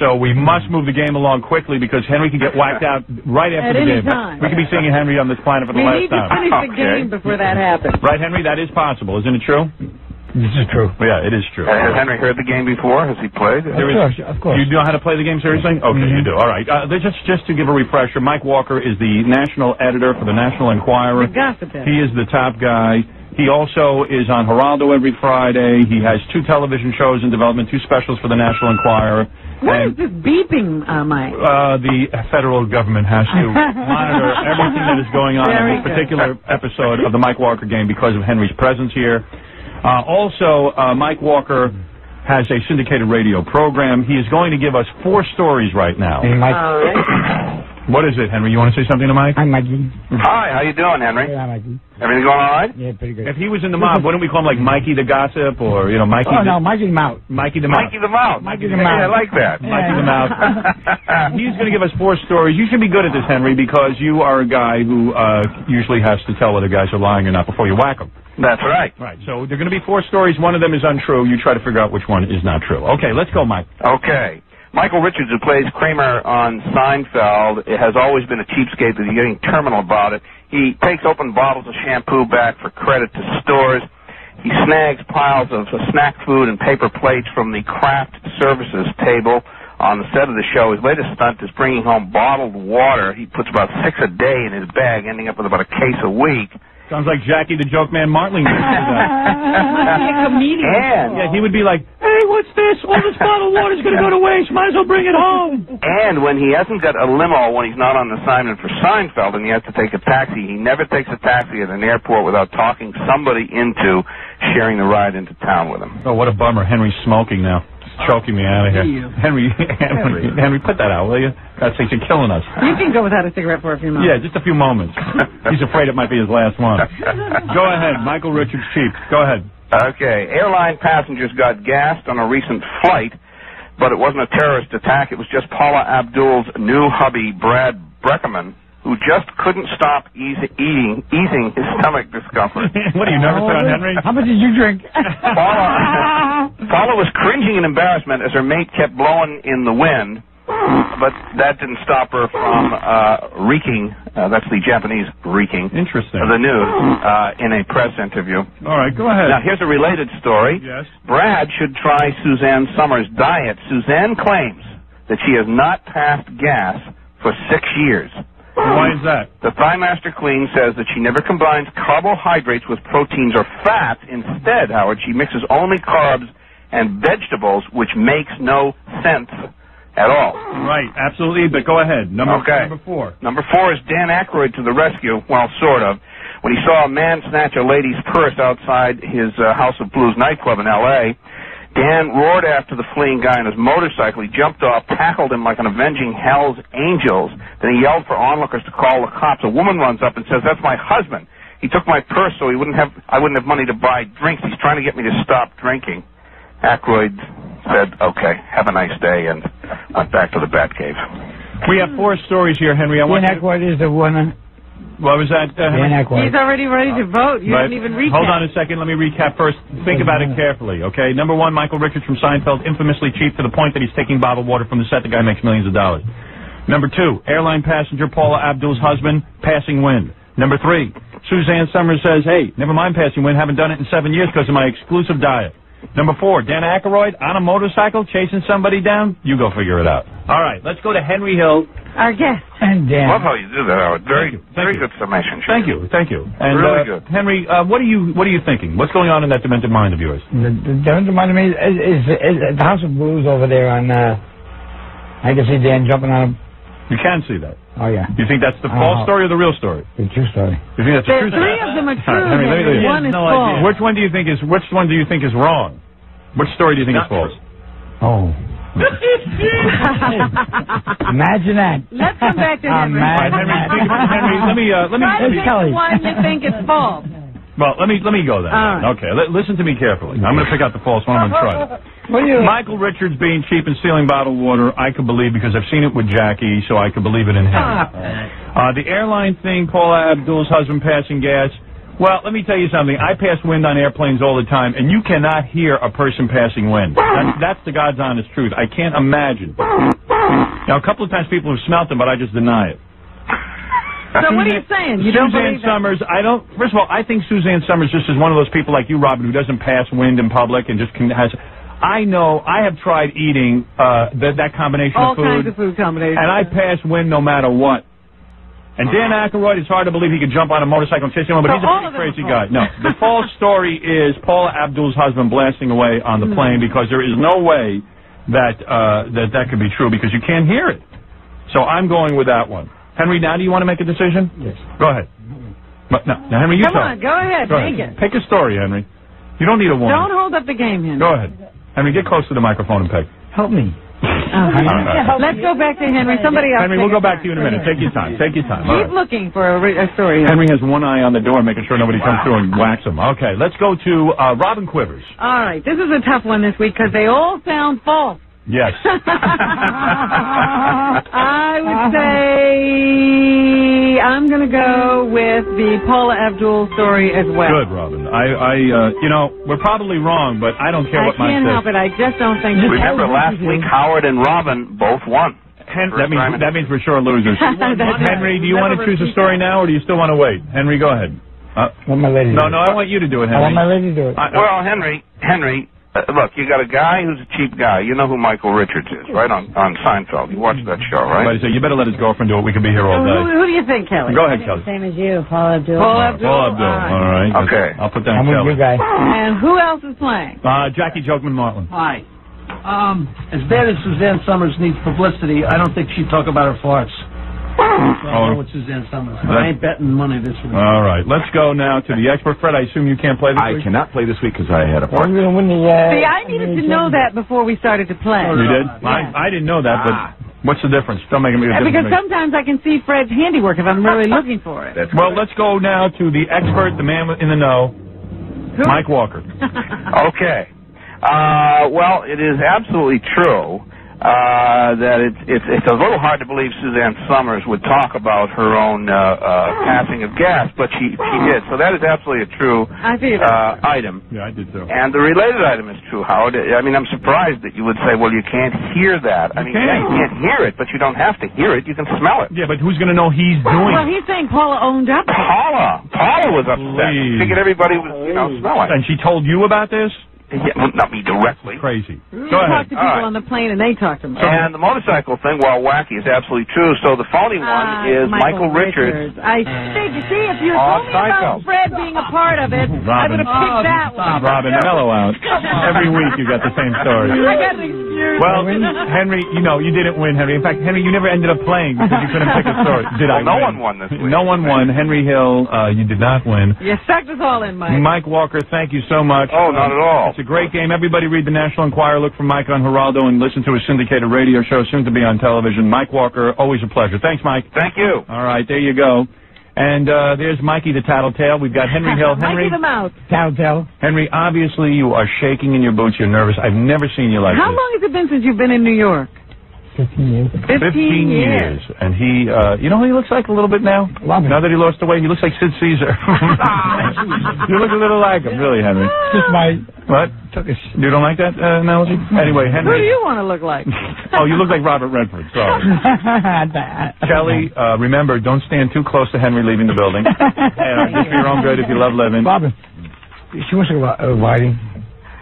So we must move the game along quickly because Henry can get whacked out right after At the any game. time. We could be seeing Henry on this planet for the We last need to time. finish the game before that happens. Right, Henry? That is possible. Isn't it true? This is true. Yeah, it is true. Uh, has Henry heard the game before? Has he played? Of course, of course. You know how to play the game seriously? Okay, you do. All right. Uh, just just to give a refresher, Mike Walker is the national editor for the National Enquirer. The gossip editor. He is the top guy. He also is on Geraldo every Friday. He has two television shows in development, two specials for the National Enquirer. What and is this beeping, uh, Mike? uh, the federal government has to *laughs* monitor everything that is going on Very in this good. particular episode of the Mike Walker game because of Henry's presence here. Uh, also, uh, Mike Walker has a syndicated radio program. He is going to give us four stories right now. What is it, Henry? You want to say something to Mike? Hi, Mikey. Hi, how you doing, Henry? Hi, Mikey. Everything going all right? Yeah, pretty good. If he was in the mob, wouldn't we call him like Mikey the Gossip or, you know, Mikey Oh, the... no, Mikey the Mouse. Mikey the Mouse. Mikey the Mouse. Mikey the Yeah, Mouse. I like that. Mikey the Mouse. *laughs* He's going to give us four stories. You should be good at this, Henry, because you are a guy who uh, usually has to tell whether guys are lying or not before you whack them. That's right. Right. So there are going to be four stories. One of them is untrue. You try to figure out which one is not true. Okay, let's go, Mike. Okay. Michael Richards, who plays Kramer on Seinfeld, has always been a cheapskate, he's getting terminal about it. He takes open bottles of shampoo back for credit to stores. He snags piles of snack food and paper plates from the craft services table on the set of the show. His latest stunt is bringing home bottled water. He puts about six a day in his bag, ending up with about a case a week. Sounds like Jackie the Joke Man Martling. used to do that. Must be a comedian. And yeah, he would be like, "Hey, what's this? All this bottled water's going to go to waste. Might as well bring it home." And when he hasn't got a limo when he's not on assignment for Seinfeld and he has to take a taxi, he never takes a taxi at an airport without talking somebody into sharing the ride into town with him. Oh, what a bummer. Henry's smoking now. Choking me out of here. *laughs* Henry, Henry, Henry, put that out, will you? God sakes, you're killing us. You can go without a cigarette for a few moments. Yeah, just a few moments. *laughs* He's afraid it might be his last one. Go ahead, Michael Richards Chief. Go ahead. Okay, airline passengers got gassed on a recent flight, but it wasn't a terrorist attack. It was just Paula Abdul's new hubby, Brad Beckerman, who just couldn't stop easy, eating, easing his stomach discomfort. *laughs* what are you nervous about, Henry? How much did you drink? Paula, *laughs* Paula was cringing in embarrassment as her mate kept blowing in the wind, but that didn't stop her from uh, reeking. Uh, that's the Japanese reeking. Interesting. The news uh, in a press interview. All right, go ahead. Now here's a related story. Yes. Brad should try Suzanne Somers' diet. Suzanne claims that she has not passed gas for six years. Why is that? The Thigh Master Clean says that she never combines carbohydrates with proteins or fats. Instead, Howard, she mixes only carbs and vegetables, which makes no sense at all. Right, absolutely, but go ahead. Number, Okay. number four. Number four is Dan Aykroyd to the rescue. Well, sort of. When he saw a man snatch a lady's purse outside his uh, House of Blues nightclub in L.A., Dan roared after the fleeing guy on his motorcycle. He jumped off, tackled him like an avenging Hell's Angels. Then he yelled for onlookers to call the cops. A woman runs up and says, "That's my husband. He took my purse so he wouldn't have I wouldn't have money to buy drinks. He's trying to get me to stop drinking." Aykroyd said, "Okay, have a nice day," and went back to the Batcave. We have four stories here, Henry. I want Dan you Aykroyd is the winner. What was that, uh, Dan Aykroyd. He's already ready to vote. You Right. didn't even recap. Hold on a second. Let me recap first. Think about it carefully, okay? Number one, Michael Richards from Seinfeld, infamously cheap to the point that he's taking bottled water from the set. The guy makes millions of dollars. Number two, airline passenger Paula Abdul's husband, passing wind. Number three, Suzanne Somers says, hey, never mind passing wind, haven't done it in seven years because of my exclusive diet. Number four, Dan Aykroyd on a motorcycle chasing somebody down. You go figure it out. All right, let's go to Henry Hill. Our guest. And Dan. Love how you do that, Howard. Very, very good summation. Thank you, thank you. And Really uh, good. Henry, uh, what are you what are you thinking? What's going on in that demented mind of yours? The, the, the remind me is, is, is the House of Blues over there on. Uh, I can see Dan jumping on him. You can see that. Oh, yeah. You think that's the Uh, false story or the real story? The true story. You think that's the There- true three story? of them are *laughs* true, right, Henry, let me- Henry. let me- One is false. Which one do you think is Which one do you think is wrong? Which story do you think is false? Oh. *laughs* Imagine that. Let's come back to Henry. Imagine Henry, that. think- Henry, let me uh, let me. Try to let me- pick the one you think is false. Well, let me let me go then. Right. Okay, li- listen to me carefully. I'm going to pick out the false one. I'm going to try. it. *laughs* Michael Richards being cheap and stealing bottled water, I could believe because I've seen it with Jackie, so I could believe it in him. Uh, the airline thing, Paula Abdul's husband passing gas. Well, let me tell you something. I pass wind on airplanes all the time, and you cannot hear a person passing wind. That's, that's the God's honest truth. I can't imagine. Now, a couple of times people have smelt them, but I just deny it. So what are you saying? You Suzanne believe that? Somers, I don't. First of all, I think Suzanne Somers just is one of those people like you, Robin, who doesn't pass wind in public and just can, has. I know. I have tried eating uh, that that combination All of food, All kinds of food combinations. and I pass wind no matter what. And Dan Aykroyd, it's hard to believe he could jump on a motorcycle and chase anyone, but So he's a pretty crazy guy. No, the *laughs* false story is Paula Abdul's husband blasting away on the Hmm. plane because there is no way that uh, that that could be true because you can't hear it. So I'm going with that one. Henry, now do you want to make a decision? Yes. Go ahead. But no, now Henry, you Come tell. on, go ahead, Go make ahead. it. Pick a story, Henry. You don't need a woman. Don't hold up the game, Henry. Go ahead. Henry, get close to the microphone and pick. Help me. Okay. Let's go back to Henry. Somebody else. Henry, we'll go back to you in a minute. Take your time. Take your time. Keep right. looking for a, re- a story. Henry has one eye on the door, making sure nobody comes through and whacks him. Okay, let's go to uh, Robin Quivers. All right, this is a tough one this week because they all sound false. Yes. *laughs* I would say I'm going to go with the Paula Abdul story as well. Good, Robin. I, I, uh, you know, we're probably wrong, but I don't care I what Mike can't says. help it. I just don't think. Remember last week, Howard and Robin both won. Hen- that means that means we're sure losers. *laughs* Henry, do you want to choose a story that. now, or do you still want to wait? Henry, go ahead. Uh, Want my lady no, no, I want you to do it, it. I want Henry. my lady to do it. I- Well, Henry, Henry, uh, look, you got a guy who's a cheap guy. You know who Michael Richards is, right? On on Seinfeld. You watch that show, right? Somebody said, you better let his girlfriend do it. We could be here all Who, day. who do you think, Kelly? Go ahead, Kelly. Same as you, Paul Abdul. Paula Abdul. Paul Abdul. All right. Okay. I'll put down I'm with you guys. And who else is playing? Uh, Jackie Jokeman Martling. Hi. Um, as bad as Suzanne Somers needs publicity, I don't think she'd talk about her farts. So I'll go with Suzanne Somers. That- I ain't betting money this week. All right. Let's go now to the expert. Fred, I assume you can't play this week. I week? cannot play this week because I had a Are part. you going to win the... Uh, See, I needed to know that before we started to play. You did? Yeah. I, I didn't know that, Ah. but what's the difference? Don't make a big difference. Because sometimes I can see Fred's handiwork if I'm really *laughs* looking for it. That's Well, correct. let's go now to the expert, the man in the know, Mike Walker. Okay. Uh, well, it is absolutely true uh, that it's, it's it's a little hard to believe Suzanne Somers would talk about her own uh, uh, *gasps* passing of gas, but she she did. So that is absolutely a true I feel uh, item. Yeah, I did too. And the related item is true, Howard. I mean, I'm surprised that you would say, well, you can't hear that. I You mean, can. yeah, you can't hear it, but you don't have to hear it. You can smell it. Yeah, but who's going to know he's doing Well, he's saying Paula owned up. Paula, Paula was upset. Please. Figured everybody was, you know, smelling. It. And she told you about this? Yeah, well, not me directly. Crazy. You Go talk ahead. to people All right. on the plane and they talk to me. And the motorcycle thing, while wacky, is absolutely true. So the phony one Ah, is Michael, Richards. I think, see, if you On told me about Fred being a part of it, I Robin. would have picked that one. Robin, mellow out. Every week you got the same story. I got an excuse. Well, Henry, you know, you didn't win, Henry. In fact, Henry, you never ended up playing because you couldn't pick a story. *laughs* Did I no win? one won this week. No one won. Henry Hill, uh, you did not win. You sucked us all in, Mike. Mike Walker, thank you so much. Oh, not at all. It's a great game. Everybody read the National Enquirer, look for Mike on Geraldo, and listen to his syndicated radio show, soon to be on television. Mike Walker, always a pleasure. Thanks, Mike. Thank you. All right, there you go. And uh, there's Mikey the Tattletale. We've got Henry Hill. *laughs* Henry, Mikey the Mouse. Tattletale. Henry, obviously you are shaking in your boots. You're nervous. I've never seen you like How this. long has it been since you've been in New York? 15 years. 15, years. And he, uh, you know who he looks like a little bit now? Love him. Now that he lost the weight, he looks like Sid Caesar. *laughs* you look a little like him, really, Henry. Just my... What? Took a sh- You don't like that uh, analogy? Anyway, Henry... Who do you want to look like? *laughs* oh, you look like Robert Redford. Sorry. *laughs* Kelly, uh, remember, don't stand too close to Henry leaving the building. and just for your own good if you love living. Robin. She wants to go uh, riding.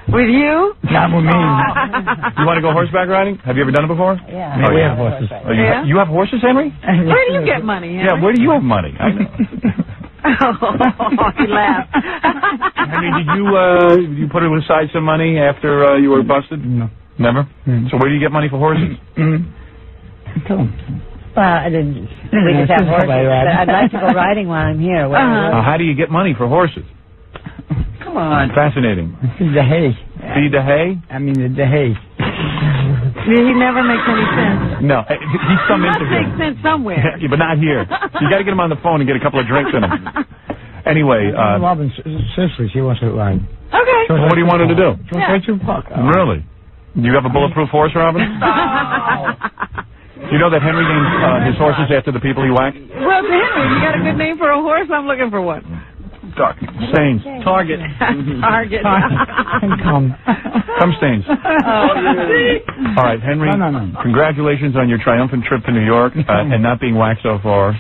With you? Not with me. You want to go horseback riding? Have you ever done it before? Yeah. Oh, we yeah. have horses. Oh, you, Yeah? you have horses, Henry? *laughs* Where do you get money, Yeah, where do you have money? I know. *laughs* oh, he laughed. *laughs* Henry, did you uh, did you put aside some money after uh, you were busted? No. Never. Mm. So where do you get money for horses? Mm. Tell him. Well, I didn't. We just have horses. But I'd like to go riding while I'm here. Where Uh, how do you get money for horses? Come on. Fascinating. *laughs* The hay. Feed the hay? I mean, the, the hay. He never makes any sense. No, he's some Must interview. make sense somewhere. *laughs* Yeah, but not here. You got to get him on the phone and get a couple of drinks in him. *laughs* Anyway, uh, Robin, seriously, she wants to ride. Okay. So what do you want her to do? She wants to park. Really? Do you have a bulletproof horse, Robin? you know that Henry named uh, his horses after the people he whacked? Well, Henry, you got a good name for a horse? I'm looking for one. Stains. *laughs* Target. Target. *laughs* Come. Come, Stains. Oh, All right, Henry. No, no, no. Congratulations on your triumphant trip to New York uh, and not being whacked so far.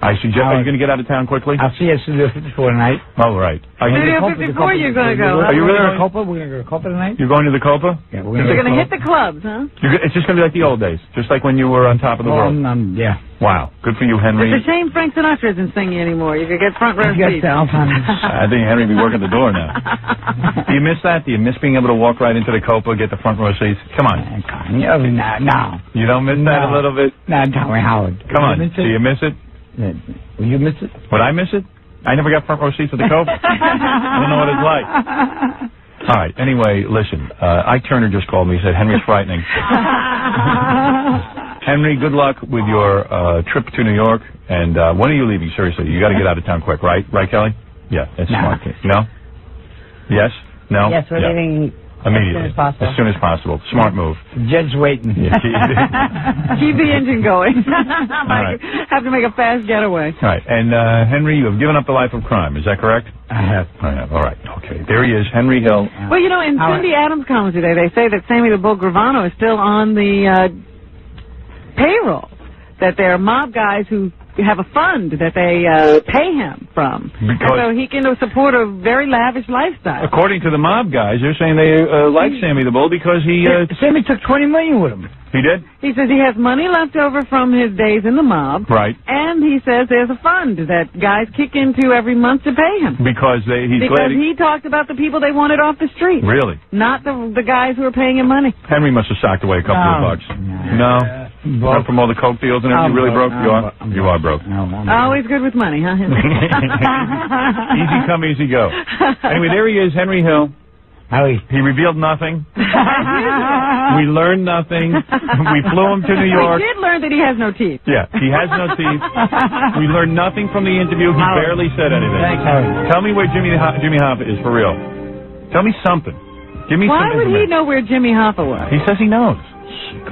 I suggest. Are you going to get out of town quickly? I'll see you at Studio 54 tonight. Oh, right. Are you, Studio 54 you're going to go. Are you really- We're going to Copa? We're going to go to Copa tonight? you're going to the Copa? Yeah, we're You're going to hit the clubs, huh? You're, it's just going to be like the old days, just like when you were on top of the Well, world. um, yeah. Wow. Good for you, Henry. It's a shame Frank Sinatra isn't singing anymore. You could get front row You got seats. the Alzheimer's. *laughs* I think Henry will be working the door now. *laughs* Do you miss that? Do you miss being able to walk right into the Copa, get the front row seats? Come on. No, no, no. You don't miss that a little bit? No, Tommy Howard. Come on. You miss Do you miss it? Yeah. Will you miss it? Would I miss it? I never got front row seats at the Copa. *laughs* I don't know what it's like. All right. Anyway, listen. Uh, Ike Turner just called me. He said Henry's frightening. *laughs* Henry, good luck with your uh, trip to New York. And uh, when are you leaving? Seriously, you got to get out of town quick, right? Right, Kelly? Yeah, that's No. smart. No. Yes. No. Yes, we're Yeah. leaving immediately. as soon as possible. As soon as possible. Smart move. Jed's waiting. Yeah. Keep *laughs* the engine going. *laughs* All right. Have to make a fast getaway. All right. And uh, Henry, you have given up the life of crime. Is that correct? I have. I have. All right. Okay. There he is, Henry Hill. Well, you know, in All Cindy Adams' column today, they say that Sammy the Bull Gravano is still on the uh, payroll. That there are mob guys who have a fund that they uh, pay him from, Because- so he can support a very lavish lifestyle. According to the mob guys, they're saying they uh, like Sammy the Bull because he uh, Sammy took 20 million with him. he did He says he has money left over from his days in the mob, right and he says there's a fund that guys kick into every month to pay him. because they he's because glad he talked about the people they wanted off the street, really not the the guys who are paying him money. Henry must have socked away a couple No. of bucks. No, Not from all the coke deals and everything. You really broke. broke? You I'm are. You are broke. Always oh, good with money, huh? *laughs* *laughs* easy come, easy go. Anyway, there he is, Henry Hill. Howie. He revealed nothing. *laughs* we learned nothing. we flew him to New York. We did learn that he has no teeth. Yeah, he has no teeth. We learned nothing from the interview. He Howard. barely said anything. Thanks, Howard. Tell me where Jimmy Ho- Jimmy Hoffa is for real. Tell me something. Give me Why some would he know where Jimmy Hoffa was? He says he knows.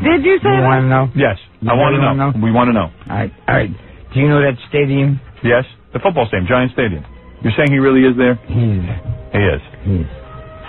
Did you say You that? want to know? Yes, You I want to really know. We want to know. All right. All right. Do you know that stadium? Yes, the football stadium, Giant Stadium. You're saying he really is there? He's. He is. He's.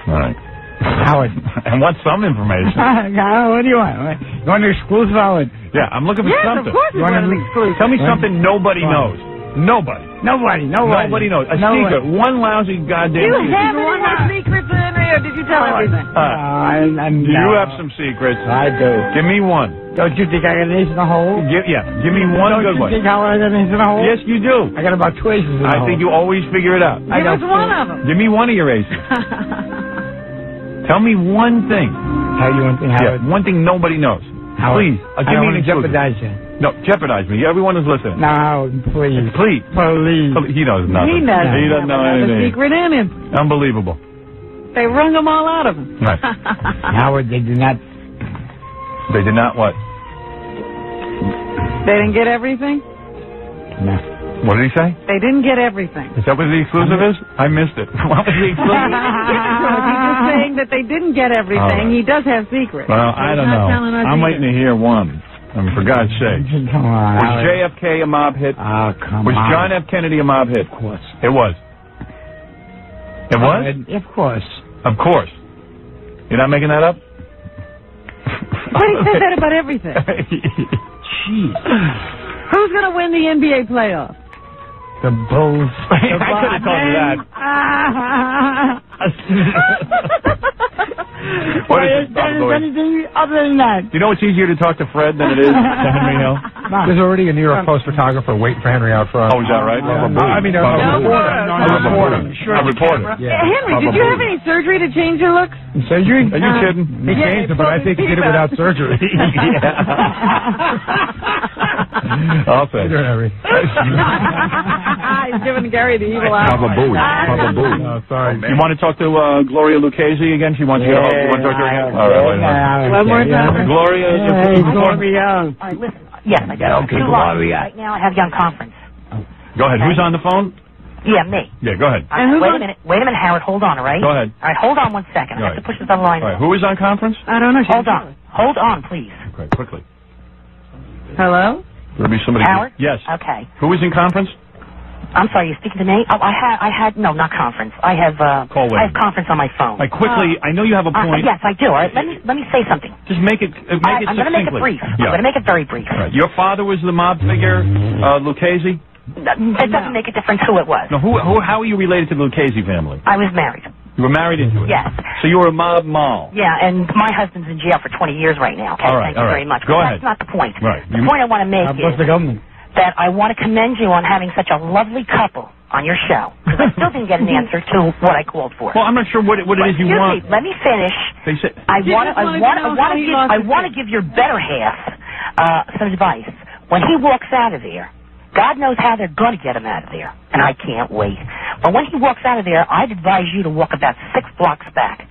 All right. Howard. *laughs* I want some information. *laughs* what do you want? You want an exclusive, Howard? Yeah, I'm looking for Yes, of something. course You wanna want an exclusive. Tell me something nobody knows. Nobody. Nobody. Nobody. Nobody knows. A Nobody. secret. One lousy goddamn You secret. have any more secrets, Henry, or did you tell everything? Uh, I, I'm, do you have some secrets? I do. Give me one. Don't you think I got an ace in the hole? Give, yeah, give me one Don't good you one. think Howard I got an ace in the hole? Yes, you do. I got about two aces in the I hole. think you always figure it out. I Give us don't one of them. Give me one of your aces. *laughs* Tell me one thing. Tell you one thing, Yeah, one thing nobody knows. Howard, Please, uh, I give don't me want to jeopardize you. No, jeopardize me. Everyone is listening. No, Howard, please. Please. Please. He knows nothing. He doesn't, He doesn't have know another anything. secret in him. Unbelievable. They wrung them all out of him. Right. *laughs* Howard, they did not. They did not what? They didn't get everything? No. What did he say? They didn't get everything. Is that what the exclusive is? I missed it. *laughs* What was the exclusive? *laughs* He's just saying that they didn't get everything. All right. He does have secrets. Well, So I don't know. I'm either. waiting to hear one. I mean, for God's sake. *laughs* Come on. Was JFK a mob hit? Oh, come Was on. John F. Kennedy a mob hit? Of course. It was. It uh, was? Of course. Of course. You're not making that up? But he says that about *laughs* everything. Jeez. Who's going to win the NBA playoffs? The Bulls. *laughs* I could have told you that. Ah. *laughs* What is this, anything other than that? You know it's easier to talk to Fred than it is to Henry Hill? *laughs* There's already a New York Post photographer waiting for Henry out front. Oh, is that right? Uh, I mean, a, a No, reporter. no, A reporter. A reporter. Yeah. Henry, did you have any surgery to change your looks? Surgery? Are you kidding? He changed it, but I think he did it without surgery. *laughs* I'll say. He's giving Gary the evil eye. Papa Booey. Papa Booey. Sorry. You want to talk to uh, Gloria Lucchese again? She wants to get You want to talk to her again? All right, wait a minute. One more time. *laughs* Gloria. Hey, Gloria. All right, listen. Yes, I got Okay, two lines. Gloria. Right now, I have you on conference. Go ahead. Who's on the phone? Yeah, me. Yeah, go ahead. All right, wait a minute. Wait a minute, Howard. Hold on, all right? Go ahead. All right, hold on one second. I All have to push this other line. All right. Who is on conference? I don't know. Hold on. Hold on, please. Okay, quickly. Hello? There'll be somebody. Howard? Yes. Okay. Who is in conference? I'm sorry, You're speaking to me? Oh, I had, I had, no, not conference. I have, uh, Call I have conference on my phone. Like quickly. I know you have a Uh, point. yes, I do. All right, let me, let me say something. Just make it. Uh, I, make it I'm going to make it succinctly. brief. I'm going to make it very brief. Right. Your father was the mob figure, uh, Lucchese. That that doesn't make a difference who it was. No, who, who, how are you related to the Lucchese family? I was married. You were married into it. Yes. So you were a mob mall. Yeah, and my husband's in jail for 20 years right now. Okay, All right, thank you all very much. Go but ahead. That's not the point. Right. The point I want to make is the government? That I want to commend you on having such a lovely couple on your show. Because I *laughs* still didn't get an answer to what I called for. Well, I'm not sure what it, what it is you want. Me, let me finish. They say. I want just I wanted to want I want to give I want to give your better half uh, some advice. When he walks out of there, God knows how they're going to get him out of there, and I can't wait. But when he walks out of there, I'd advise you to walk about six blocks back.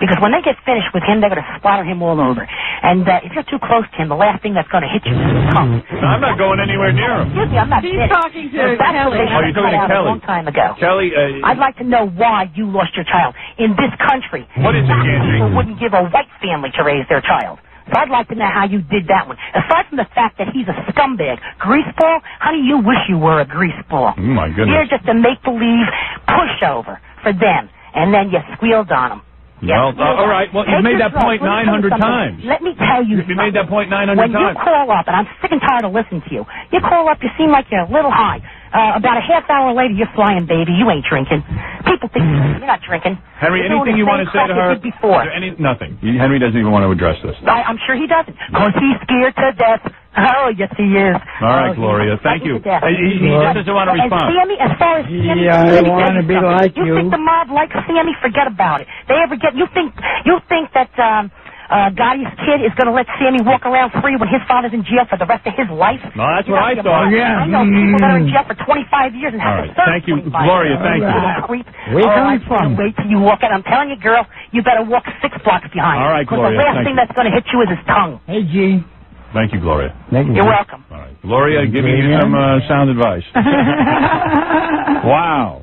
Because when they get finished with him, they're going to splatter him all over. And uh, if you're too close to him, the last thing that's going to hit you is his tongue. I'm not going anywhere near him. Excuse me, I'm not He's finished. talking to That's what Kelly. they Oh, you're talking to out Kelly. A long time ago. Kelly, uh, I'd like to know why you lost your child in this country. What is it, Angie? People wouldn't give a white family to raise their child. So I'd like to know how you did that one. Aside from the fact that he's a scumbag, greaseball, honey, you wish you were a greaseball. Oh, my goodness. You're just a make-believe pushover for them, and then you squealed on them. Well, uh, all right. Well, you've made that point 900 times. Let me tell you You made that point 900 when times. you call up, and I'm sick and tired of listening to you, you call up, you seem like you're a little high. Uh, about a half hour later, you're flying, baby. You ain't drinking. People think you're not drinking. Henry, You're anything you want to say to you her? did Before. Is there Any, nothing. Henry doesn't even want to address this. I, I'm sure he doesn't. Because he's scared to death. Oh, yes, he is. All right, Oh, Gloria. Thank you. frightened. Uh, he- he just doesn't want to And respond. Sammy, as far as Sammy, Yeah, I let me wanna you be like you. you. think the mob likes Sammy? Forget about it. They ever get? You think? You think that? um uh, Gotti's kid is going to let Sammy walk around free when his father's in jail for the rest of his life? No, that's You're what I out of your thought. Yeah. I know people that are in Mm. jail for 25 years and have right. to serve Thank you, 25 Gloria. years. Thank you. You creep. Where you All coming right, from? Wait till you walk out. I'm telling you, girl, you better walk six blocks behind. All right, Because Gloria, the last thank thing you. that's going to hit you is his tongue. Hey, G. Thank you, Gloria. Thank you. You're welcome. All right. Gloria, give me some uh, sound advice. *laughs* wow.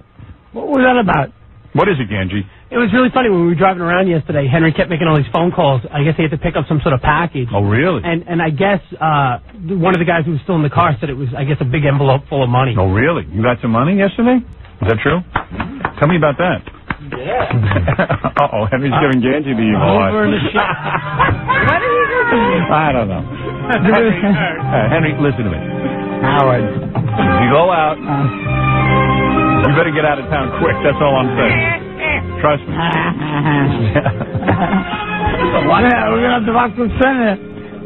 What was that about? What is it, Ganji? It was really funny when we were driving around yesterday. Henry kept making all these phone calls. I guess he had to pick up some sort of package. Oh, really? And and I guess uh one of the guys who was still in the car said it was I guess a big envelope full of money. Oh, really? You got some money yesterday? Is that true? Tell me about that. Yeah. *laughs* Uh-oh, Henry's giving Ganji the evil eye. Over the *laughs* shop. What did he do? I don't know. Henry, uh, *laughs* Henry, listen to me. Howard. If you go out, you better get out of town quick. That's all I'm saying. Trust me. *laughs* What? We're gonna have to walk to the center.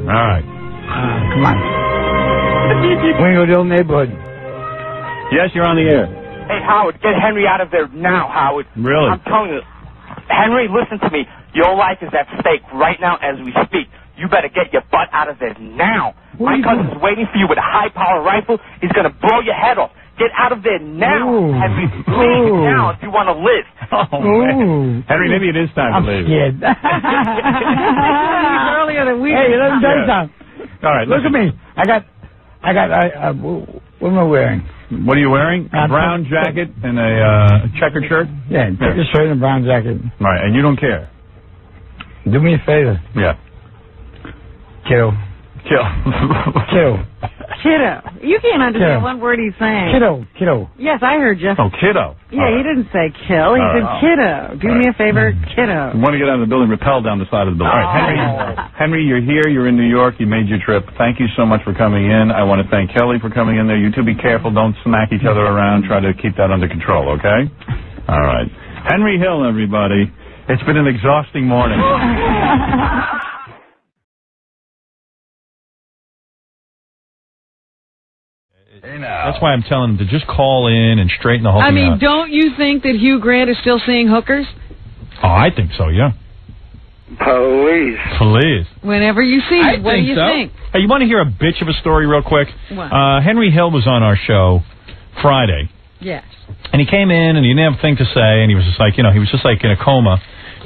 All right. Uh, come on. *laughs* we're go to the old neighborhood. Yes, you're on the air. Hey, Howard, get Henry out of there now, Howard. Really? I'm telling you. Henry, listen to me. Your life is at stake right now as we speak. You better get your butt out of there now. What My you cousin's waiting for you with a high power rifle. He's going to blow your head off. Get out of there now, Ooh. Henry. Leave Ooh. now if you want to live. *laughs* Oh, man. Henry, maybe it is time I'm to leave. scared. *laughs* *laughs* earlier than we Hey, did. let me tell you something. All right, Look at me. I got, I got, I, uh, what am I wearing? What are you wearing? A brown jacket and a uh, checkered shirt? Yeah, Yeah. just straight in a brown jacket. Right, and you don't care. Do me a favor, Yeah. kiddo. Kill. Kiddo. Kiddo. You can't understand Kiddo. one word he's saying. Kiddo. Kiddo. Yes, I heard you. oh, kiddo. Yeah, he didn't say kill. He All said right. kiddo. Do All me right. a favor, mm-hmm. You kiddo. want to get out of the building, repel down the side of the building. All right, Henry, *laughs* Henry, you're here. You're in New York. You made your trip. Thank you so much for coming in. I want to thank Kelly for coming in there. You two be careful. Don't smack each other around. Try to keep that under control, okay? All right. Henry Hill, everybody. It's been an exhausting morning. *laughs* That's why I'm telling him to just call in and straighten the whole thing. I thing mean, out. don't you think that Hugh Grant is still seeing hookers? Oh, I think so, yeah. Police. Police. Whenever you see it, what do you think? Hey, you want to hear a bitch of a story real quick? What? Uh, Henry Hill was on our show Friday, Yes. and he came in and he didn't have a thing to say, and he was just like, you know, he was just like in a coma.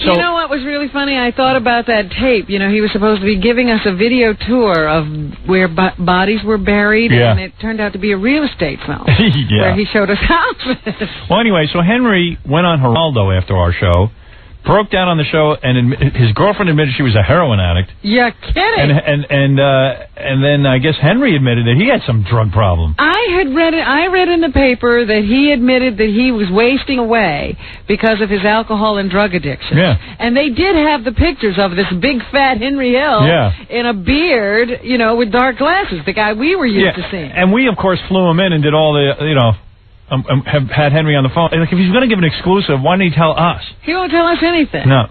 So you know what was really funny? I thought about that tape. You know, he was supposed to be giving us a video tour of where bo- bodies were buried, Yeah. and it turned out to be a real estate film *laughs* yeah. where he showed us *laughs* houses. Well, anyway, so Henry went on Geraldo after our show, broke down on the show, and admi- his girlfriend admitted she was a heroin addict. You're kidding. And and and uh, and then I guess Henry admitted that he had some drug problem. I had read it. I read in the paper that he admitted that he was wasting away because of his alcohol and drug addiction. Yeah. And they did have the pictures of this big fat Henry Hill Yeah. in a beard, you know, with dark glasses, the guy we were used to seeing. And we, of course, flew him in and did all the, you know, um, um, have had Henry on the phone. Like, if he's going to give an exclusive, why didn't he tell us? He won't tell us anything. No.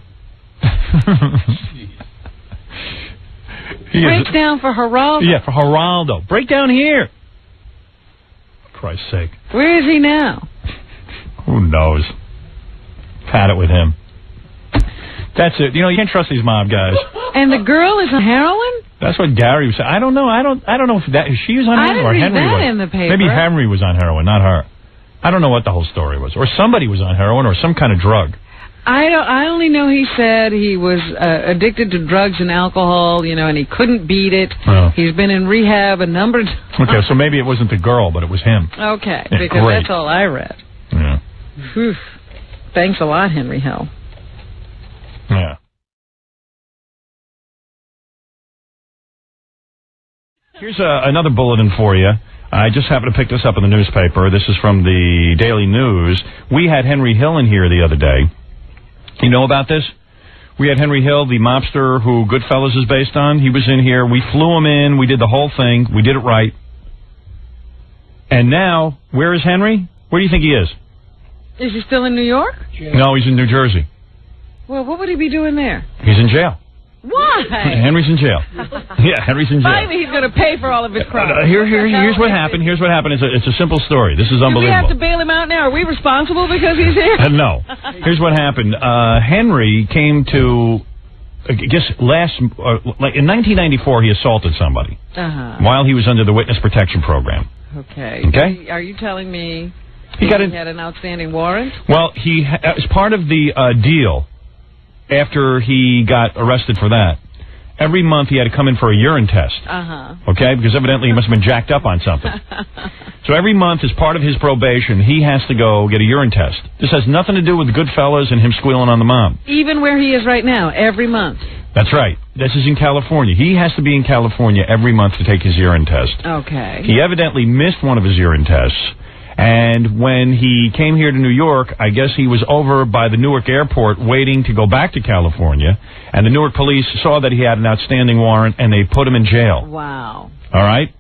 *laughs* Breaks down for Geraldo. yeah, for Geraldo. Break down here. Christ's sake. Where is he now? Who knows? Pat it with him. That's it. You know, you can't trust these mob guys. And the girl is on heroin? That's what Gary was saying. I don't know. I don't. I don't know if that if she was on heroin or Henry that was. in the paper. Maybe Henry was on heroin, not her. I don't know what the whole story was, or somebody was on heroin, or some kind of drug. I don't. I only know he said he was uh, addicted to drugs and alcohol, you know, and he couldn't beat it. Oh. He's been in rehab a number of times. *laughs* Okay, so maybe it wasn't the girl, but it was him. Okay, Yeah, because great. that's all I read. Yeah. Whew. Thanks a lot, Henry Hill. Yeah. Here's uh, another bulletin for you. I just happened to pick this up in the newspaper. This is from the Daily News. We had Henry Hill in here the other day. You know about this? We had Henry Hill, the mobster who Goodfellas is based on. He was in here. We flew him in. We did the whole thing. We did it right. And now, where is Henry? Where do you think he is? Is he still in New York? No, he's in New Jersey. Well, what would he be doing there? He's in jail. Why? Henry's in jail. *laughs* Yeah, Henry's in jail. Finally, he's going to pay for all of his crimes. Uh, here, here, here's what happened. Here's what happened. It's a, it's a simple story. This is Do we have unbelievable. to bail him out now? Are we responsible because he's *laughs* here? Uh, no. Here's what happened. Uh, Henry came to, I guess last, uh, like in 1994, he assaulted somebody Uh-huh. while he was under the witness protection program. Okay. Okay. Are you telling me He got in- had an outstanding warrant? Well, he as part of the uh, deal after he got arrested for that. Every month he had to come in for a urine test. Uh-huh. Okay, because evidently he must have been jacked up on something. *laughs* So every month, as part of his probation, he has to go get a urine test. This has nothing to do with Goodfellas and him squealing on the mom. Even where he is right now, every month. That's right. This is in California. He has to be in California every month to take his urine test. Okay. He evidently missed one of his urine tests. And when he came here to New York, I guess he was over by the Newark airport waiting to go back to California. And the Newark police saw that he had an outstanding warrant and they put him in jail. Wow. All right?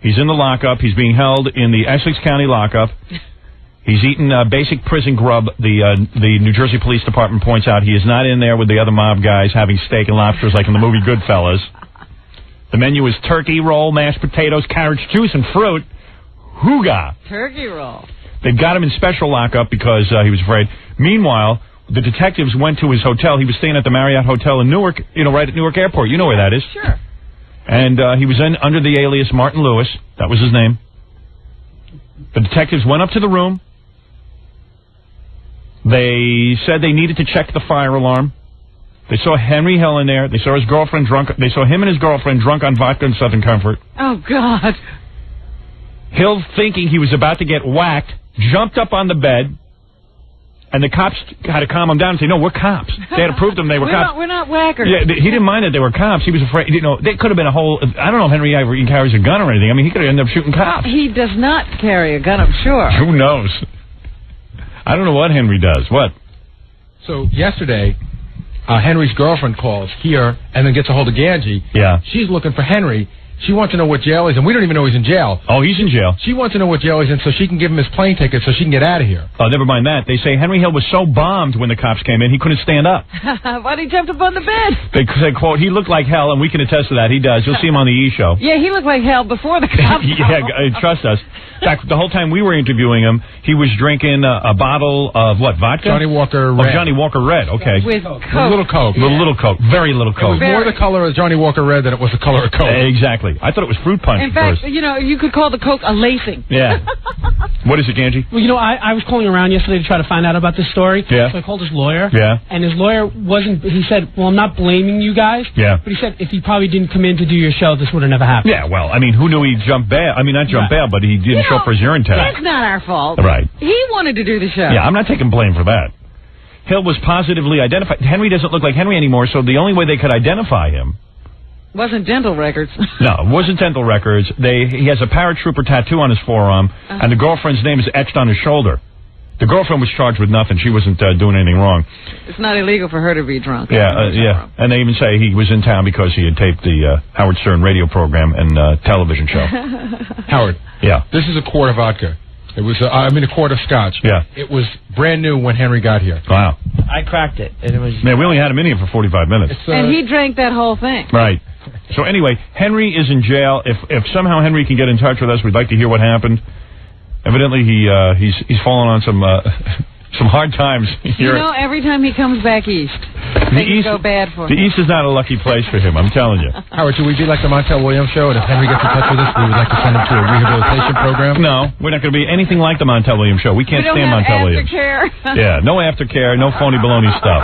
He's in the lockup. He's being held in the Essex County lockup. *laughs* He's eating uh, basic prison grub. The uh, the New Jersey Police Department points out he is not in there with the other mob guys having steak and lobsters like in the movie Goodfellas. The menu is turkey roll, mashed potatoes, carrots, juice, and fruit. Hooga! Turkey roll. They've got him in special lockup because uh, he was afraid. Meanwhile, the detectives went to his hotel. He was staying at the Marriott Hotel in Newark, you know, right at Newark Airport. You know where that is. Sure. And uh, he was in under the alias Martin Lewis. That was his name. The detectives went up to the room. They said they needed to check the fire alarm. They saw Henry Hill in there. They saw his girlfriend drunk. They saw him and his girlfriend drunk on vodka and Southern Comfort. Oh, God. Hill, thinking he was about to get whacked, jumped up on the bed, and the cops had to calm him down and say, "No, we're cops." They had to prove to them they were *laughs* we're cops. Not, we're not whackers. Yeah, he didn't mind that they were cops. He was afraid. You know, they could have been a whole. I don't know if Henry ever carries a gun or anything. I mean, he could have ended up shooting cops. He does not carry a gun, I'm sure. Who knows? I don't know what Henry does. What? So yesterday, uh, Henry's girlfriend calls here and then gets a hold of Ganji. Yeah. She's looking for Henry. She wants to know what jail he's in. We don't even know he's in jail. Oh, he's in jail. She wants to know what jail he's in so she can give him his plane ticket so she can get out of here. Oh, never mind that. They say Henry Hill was so bombed when the cops came in, he couldn't stand up. *laughs* Why did he jump up on the bed? They say, "quote He looked like hell," and we can attest to that. He does. You'll see him on the E Show. *laughs* Yeah, he looked like hell before the *laughs* cops. yeah, uh, trust us. Fact, the whole time we were interviewing him, he was drinking a, a bottle of what vodka? Johnnie Walker Of Red. Johnnie Walker Red. Okay. With A Coke. little Coke. Little, little Coke, very little It Coke. was more the color of Johnnie Walker Red than it was the color of Coke. Eh, exactly. I thought it was fruit punch In at fact, first. you know, you could call the Coke a lacing. Yeah. *laughs* what is it, Ganji? Well, you know, I, I was calling around yesterday to try to find out about this story. Yeah. So I called his lawyer. Yeah. And his lawyer wasn't. He said, "Well, I'm not blaming you guys." Yeah. But he said if he probably didn't come in to do your show, this would have never happened. Yeah, well, I mean, who knew he'd jump bail? I mean, not jump bail, but he didn't show his urine test. That's not our fault. Right. He wanted to do the show. Yeah, I'm not taking blame for that. Hill was positively identified. Henry doesn't look like Henry anymore, so the only way they could identify him, Wasn't dental records. *laughs* no, it wasn't dental records. They he has a paratrooper tattoo on his forearm, Uh-huh. and the girlfriend's name is etched on his shoulder. The girlfriend was charged with nothing. She wasn't uh, doing anything wrong. it's not illegal for her to be drunk. Yeah, uh, yeah. And they even say he was in town because he had taped the uh, Howard Stern radio program and uh, television show. *laughs* Howard. Yeah. This is a quart of vodka. It was, uh, I mean, a quart of scotch. Yeah. It was brand new when Henry got here. Wow. I cracked it, and it was. Man, we only had him in here for 45 minutes. and he drank that whole thing. Right. So anyway, Henry is in jail. If if somehow Henry can get in touch with us, we'd like to hear what happened. Evidently, he uh, he's he's fallen on some uh, *laughs* some hard times You know, every time he comes back east, the things East, go bad for the him. East is not a lucky place for him. I'm telling you. *laughs* Howard, should we be like the Montel Williams show? And if Henry gets in touch with us, we would like to send him to a rehabilitation program? No, we're not going to be anything like the Montel Williams show. We can't we stand Montel Williams. aftercare. *laughs* Yeah, no aftercare, no phony baloney stuff.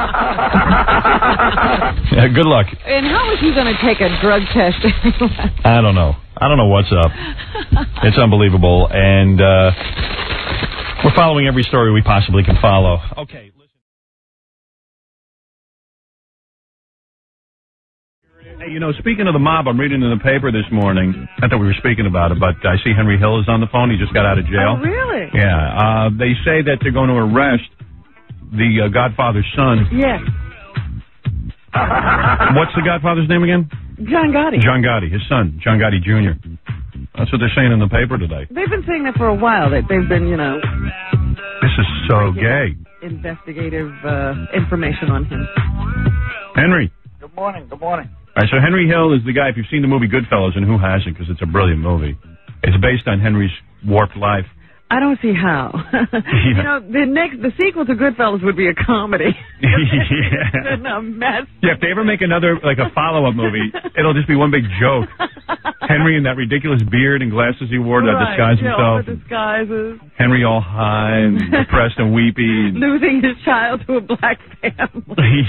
Yeah, good luck. And how is he going to take a drug test? I don't know. I don't know what's up. It's unbelievable, and uh, we're following every story we possibly can follow. Okay. Listen. Hey, you know, speaking of the mob, I'm reading in the paper this morning. I thought we were speaking about it, but I see Henry Hill is on the phone. He just got out of jail. Oh, really? Yeah. Uh, they say that they're going to arrest the uh, Godfather's son. Yes. What's the Godfather's name again? John Gotti. John Gotti, his son, John Gotti Jr. That's what they're saying in the paper today. They've been saying that for a while, that they've been, you know, This is so gay. investigative uh, information on him. Henry. Good morning. Good morning. All right, so Henry Hill is the guy, if you've seen the movie Goodfellas, and who hasn't, because it's a brilliant movie. It's based on Henry's warped life. I don't see how. *laughs* You know, the next, the sequel to Goodfellas would be a comedy. *laughs* yeah. a mess. Yeah, if they ever make another, like a follow-up movie, *laughs* it'll just be one big joke. Henry in that ridiculous beard and glasses he wore to Right, disguise yeah, all himself. the disguises. Henry all high and depressed and weepy. Losing his child to a black family.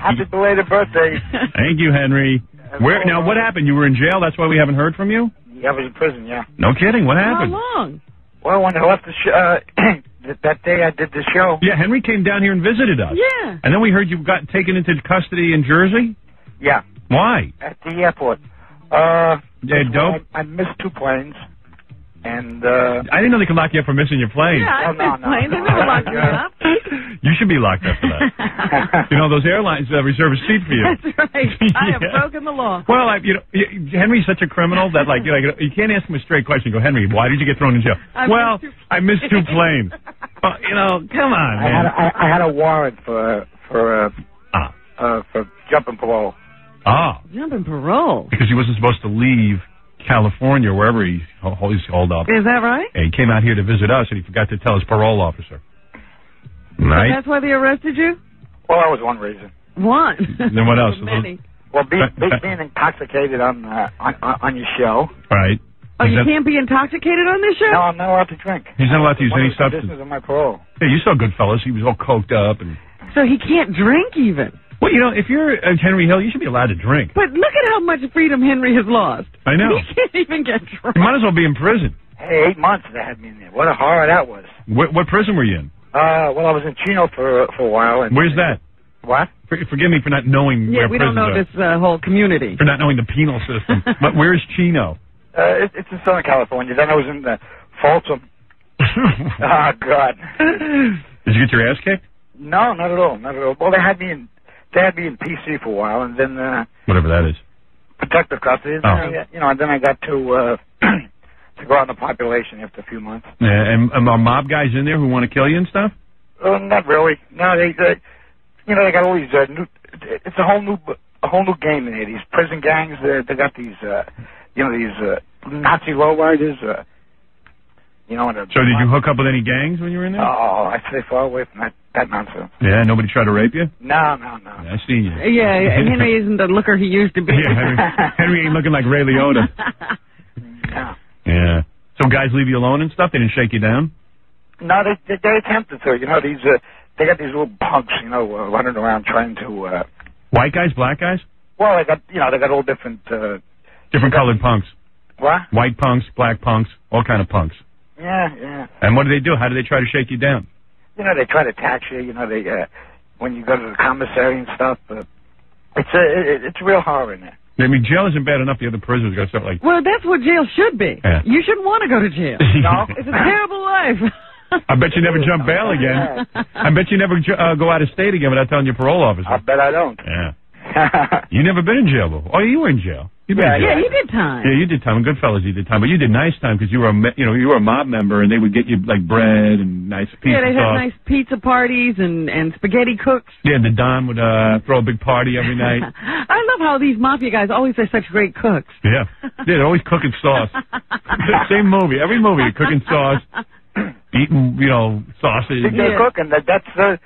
Happy belated birthday. Thank you, Henry. Where now? What happened? You were in jail. That's why we haven't heard from you. I was in prison, yeah. No kidding. What happened? How long? Well, when I left the show, uh, *clears throat* that- that day I did the show. Yeah, Henry came down here and visited us. Yeah. And then we heard you got taken into custody in Jersey. Yeah, Why? at the airport. Uh, Yeah, first of dope. I, I missed two planes, and uh, I didn't know they could lock you up for missing your plane. Yeah, I Oh, no, missed no. They never locked me up. *laughs* You should be locked up for that. *laughs* you know, those airlines uh, reserve a seat for you. That's right. *laughs* I have broken the law. Well, I, you know, Henry's such a criminal that, like, you, know, you can't ask him a straight question. Go, Henry, why did you get thrown in jail? I well, missed I missed two planes. Well, you know, come on, I had man. a, I, I had a warrant for for uh, Ah. uh, for jumping parole. Ah, Jumping parole. because he wasn't supposed to leave California, wherever he, he's holed up. Is that right? And he came out here to visit us, and he forgot to tell his parole officer. Right? That's why they arrested you? Well, that was one reason. One. *laughs* Then what else? *laughs* Many. Well, be, be, *laughs* being intoxicated on, uh, on on on your show. Right. Oh, He's you not- can't be intoxicated on this show? No, I'm not allowed to drink. He's not allowed to use any of the substance. conditions of my parole. Yeah, you saw Goodfellas. He was all coked up. and So he can't drink even. Well, you know, if you're uh, Henry Hill, you should be allowed to drink. But look at how much freedom Henry has lost. I know. *laughs* He can't even get drunk. You might as well be in prison. Hey, eight months they had me in there. What a horror that was. What, what prison were you in? Uh, well, I was in Chino for for a while. And Where's that? What? For, forgive me for not knowing Yeah, where we don't know are. this uh, whole community. For not knowing the penal system. *laughs* but where's Chino? Uh, it, it's in Southern California. Then I was in the Folsom. oh *laughs* God. Did you get your ass kicked? No, not at all. Not at all. Well, they had me in they had me in PC for a while, and then uh, Whatever that is. protective custody. Oh. I, you know, and then I got to uh, *clears throat* to go out in the population after a few months. Yeah, and, and are mob guys in there who want to kill you and stuff? Uh, not really. No, they, they you know, they got all these uh, new. It's a whole new, a whole new game in here. These prison gangs. Uh, they got these, uh, you know, these uh, Nazi lowriders. Uh, You know what? a- So did you hook up with any gangs when you were in there? Oh, I stay far away from that that nonsense. Yeah, nobody tried to rape you? No, no, no. I seen you. Yeah, Henry isn't the looker he used to be. *laughs* Yeah, Henry, Henry ain't looking like Ray Liotta. *laughs* Yeah. So guys leave you alone and stuff? They didn't shake you down? No, they they, they attempted to. You know, these uh, they got these little punks. You know, uh, running around trying to. Uh, White guys, black guys? well, they got you know they got all different. Uh, Different colored punks. what? White punks, black punks, all kind of punks. Yeah, yeah. And what do they do? How do they try to shake you down? You know, they try to tax you. You know, they uh, when you go to the commissary and stuff. Uh, it's a it, it's real horror in there. I mean, jail isn't bad enough. The other prisoners got stuff like. Well, that's what jail should be. Yeah. You shouldn't want to go to jail. *laughs* No? It's a terrible life. *laughs* I bet you never jump bail again. I bet you never ju- uh, go out of state again without telling your parole officer. I bet I don't. Yeah. *laughs* you never been in jail before? Oh, you were in jail. You been in jail. yeah, you did time. Yeah, you did time. Goodfellas, you did time, but you did nice time because you were a you know you were a mob member, and they would get you like bread and nice pizza yeah, they sauce. had nice pizza parties and and spaghetti cooks. Yeah, the Don would uh, throw a big party every night. *laughs* I love how these mafia guys always are such great cooks. yeah, yeah, they're always cooking sauce. *laughs* Same movie, every movie, you're cooking sauce, *laughs* eating you know sausage. They're cooking. That that's uh,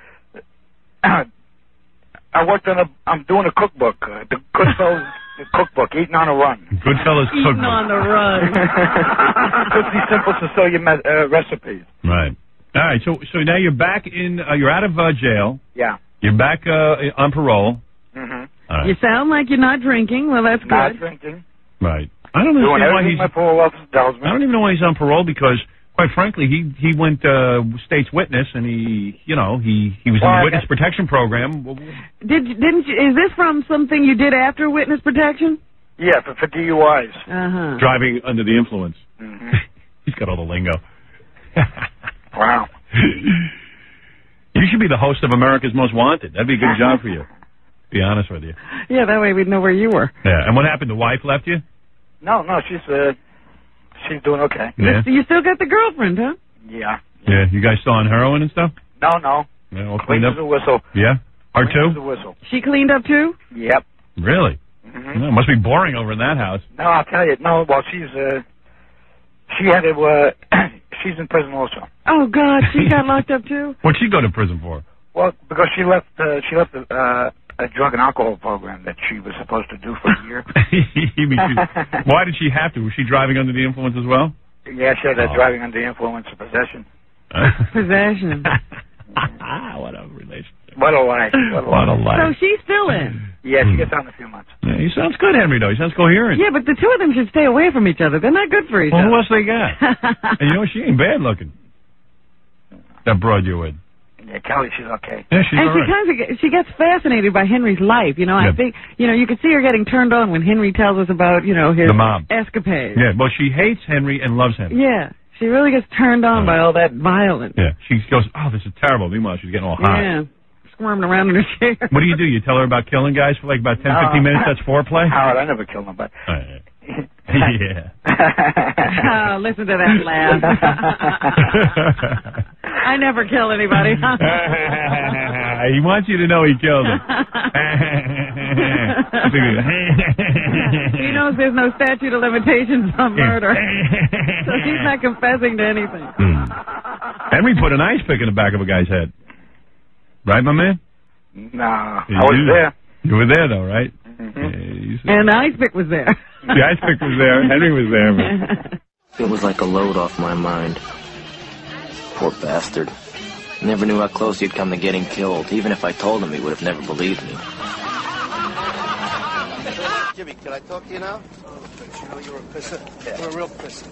*clears throat* I worked on a. I'm doing a cookbook. Uh, the Goodfellas cookbook, eating on a run. Goodfellas Eating cookbook. on the run. *laughs* Pretty simple Sicilian me- uh, recipes. Right. All right. So so now you're back in. Uh, you're out of uh, jail. Yeah. You're back uh, on parole. Mm-hmm. All right. You sound like you're not drinking. Well, that's Not good. drinking. Right. I don't Doing understand why he's. my parole officer tells me. I don't even know why he's on parole because, quite frankly, he he went uh, state's witness and he, you know, he he was in the I witness got- protection program. Did didn't you, is this from something you did after witness protection? Yeah, for, for DUIs. Uh huh. Driving under the influence. Mm-hmm. *laughs* He's got all the lingo. *laughs* Wow. You should be the host of America's Most Wanted. That'd be a good *laughs* job for you. Be honest with you. Yeah, that way we'd know where you were. Yeah. And what happened? The wife left you? No, no, she's uh, she's doing okay. Yeah. You still got the girlfriend, huh? Yeah. Yeah. You guys still on heroin and stuff? No, no. Yeah. All Clean cleaned as up. a whistle. Yeah. Her Clean as a too. whistle. She cleaned up too. Yep. Really? Mm-hmm. Yeah, it must be boring over in that house. No, I'll tell you. No, well, she's uh, she had to. Uh, *clears throat* she's in prison also. Oh God, she got *laughs* locked up too. What'd she go to prison for? Well, because she left. Uh, she left uh, a drug and alcohol program that she was supposed to do for a year. *laughs* You mean she- *laughs* why did she have to? Was she driving under the influence as well? yeah, she had that Oh. driving under the influence of possession. *laughs* Possession. what a relationship. What a life. What a What a life. So she's still in. Yeah, she hmm. gets out in a few months. Yeah, he sounds good, Henry, though. He sounds coherent. Yeah, but the two of them should stay away from each other. They're not good for each Well, who other. else they got? and you know, she ain't bad looking. That broad you with. Yeah, Kelly, she's okay. Yeah, she's and all she right. kind of she gets fascinated by Henry's life. You know, I think you know you can see her getting turned on when Henry tells us about you know his The mob. escapades. Yeah, well, she hates Henry and loves him. Yeah, she really gets turned on by all that violence. Yeah, she goes, oh, this is terrible. Meanwhile, she's getting all hot. Yeah, squirming around in her chair. What do you do? You tell her about killing guys for like about 10, No. 15 uh, minutes? That's foreplay? Howard, I never killed nobody. All right. Yeah. *laughs* oh, listen to that laugh. *laughs* I never kill anybody. *laughs* he wants you to know he killed him. he knows there's no statute of limitations on murder, so he's not confessing to anything. Hmm. Henry put an ice pick in the back of a guy's head. Right, my man? No, I You was do. there. You were there, though, right? Mm-hmm. And the ice pick was there. The ice pick was there. Henry was there. But... *laughs* It was like a load off my mind. Poor bastard. Never knew how close he'd come to getting killed. Even if I told him, he would have never believed me. Jimmy, can I talk to you now? Oh, You know you're a pisser. You're a real pisser.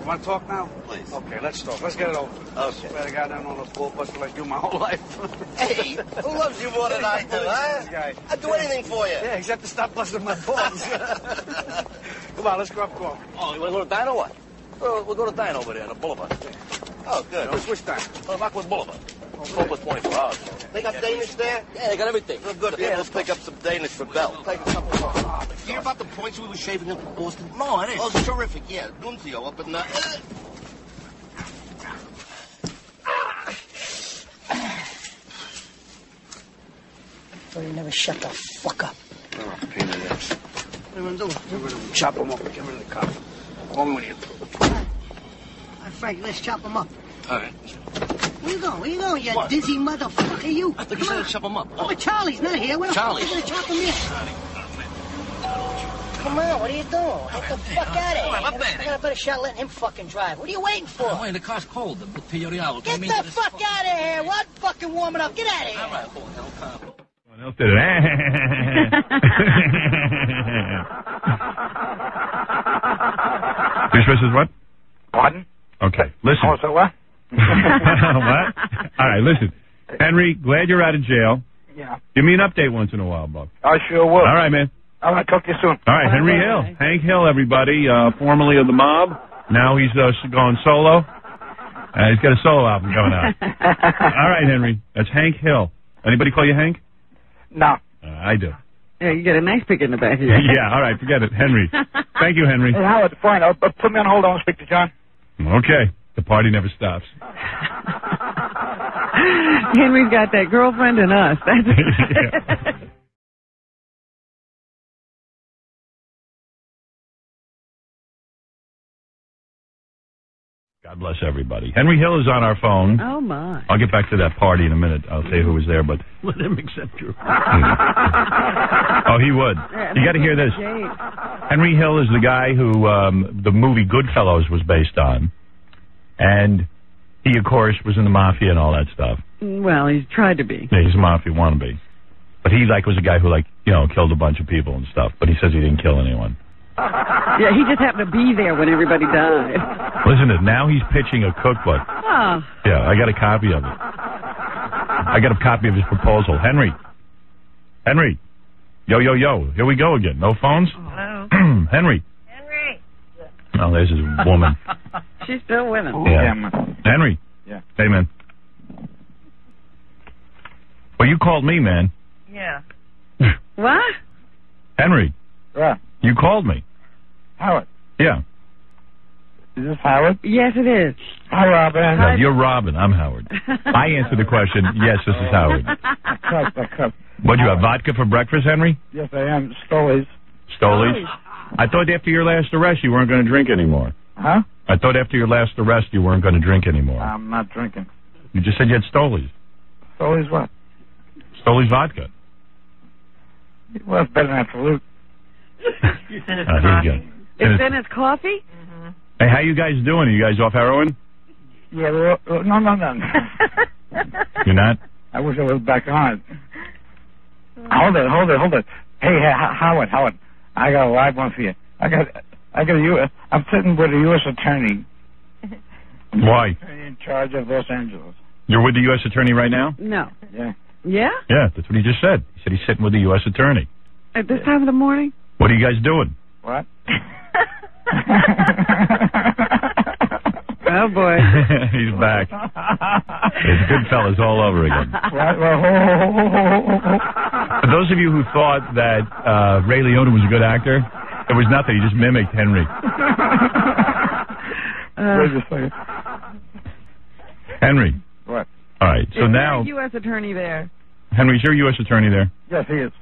You want to talk now? Please. Okay, let's talk. Let's get it over. Okay. Swear to God, I don't know the fool buster like you my whole life. *laughs* Hey, who loves you more than I do, *laughs* huh? Guy. I'd do anything for you. Yeah, except to stop busting my balls. *laughs* Come on, let's grab coffee. Oh, you want to go to Dino or what? Well, we'll go to Dino over there on the boulevard. Oh, good. No, switch time. Oh, Rockaway Boulevard. Four plus 24 hours. They got Danish there? Yeah, they got everything. Real good. Yeah, let's pick up some Danish for Bell. Take a couple of You hear about the points we were shaving up in Boston? No, I didn't. Oh, it's terrific, yeah. Nunzio up in the... So you never shut the fuck up. Oh, pain in the ass. What are you going to do? Get rid of him. Chop him up get rid of the cop. Call me when you're through. I Frankie. Let's chop them up. All right. Where you going? Where you going, you dizzy motherfucker? You. I thought you said to chop 'em up. Oh, but Charlie's not here. Where the Charlie. fuck are you gonna chop him in? Come on, what are you doing? Get the fuck out of here. va bene. I got a better shot letting him fucking drive. What are you waiting for? Wait, the car's cold. The bottiglia di allo. Get the fuck out of here. What? Fucking warming up. Get out of here. All right, boy, no problem. Someone else did it. You're what? Pardon? Okay, listen. Oh, so what? *laughs* what? All right, listen. Henry, glad you're out of jail. Yeah. Give me an update once in a while, Buck. I sure will. All right, man. All right, talk to you soon. All right, Henry Hill. Hank Hill, everybody, uh, formerly of the mob. Now he's uh, going solo. Uh, he's got a solo album coming out. *laughs* All right, Henry. That's Hank Hill. Anybody call you Hank? No. Uh, I do. Yeah, you got a nice pick in the back of your *laughs* head. yeah, all right, forget it. Henry. *laughs* Thank you, Henry. Hey, Howard, fine. Uh, uh, put me on hold. I want to speak to John. Okay. The party never stops. *laughs* Henry's got that girlfriend and us. That's God bless everybody. Henry Hill is on our phone. Oh my. I'll get back to that party in a minute. I'll say who was there, but *laughs* Let him accept your. *laughs* oh, he would. You got to hear this. Henry Hill is the guy who um, the movie Goodfellas was based on, and he, of course, was in the mafia and all that stuff. Well, he's tried to be. Yeah, he's a mafia wannabe, but he like was a guy who like you know killed a bunch of people and stuff. But he says he didn't kill anyone. *laughs* Yeah, he just happened to be there when everybody died. Listen to now he's pitching a cookbook. Oh. Yeah, I got a copy of it. I got a copy of his proposal. Henry. Henry. Yo, yo, yo. Here we go again. No phones? Hello. *clears throat* Henry. Henry. Oh, there's his woman. *laughs* She's still with him. Yeah. Henry. Yeah. Hey, man. Well, you called me, man. Yeah. *laughs* What? Yeah. Henry, you called me. Howard. Yeah. Is this Howard? Yes, it is. Hi, Robin. No, you're Robin. I'm Howard. I answered the question. Yes, this is Howard. Cup, a cup. What do you have? Vodka for breakfast, Henry? Yes, I am. Stolies. Stolies? I thought after your last arrest you weren't going to drink anymore. Huh? I thought after your last arrest you weren't going to drink anymore. I'm not drinking. You just said you had Stolies. Stolies what? Stolies vodka. Well, it's better than Absolut. *laughs* Uh, here you go. It's in his coffee? Hey, how you guys doing? Are you guys off heroin? Yeah, well, uh, no, no, no. *laughs* You're not? I wish I was back on. Hold it, hold it, hold it. Hey, H- Howard, Howard, I got a live one for you. I got, I got a U. I'm sitting with a U.S. attorney Why? in charge of Los Angeles. You're with the U.S. Attorney right now? No. Yeah. Yeah? Yeah, that's what he just said. He said he's sitting with the U.S. Attorney. At this time of the morning? What are you guys doing? What? *laughs* Oh, boy. *laughs* he's back. It's good Goodfellas all over again. For those of you who thought that uh, Ray Liotta was a good actor, it was nothing. He just mimicked Henry. *laughs* Wait a second. Henry. What? All right. So Is now, there U.S. attorney there? Henry, is your U.S. Attorney there? Yes, he is.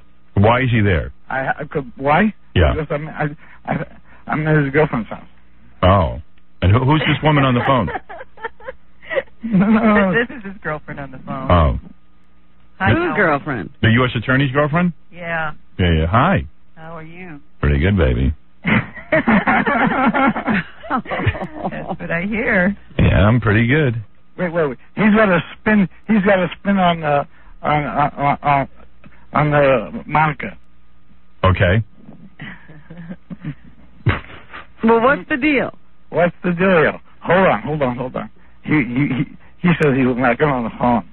Why is he there? I, I could, why? Yeah. Because I'm, I, I, I'm at his girlfriend's house. Oh. And who, who's this woman on the phone? No, no, no. this is his girlfriend on the phone. Oh. Hi, Whose girlfriend? The U.S. Attorney's girlfriend? Yeah. Yeah, yeah. Hi. How are you? Pretty good, baby. That's what I hear. Yeah, I'm pretty good. Wait, wait, wait. He's got a spin. He's got a spin on uh, on on on, on the Monica. Okay. *laughs* Well, what's the deal? What's the deal? Hold on, hold on, hold on. He he he, he says he was not going on the phone.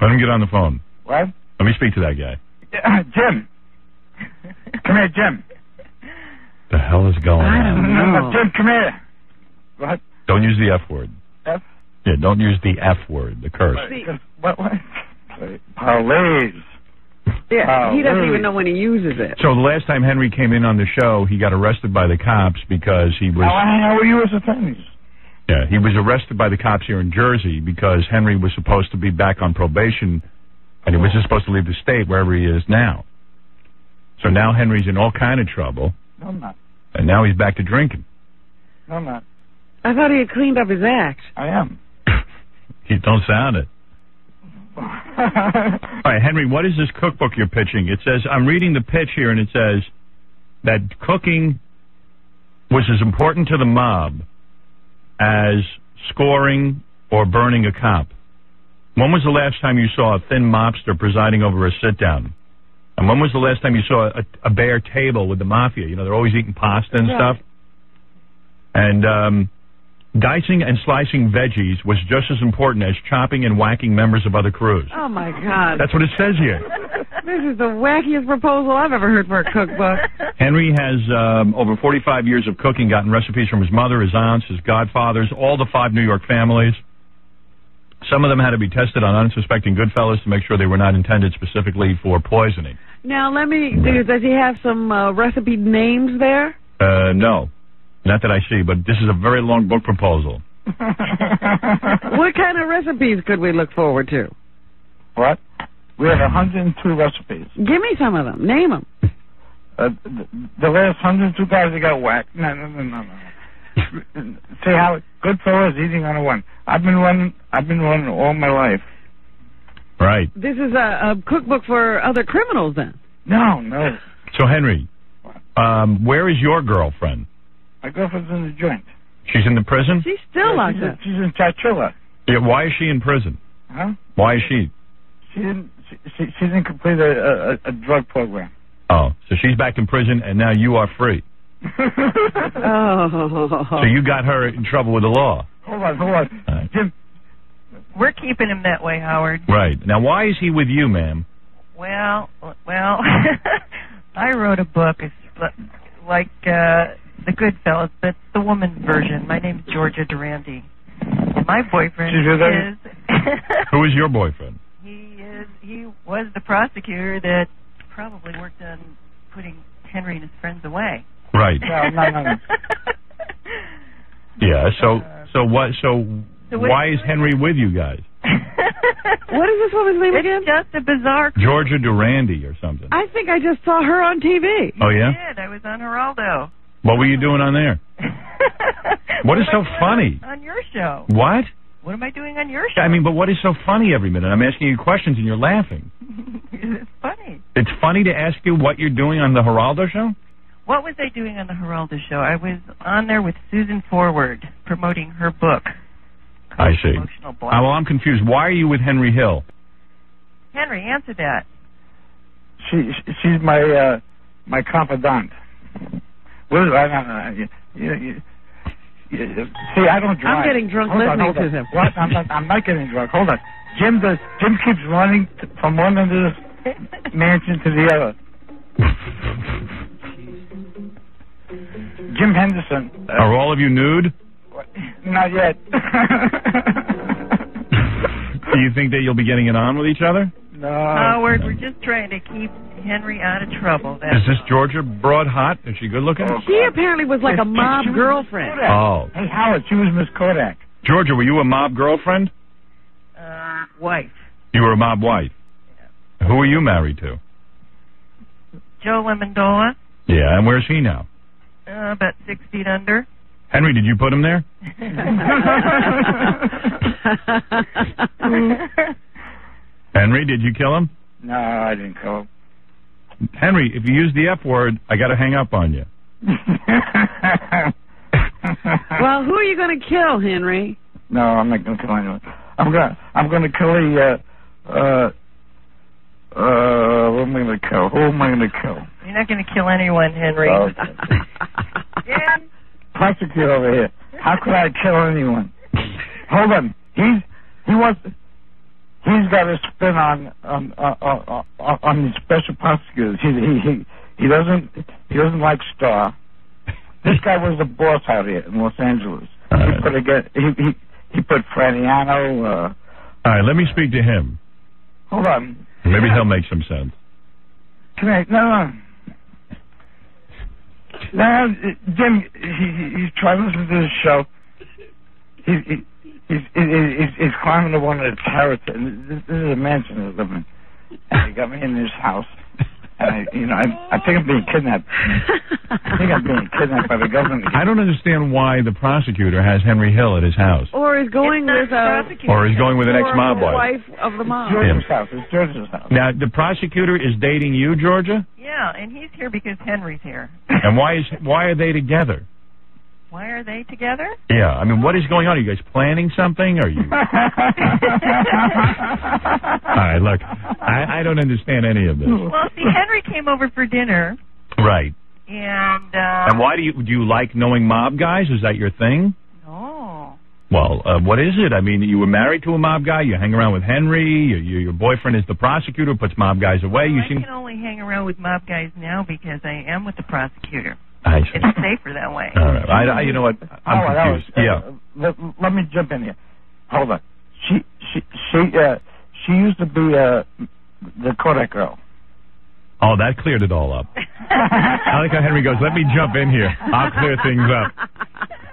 Let him get on the phone. What? Let me speak to that guy. Uh, Jim. Come here, Jim. The hell is going I on? don't No, no. Jim, come here. What? Don't use the F word. F? Yeah, don't use the F word, the curse. What? What? Parlays. Yeah, oh, he doesn't really? even mm. know when he uses it. So the last time Henry came in on the show, he got arrested by the cops because he was Now how hang out with U.S. attorneys. yeah, he was arrested by the cops here in Jersey because Henry was supposed to be back on probation and he wasn't supposed to leave the state wherever he is now. So now Henry's in all kind of trouble No, I'm not. and now he's back to drinking. No, I'm not. I thought he had cleaned up his act. I am. *laughs* You don't sound it. *laughs* All right, Henry, what is this cookbook you're pitching? It says, I'm reading the pitch here, and it says that cooking was as important to the mob as scoring or burning a cop. When was the last time you saw a thin mobster presiding over a sit down? And when was the last time you saw a, a bare table with the mafia? You know, they're always eating pasta and Yeah. stuff. And um, dicing and slicing veggies was just as important as chopping and whacking members of other crews. Oh my God. That's what it says here. This is the wackiest proposal I've ever heard for a cookbook. Henry has um, over 45 years of cooking, gotten recipes from his mother, his aunts, his godfathers, all the five New York families. Some of them had to be tested on unsuspecting Goodfellas to make sure they were not intended specifically for poisoning. Now let me. Do, does he have some uh, recipe names there? Uh, no, not that I see, but this is a very long book proposal. *laughs* what kind of recipes could we look forward to? What? We have 102 recipes. Give me some of them. Name them. Uh, the, the last 102 guys that got whacked. No, no, no, no, no. *laughs* See how Goodfellas eating on a one. I've been running. I've been running all my life. Right. This is a, a cookbook for other criminals, then. No, no. So, Henry, um, where is your girlfriend? My girlfriend's in the joint. She's in the prison? She's still Yeah, locked she's, up. She's in Chowchilla. Yeah, why is she in prison? Huh? Why is she? She didn't. She, she, she didn't complete a, a, a drug program. Oh, so she's back in prison, and now you are free. *laughs* Oh. So you got her in trouble with the law. Hold on, hold on. Jim, We're keeping him that way, Howard. Right. Now, why is he with you, ma'am? Well, well, *laughs* I wrote a book. It's like uh, the Goodfellas, but the woman's version. My name's Georgia Durante. My boyfriend She's your name? is. *laughs* Who is your boyfriend? he is. He was the prosecutor that probably worked on putting Henry and his friends away. Right. No, no, no, no. *laughs* Yeah. So, uh, so what? So, So what- why is Henry with you guys? *laughs* What is this woman's name it's again? just a bizarre. Georgia Durandi or something. I think I just saw her on TV. Oh yeah. Did. I was on Geraldo. What were you doing on there? *laughs* What is so funny? On your show. What? What am I doing on your show? I mean, but what is so funny every minute? I'm asking you questions and you're laughing. *laughs* it's funny. It's funny to ask you what you're doing on the Geraldo show. What was I doing on the Geraldo show? I was on there with Susan Forward promoting her book. I see. Emotional Uh, Block. well, I'm confused. Why are you with Henry Hill? Henry, answer that. she she's my uh, my confidant. What is, I, I, I, you, you, you, you, see, I don't drive. I'm getting drunk Hold listening hold to on. him. What? I'm not. I'm not getting drunk. Hold on. Jim does. Jim keeps running t- from one end of the mansion to the other. Jim Henderson. Uh, Are all of you nude? not yet. *laughs* Do you think that you'll be getting it on with each other? no. Howard, we're just trying to keep Henry out of trouble. Is this Georgia broad hot? Is she good looking? She apparently was like a mob girlfriend. Kodak. Oh. Hey Howard, she was Miss Kodak. Georgia, were you a mob girlfriend? uh, wife. You were a mob wife. Who are you married to? Joe Lemondola, Yeah, and where's he now? uh, about six feet under. Henry, did you put him there? *laughs* Henry, did you kill him? No, I didn't kill him. Henry, if you use the F word, I got to hang up on you. *laughs* well, who are you going to kill, Henry? No, I'm not gonna kill anyone. I'm gonna I'm gonna kill a uh uh uh what am I gonna kill? Who am I gonna kill? You're not going to kill anyone, Henry. Oh. yeah. Prosecutor over here. How could I kill anyone? Hold on. He's he wants he's got a spin on on on, on, on these special prosecutors. He he he he doesn't he doesn't like Starr. *laughs* This guy was the boss out here in Los Angeles. He put a get he he he put Franiano. Uh, All right, let me speak to him. hold on. Maybe he'll make some sense. Can I? No, no. No, Jim, he, he, he's trying to listen to the show. He, he, he's, he's, he's climbing to one of the turrets. And this, this is a mansion I living in. And he got me in his house. And I, you know, I, I think I'm being kidnapped. I think I'm being kidnapped by the government. I don't understand why the prosecutor has Henry Hill at his house. Or is going with uh, a Or is going with an ex-mob former wife. wife of the mob. George's house. It's George's house. Now, the prosecutor is dating you, Georgia? Yeah, and he's here because Henry's here. And why is why are they together? Why are they together? Yeah, I mean, what is going on? Are you guys planning something? Are you? *laughs* All right, look, I, I don't understand any of this. Well, see, Henry came over for dinner, Right. and uh, And why do you do you like knowing mob guys? Is that your thing? no, Well, uh, what is it? I mean, you were married to a mob guy. You hang around with Henry. Your, your, your boyfriend is the prosecutor, puts mob guys away. You I seem. can only hang around with mob guys now because I am with the prosecutor. I see. It's safer that way. All right. I, I, you know what? I'm Howard, Howard, confused. Yeah. uh, let, let me jump in here. Hold on. She she she uh she used to be uh the Kodak girl. Oh, that cleared it all up. I like how Henry goes, let me jump in here. I'll clear things up.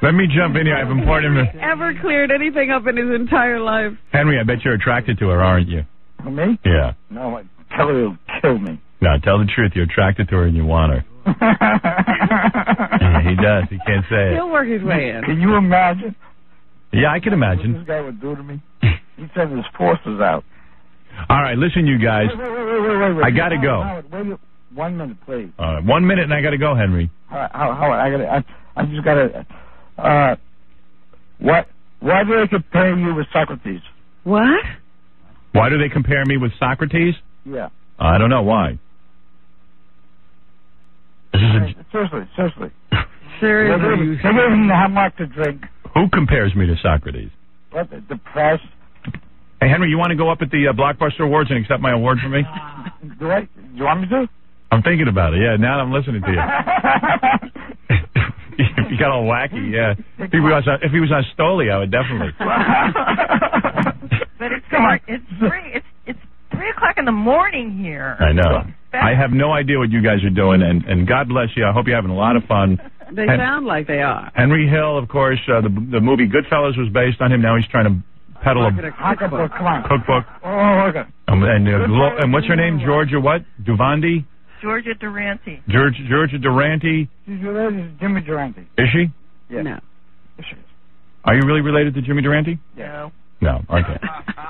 Let me jump in here. I have important... Ever cleared anything up in his entire life? Henry, I bet you're attracted to her, aren't you? Me? Yeah. No, Kelly will kill me. No, tell the truth. You're attracted to her and you want her. *laughs* Yeah, he does. He can't say it. He'll work his way in. Can you imagine Yeah, I can imagine. what imagine. this guy would do to me? He sent his forces out. All right, listen, you guys. Wait, wait, wait, wait, wait, wait. I gotta go. Howard, wait one minute, please. Uh, one minute and I got to go, Henry. Howard, Howard, I gotta, I, I just gotta. Uh, what? Why do they compare you with Socrates? What? Why do they compare me with Socrates? Yeah. I don't know why. This is a, Seriously, seriously. Seriously. They gave him how much to drink. who compares me to Socrates? What? The, the press. Hey, Henry, you want to go up at the uh, Blockbuster Awards and accept my award for me? *laughs* Do I? Do you want me to? I'm thinking about it. Yeah, now I'm listening to you. *laughs* *laughs* you got all wacky. Yeah. If he was on, if he was on Stoli, I would definitely. But it's four, it's three it's it's three o'clock in the morning here. I know. I have no idea what you guys are doing, and and God bless you. I hope you're having a lot of fun. They Hen- sound like they are. Henry Hill, of course, uh, the the movie Goodfellas was based on him. Now he's trying to peddle a Cookbook, come on. cookbook. Oh, okay. Um, and uh, Glo- and what's her name? Georgia what? Duvandi? Georgia Durante. George, Georgia Durante? She's related to Jimmy Durante. Is she? Yeah. No. Are you really related to Jimmy Durante? No. No. Okay.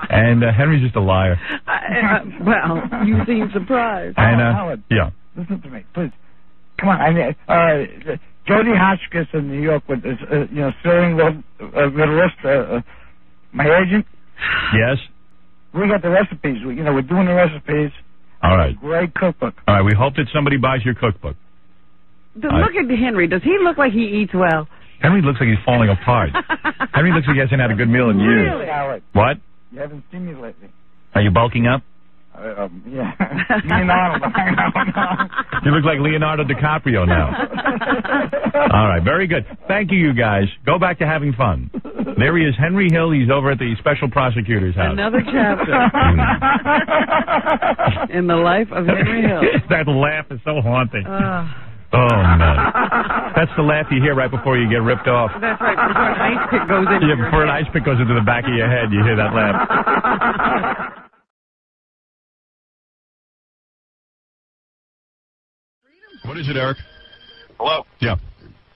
and uh, Henry's just a liar. *laughs* I, uh, well, you seem surprised. And uh, Howard. yeah. Listen to me, please. Come on. I mean, uh, Jody Hotchkiss in New York with uh, you know, Sterling Lord, uh, Middle East, uh, uh, my agent. Yes. We got the recipes. We, you know, we're doing the recipes. All right. Great cookbook. All right. We hope that somebody buys your cookbook. But look at Henry. Does he look like he eats well? Henry looks like he's falling apart. *laughs* Henry looks like he hasn't had a good meal in years. Really? Howard, What? you haven't seen me lately. Are you bulking up? Uh, um, yeah. me and Arnold. You look like Leonardo DiCaprio now. *laughs* All right, very good. Thank you, you guys. Go back to having fun. There he is, Henry Hill. He's over at the special prosecutor's house. Another chapter *laughs* in the life of Henry Hill. that laugh is so haunting. Uh, Oh, man. *laughs* That's the laugh you hear right before you get ripped off. that's right. Before an ice pick goes into Yeah, your before an ice pick goes into the back of your head, you hear that laugh. What is it, Eric? Hello? Yeah.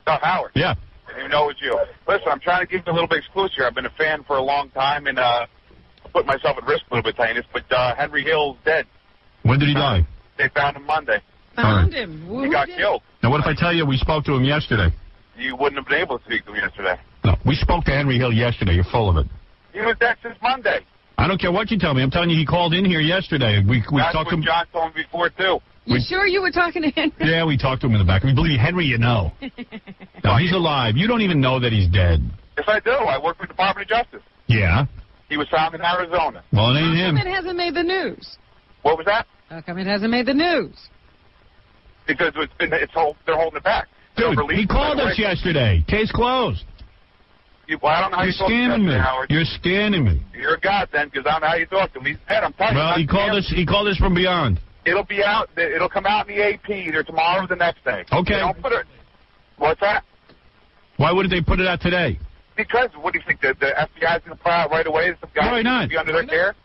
Oh, Howard. Yeah. I didn't even know it was you. Listen, I'm trying to give you a little bit exclusive here. I've been a fan for a long time and uh, put myself at risk a little bit telling you this, but uh, Henry Hill's dead. When did he die? They found him Monday. Found him. He got killed. Now, what if I tell you we spoke to him yesterday? You wouldn't have been able to speak to him yesterday. No, we spoke to Henry Hill yesterday. You're full of it. He was dead since Monday. I don't care what you tell me. I'm telling you, he called in here yesterday. We we That's talked what to him. John told me before, too. We- sure you were talking to Henry? Yeah, we talked to him in the back. We believe you. Henry, you know. *laughs* No, he's alive. You don't even know that he's dead. Yes, I do. I work for the Department of Justice. Yeah. He was found in Arizona. Well, it ain't him. It hasn't made the news. What was that? How come it hasn't made the news? Because it's been, it's hold, they're holding it back. Dude, he called us yesterday. Case closed. You, well, I don't know how You're you scanning me. Howard. You're scanning me. You're a god then, because I don't know how you talk to him. He's dead. I'm telling Well, you. he called us. He called us from beyond. It'll be out. It'll come out in the AP either tomorrow or the next day. Okay. They don't put it. What's that? Why wouldn't they put it out today? Because what do you think? The, the FBI's going to put out right away? Some guys Why not? be under their care.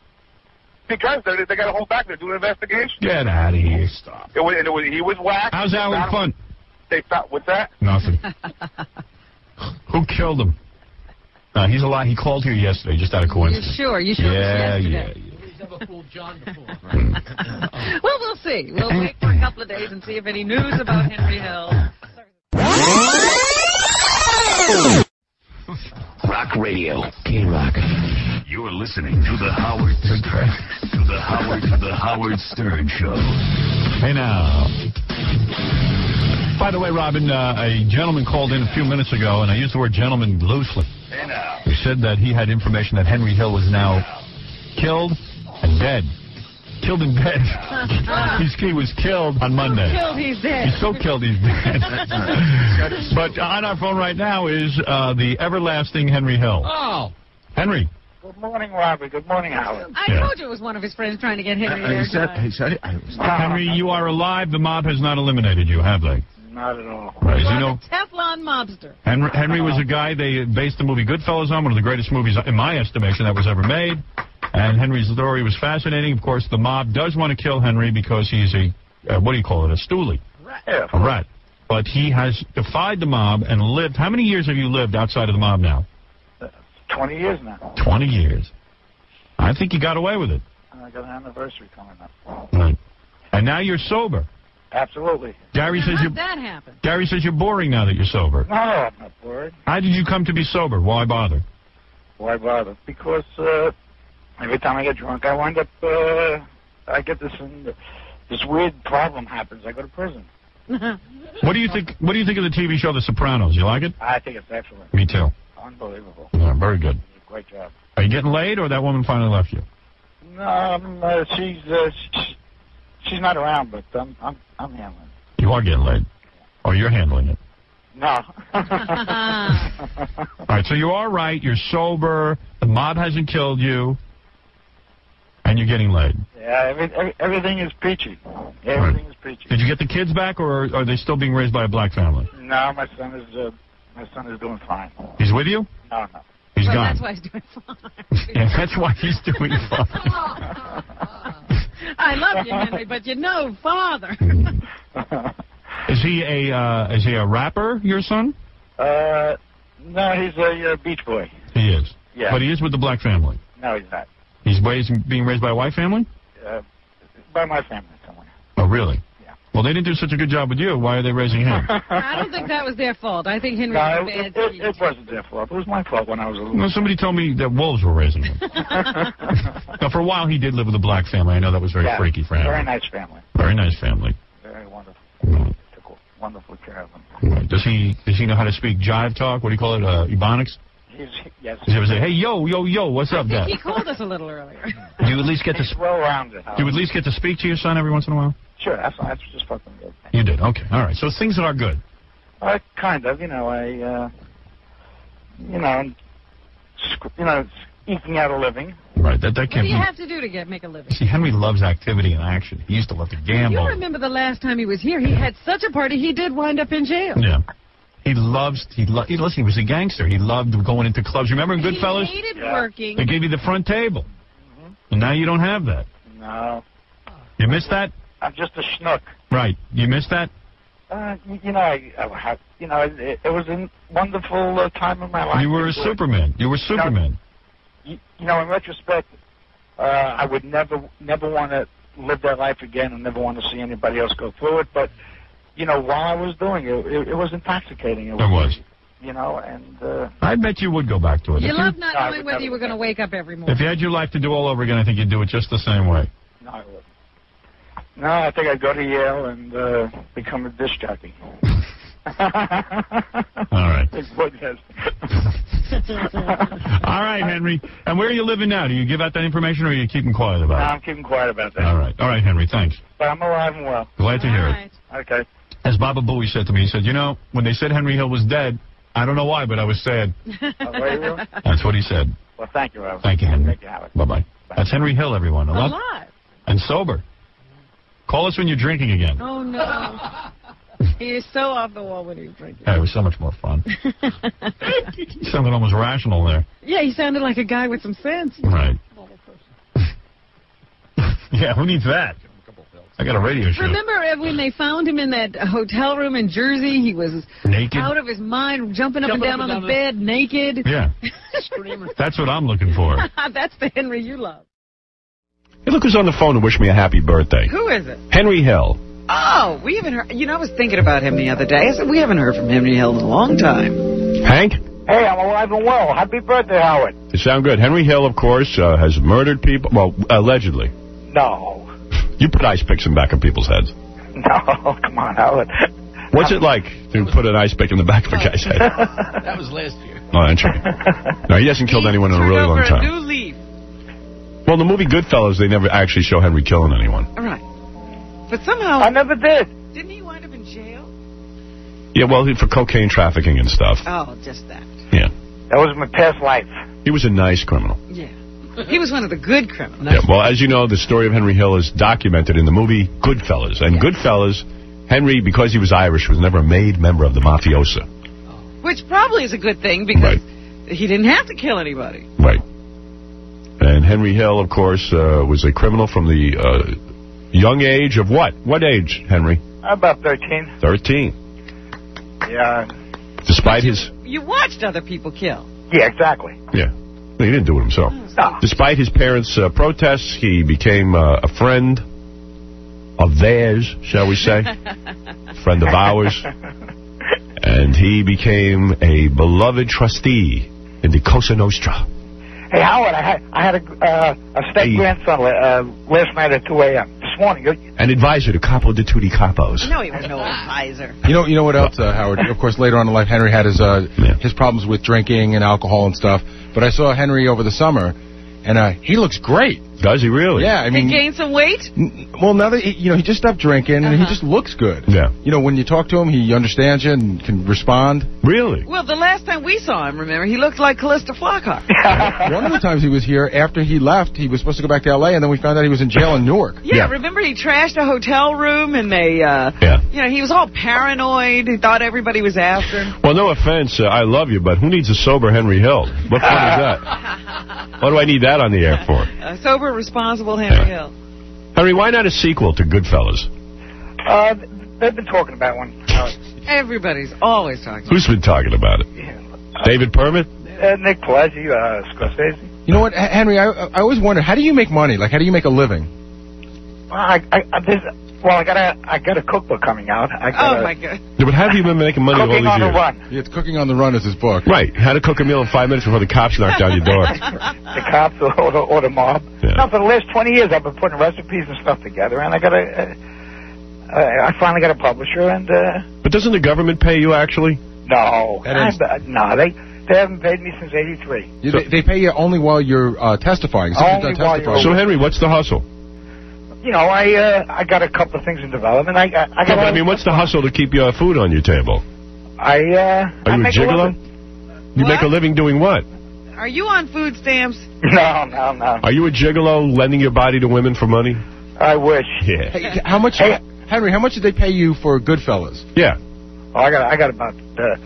Because they they got to hold back. They're doing an investigation. Get out of here. Stop. It was, and it was, he was whacked. How's They Alan found- Fun? They found what's that? Nothing. *laughs* Who killed him? Uh, he's alive. He called here yesterday, just out of You coincidence. sure? You sure Yeah, it was yeah. yesterday? *laughs* well, we'll see. We'll wait for a couple of days and see if any news about Henry Hill. *laughs* Rock Radio. K-Rock. You're listening to the Howard Stern. To the Howard to the Howard Stern Show. Hey now. By the way, Robin, uh, a gentleman called in a few minutes ago, and I used the word gentleman loosely. Hey now. He said that he had information that Henry Hill was now killed and dead. Killed in bed. He's, *laughs* he was killed on Monday. Killed, he's dead. He's so killed he's dead. *laughs* but on our phone right now is uh, the everlasting Henry Hill. Oh. Henry. Good morning, Robert. Good morning, Howard. I Yeah. told you it was one of his friends trying to get Henry there. tonight. Henry, you are alive. The mob has not eliminated you, have they? Not at all. Right, You you know, the Teflon mobster. Henry, Henry was a guy they based the movie Goodfellas on, one of the greatest movies, in my estimation, that was ever made. And Henry's story was fascinating. Of course, the mob does want to kill Henry because he's a, uh, what do you call it, a stoolie, Yeah. a rat. But he has defied the mob and lived. How many years have you lived outside of the mob now? 20 years now. 20 years. I think you got away with it. I got an anniversary coming up. Right. And now you're sober. Absolutely. Gary says How'd you're that happen? Gary says you're boring now that you're sober. No, I'm not bored. How did you come to be sober? Why bother? Why bother? Because uh, every time I get drunk, I wind up. Uh, I get this uh, this weird problem happens. I go to prison. *laughs* What do you think? What do you think of the TV show The Sopranos? You like it? I think it's excellent. Me too. Unbelievable. Yeah, very good. Great job. Are you getting laid, or that woman finally left you? No, um, uh, she's uh, sh- she's not around, but I'm I'm I'm handling. it. You are getting laid, or you're handling it. No. *laughs* *laughs* All right, so you are right. You're sober. The mob hasn't killed you, and you're getting laid. yeah, every, every, everything is peachy. Everything is peachy. Did you get the kids back, or are they still being raised by a black family? No, my son is uh, my son is doing fine. He's with you. No, no. He's well, gone. that's why he's doing fine. *laughs* Yeah, that's why he's doing fine. *laughs* I love you, Henry, but you know, father. *laughs* Is he a uh, is he a rapper? Your son? Uh, no, he's a uh, beach boy. He is. Yeah. But he is with the black family. No, he's not. He's raised, being raised by a white family. Uh, by my family somewhere. Oh, really? Yeah. Well, they didn't do such a good job with you. Why are they raising him? *laughs* I don't think that was their fault. I think Henry No, was a it, bad it, seed. it wasn't their fault. It was my fault when I was a little. Well, somebody told me that wolves were raising him. *laughs* *laughs* now, for a while, he did live with a black family. I know that was very Yeah, freaky for him. Very nice family. Very nice family. Very wonderful. Mm. Took wonderful care of him. Right. Does he does he know how to speak jive talk? What do you call it? Uh, ebonics? He's yes. He ever say, "Hey, yo, yo, yo, what's up, Dad"? he called us a little earlier. Do you at least get to He's well rounded. do you at least get to speak to your son every once in a while? Sure, that's that's just fucking good. You did. Okay. All right. So things are good. Uh, kind of, you know, I, uh, you know, sc- you know, eking out a living. Right. That that What can't What do you be. have to do to get make a living? See, Henry loves activity and action. He used to love to gamble. You remember the last time he was here? He had such a party, he did wind up in jail. Yeah. He loves. He lo- he, listen. He was a gangster. He loved going into clubs. Remember in Goodfellas? He hated working. They gave you the front table. And now you don't have that. No, You missed that? I'm just a schnook. Right. You missed that? Uh, you, know, I, I had, you know, it, it was a wonderful uh, time in my life. You were a Superman. You were Superman. You, you know, in retrospect, uh, I would never, never want to live that life again, and never want to see anybody else go through it. But, you know, while I was doing it, it, it was intoxicating. It It was. You know, and uh, I bet you would go back to it. You If love not knowing would whether never you were going to wake up every morning. If you had your life to do all over again, I think you'd do it just the same way. no, I would. No, I think I'd go to Yale and uh, become a disc jockey. *laughs* All right. It would *laughs* have. All right, Henry. And where are you living now? Do you give out that information or are you keeping quiet No, about I'm keeping quiet about that. All right. All right, Henry. Thanks. But I'm alive and well. Glad to hear it. Okay. As Baba Booey said to me, he said, you know, when they said Henry Hill was dead, I don't know why, but I was sad. *laughs* Were you? That's what he said. Well, thank you, Robert. Thank you, Henry. Thank you, Howard. Bye-bye. That's Henry Hill, everyone. Alive Alive. and sober. Call us when you're drinking again. Oh, no. *laughs* he is so off the wall when he's drinking. Yeah, it was so much more fun. *laughs* You sounded almost rational there. yeah, he sounded like a guy with some sense. Right. Yeah, who needs that? I got a radio show. Remember when they found him in that hotel room in Jersey? He was Naked? out of his mind, jumping up and down up on and the down bed, naked. Yeah. *laughs* That's what I'm looking for. *laughs* That's the Henry you love. Hey, look who's on the phone to wish me a happy birthday. Who is it? Henry Hill. Oh, we haven't heard. You know, I was thinking about him the other day. I said, we haven't heard from Henry Hill in a long time. Hank? Hey, I'm alive and well. Happy birthday, Howard. You sound good. Henry Hill, of course, uh, has murdered people. Well, allegedly. No. You put ice picks in the back of people's heads. *laughs* No, come on, Howard. What's it like to put an ice pick in the back of a guy's head? *laughs* that was last year. Oh, that's right. No, he hasn't killed anyone in a really long Over a time. new leaf. Well, the movie Goodfellas, they never actually show Henry killing anyone. All right. But somehow. I never did. Didn't he wind up in jail? Yeah, well, he- for cocaine trafficking and stuff. Oh, just that. Yeah. That was my past life. He was a nice criminal. Yeah. He was one of the good criminals. Yeah, well, as you know, the story of Henry Hill is documented in the movie Goodfellas. And Goodfellas, Henry, because he was Irish, was never a made member of the mafiosa. Which probably is a good thing because he didn't have to kill anybody. Right. And Henry Hill, of course, uh, was a criminal from the uh, young age of what? What age, Henry? About 13. 13. Yeah. Despite his... You watched other people kill. Yeah, exactly. Yeah. He didn't do it himself. No. Despite his parents' uh, protests, he became uh, a friend of theirs, shall we say. *laughs* friend of ours. And he became a beloved trustee in the Cosa Nostra. Hey, Howard, I had I had a uh, a state grandson uh, last night at 2 a.m. This morning. An advisor to Capo de Tutti Capos. No, he was no advisor. You know, you know what else, uh, Howard? Of course, later on in life, Henry had his uh, his problems with drinking and alcohol and stuff. But I saw Henry over the summer, and uh, he looks great. Does he really? Yeah, I he mean, gained some weight? well, now that he, you know, he just stopped drinking, and he Uh-huh. just looks good. Yeah. You know, when you talk to him, he understands you and can respond. Really? Well, the last time we saw him, remember, he looked like Calista Flockhart. *laughs* One of the times he was here, after he left, he was supposed to go back to L.A., and then we found out he was in jail in Newark. Yeah, remember he trashed a hotel room and they, uh, Yeah. you know, he was all paranoid. He thought everybody was after him. Well, no offense, uh, I love you, but who needs a sober Henry Hill? What fun is that? *laughs* What do I need that on the air for? A sober, responsible Henry Hill. Henry, why not a sequel to Goodfellas? Uh, they've been talking about one. Everybody's always talking. Who's been talking about it? David Permit? Uh, Nick Pileggi, uh, Scorsese. You know what, Henry? I, I always wonder, how do you make money? Like, how do you make a living? Well, I, I, I, there's, well, I got a, I got a cookbook coming out. I got Oh, a, my God. Yeah, but how have you been making money all these years? Cooking on the run. Yeah, it's Cooking on the Run is his book. Right. How to cook a meal in five minutes before the cops knock down your door. *laughs* the cops or, or, the, or the mob. No, for the last 20 years, I've been putting recipes and stuff together, and I got a, uh, uh, I finally got a publisher, and uh, But doesn't the government pay you, actually? no, That is- I, no, they they haven't paid me since '83. You- they, they pay you only while you're uh, testifying. As soon you're Only done while you're testifying- So, Henry, what's the hustle? You know, I uh, I got a couple of things in development. I got, I No, got. but I mean, what's the hustle to keep your food on your table? I uh, Are I you a make gigolo? living. You make a living doing what? Are you on food stamps? No, no, no. Are you a gigolo lending your body to women for money? I wish. Yeah. Hey, how much, Henry? How much did they pay you for Goodfellas? Yeah. Oh, I got I got about. Uh,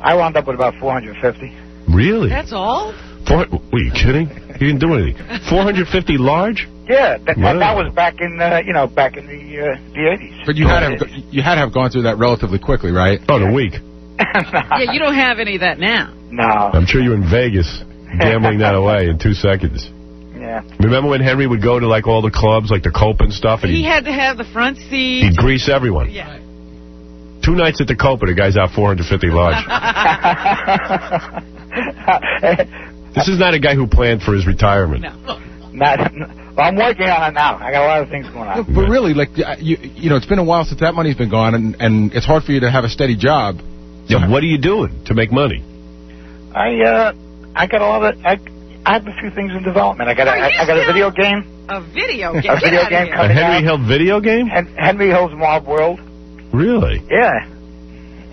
I wound up with about 450. Really? That's all? Four, were you kidding? You didn't do anything. *laughs* 450 large? Yeah, that, that, that was back in uh, you know back in the uh, the 80s. But you had to have, go- you had to have gone through that relatively quickly, right? Oh, in a week. *laughs* Yeah, you don't have any of that now. No. I'm sure you're in Vegas gambling that *laughs* away in two seconds. Yeah. Remember when Henry would go to like all the clubs, like the Copa and stuff, and He had to have the front seat. he'd grease everyone. Yeah. Two nights at the Copa, and the guy's out 450 large. *laughs* This is not a guy who planned for his retirement. No. Not, well, I'm working on it now. I got a lot of things going on. But really, like uh, you, you know, it's been a while since that money's been gone, and and it's hard for you to have a steady job. Yeah, what are you doing to make money? I uh, I got a lot of I, I have a few things in development. I got a, I, I got a video game. A video game. A video game here. A Henry out. Hill video game? Hen- Henry Hill's Mob World. Really? Yeah.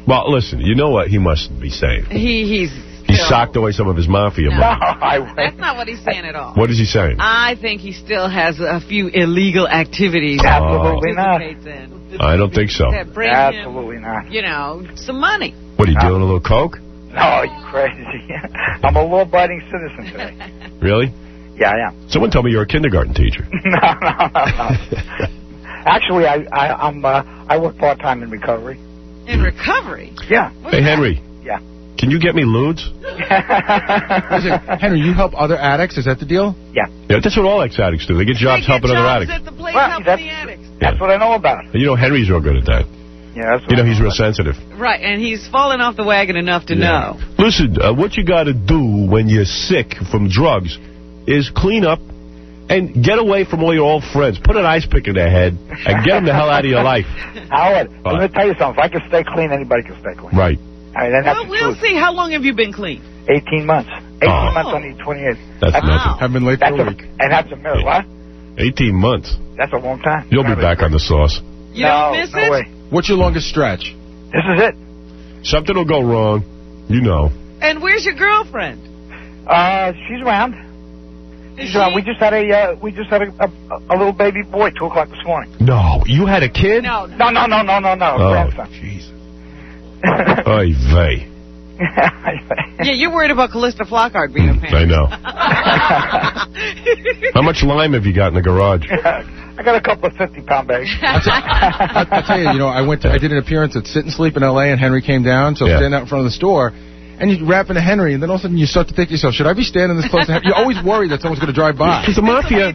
Well, listen, you know what he must be saying. He he's He still- socked away some of his mafia No, money. *laughs* That's not what he's saying at all. What is he saying? I think he still has a few illegal activities. Absolutely not. in I don't think so. That bring Absolutely not. you know, some money. What, are you doing a little coke? No, you crazy. *laughs* I'm a law-abiding citizen today. *laughs* Really? Yeah, I am. Someone told me you're a kindergarten teacher. no, no, no, no. Actually, I, I, I'm, uh, I work part time in recovery. In recovery? Yeah. hey, Henry. Yeah. Can you get me ludes? *laughs* Listen, Henry, you help other addicts? Is that the deal? Yeah. Yeah, that's what all ex-addicts do. They get jobs helping other addicts. Well, that's, that's what I know about. And you know Henry's real good at that. Yeah, that's You know he's real sensitive. Right, and he's fallen off the wagon enough to know. Listen, uh, what you got to do when you're sick from drugs is clean up and get away from all your old friends. Put an ice pick in their head and get them the hell out of your life. *laughs* Howard, let me tell you something. If I can stay clean, anybody can stay clean. Right. I mean, then that's Well, the we'll see. How long have you been clean? 18 months. 18 Oh. months on the 28. That's nothing. I've been late That's for a a, week. and that's a miracle. What? 18 months. That's a long time. You'll be back on the sauce. You no, don't miss no it? way. What's your longest stretch? This is it. Something will go wrong. You know. And where's your girlfriend? Uh, she's around. She's around. We just had a uh, we just had a, a, a little baby boy two o'clock this morning. No, you had a kid? No, No, no, no, no, no, no. Oh, grandson. Jesus. Oy vey. *laughs* Yeah, you're worried about Calista Flockhart being a mm, I parent. know. *laughs* How much lime have you got in the garage? I got a couple of fifty pound bags. *laughs* I, I tell you, you know, I went to, I did an appearance at Sit and Sleep in L.A. and Henry came down, so I Yeah. standing out in front of the store. And you rap into Henry, and then all of a sudden you start to think to yourself, should I be standing this close to Henry? You're always worried that someone's going to drive by. Because the mafia,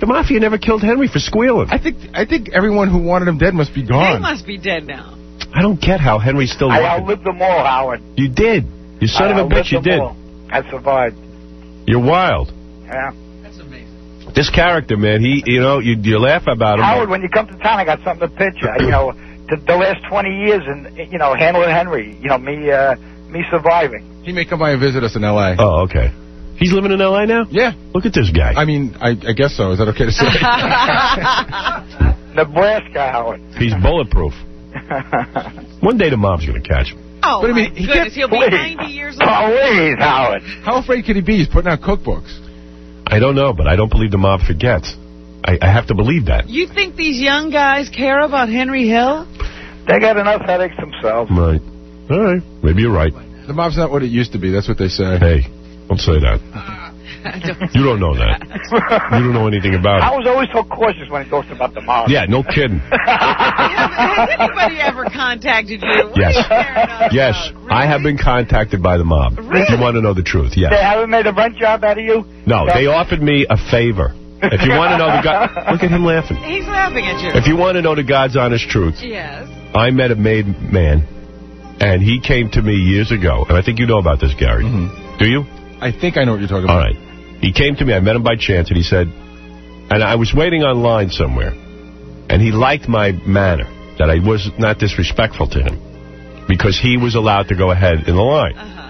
the mafia never killed Henry for squealing. I think I think everyone who wanted him dead must be They gone. must be dead now. I don't get how Henry's still I outlived them all, Howard. You did. You son I of a bitch, you did. all. I survived. You're wild. Yeah. That's amazing. This character, man, he, you know, you, you laugh about him. Howard, when you come to town, I got something to pitch you. You know, *clears throat* the, the last 20 years and, you know, handling Henry, you know, me, uh, me surviving. He may come by and visit us in L.A. Oh, okay. He's living in L.A. now? Yeah. Look at this guy. I mean, I, I guess so. Is that okay to say? *laughs* *laughs* Nebraska, Howard. He's bulletproof. One day the mom's going to catch him. Oh, But I my mean, he goodness, he'll be Please. 90 years old. Please, Howard. How afraid could he be? He's putting out cookbooks. I don't know, but I don't believe the mob forgets. I, I have to believe that. You think these young guys care about Henry Hill? They got enough headaches themselves. Right. All right. Maybe you're right. The mob's not what it used to be. That's what they say. Hey, don't say that. *laughs* *laughs* You don't know that. *laughs* You don't know anything about it. I was always so cautious when it goes about the mob. Yeah, no kidding. *laughs* Has anybody ever contacted you? What Yes. you staring at? Yes, uh, I have been contacted by the mob. If you want to know the truth, yes. They yes. haven't made a rent job out of you? No, they offered me a favor. If you want to know the God, look at him laughing. He's laughing at you. If you want to know the God's honest truth, Yes. I met a made man, and he came to me years ago, and I think you know about this, Gary. Mm-hmm. Do you? I think I know what you're talking about. right. He came to me. I met him by chance, and he said, and I was waiting online somewhere, and he liked my manner, that I was not disrespectful to him, because he was allowed to go ahead in the line. Uh-huh,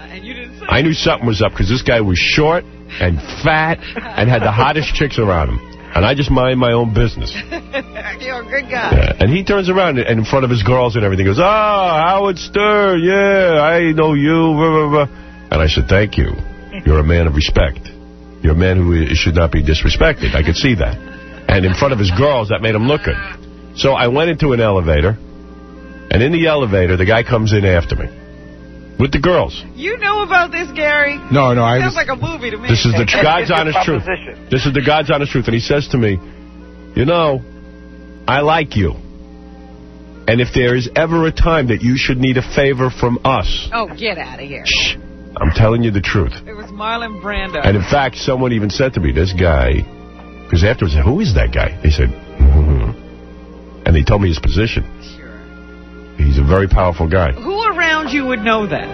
I knew something was up because this guy was short and fat and had the *laughs* hottest chicks around him. And I just mind my own business. *laughs* You're a good guy. Yeah. And he turns around and in front of his girls and everything goes, Oh, Howard Stern, yeah, I know you. Blah, blah, blah. And I said, Thank you. You're a man of respect. You're a man who should not be disrespected. I could see that. And in front of his girls, that made him look good. So I went into an elevator, and in the elevator, the guy comes in after me with the girls. You know about this, Gary? No, no, I Sounds was... like a movie to me. This is the *laughs* God's honest truth. This is the God's honest truth. And he says to me, You know, I like you. And if there is ever a time that you should need a favor from us, Oh, get out of here. shh, I'm telling you the truth. It was Marlon Brando. And in fact, someone even said to me, this guy, because afterwards, who is that guy? They said, hmm and they told me his position. Sure. He's a very powerful guy. Who around you would know that?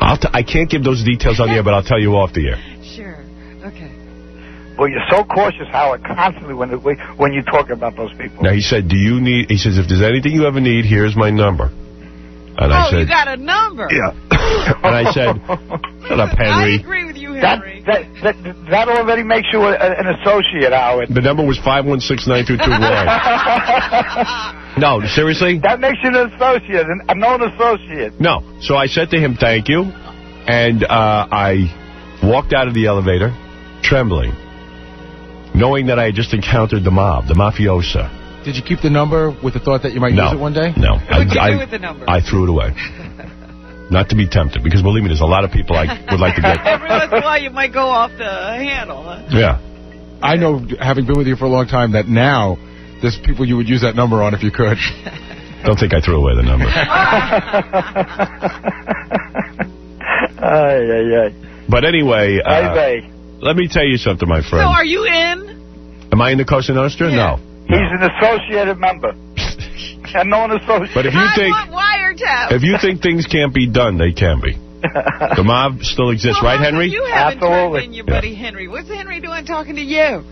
I'll t- I can't give those details on the air, but I'll tell you off the air. Sure. Okay. Well, you're so cautious, Howard, constantly when when you talk about those people. Now, he said, do you need, he says, if there's anything you ever need, here's my number. And I oh, said, you got a number. Yeah. *laughs* and I said, shut up, Henry. I agree with you, That, Henry. that, that, that already makes you a, an associate, Howard. The number was 516-922-ROY. *laughs* no, seriously? That makes you an associate, an, a known associate. No. So I said to him, thank you. And uh, I walked out of the elevator, trembling, knowing that I had just encountered the mob, the mafiosa. Did you keep the number with the thought that you might No. use it one day? No. *laughs* What'd you I, do I- with the number? I threw it away. *laughs* not to be tempted, because believe me, there's a lot of people I would like to get. *laughs* Every once in a while, you might go off the handle. Huh? Yeah. I know, having been with you for a long time, that now there's people you would use that number on if you could. Don't think I threw away the number. Ay, ay, ay. But anyway, uh, Ay, vey. let me tell you something, my friend. So are you in? Am I in the Cosa Nostra? No. He's an associated member. *laughs* A known associate. But if you think if you think things can't be done, they can be. *laughs* The mob still exists, right, Henry? You haven't turned in your buddy Henry. What's Henry doing talking to you?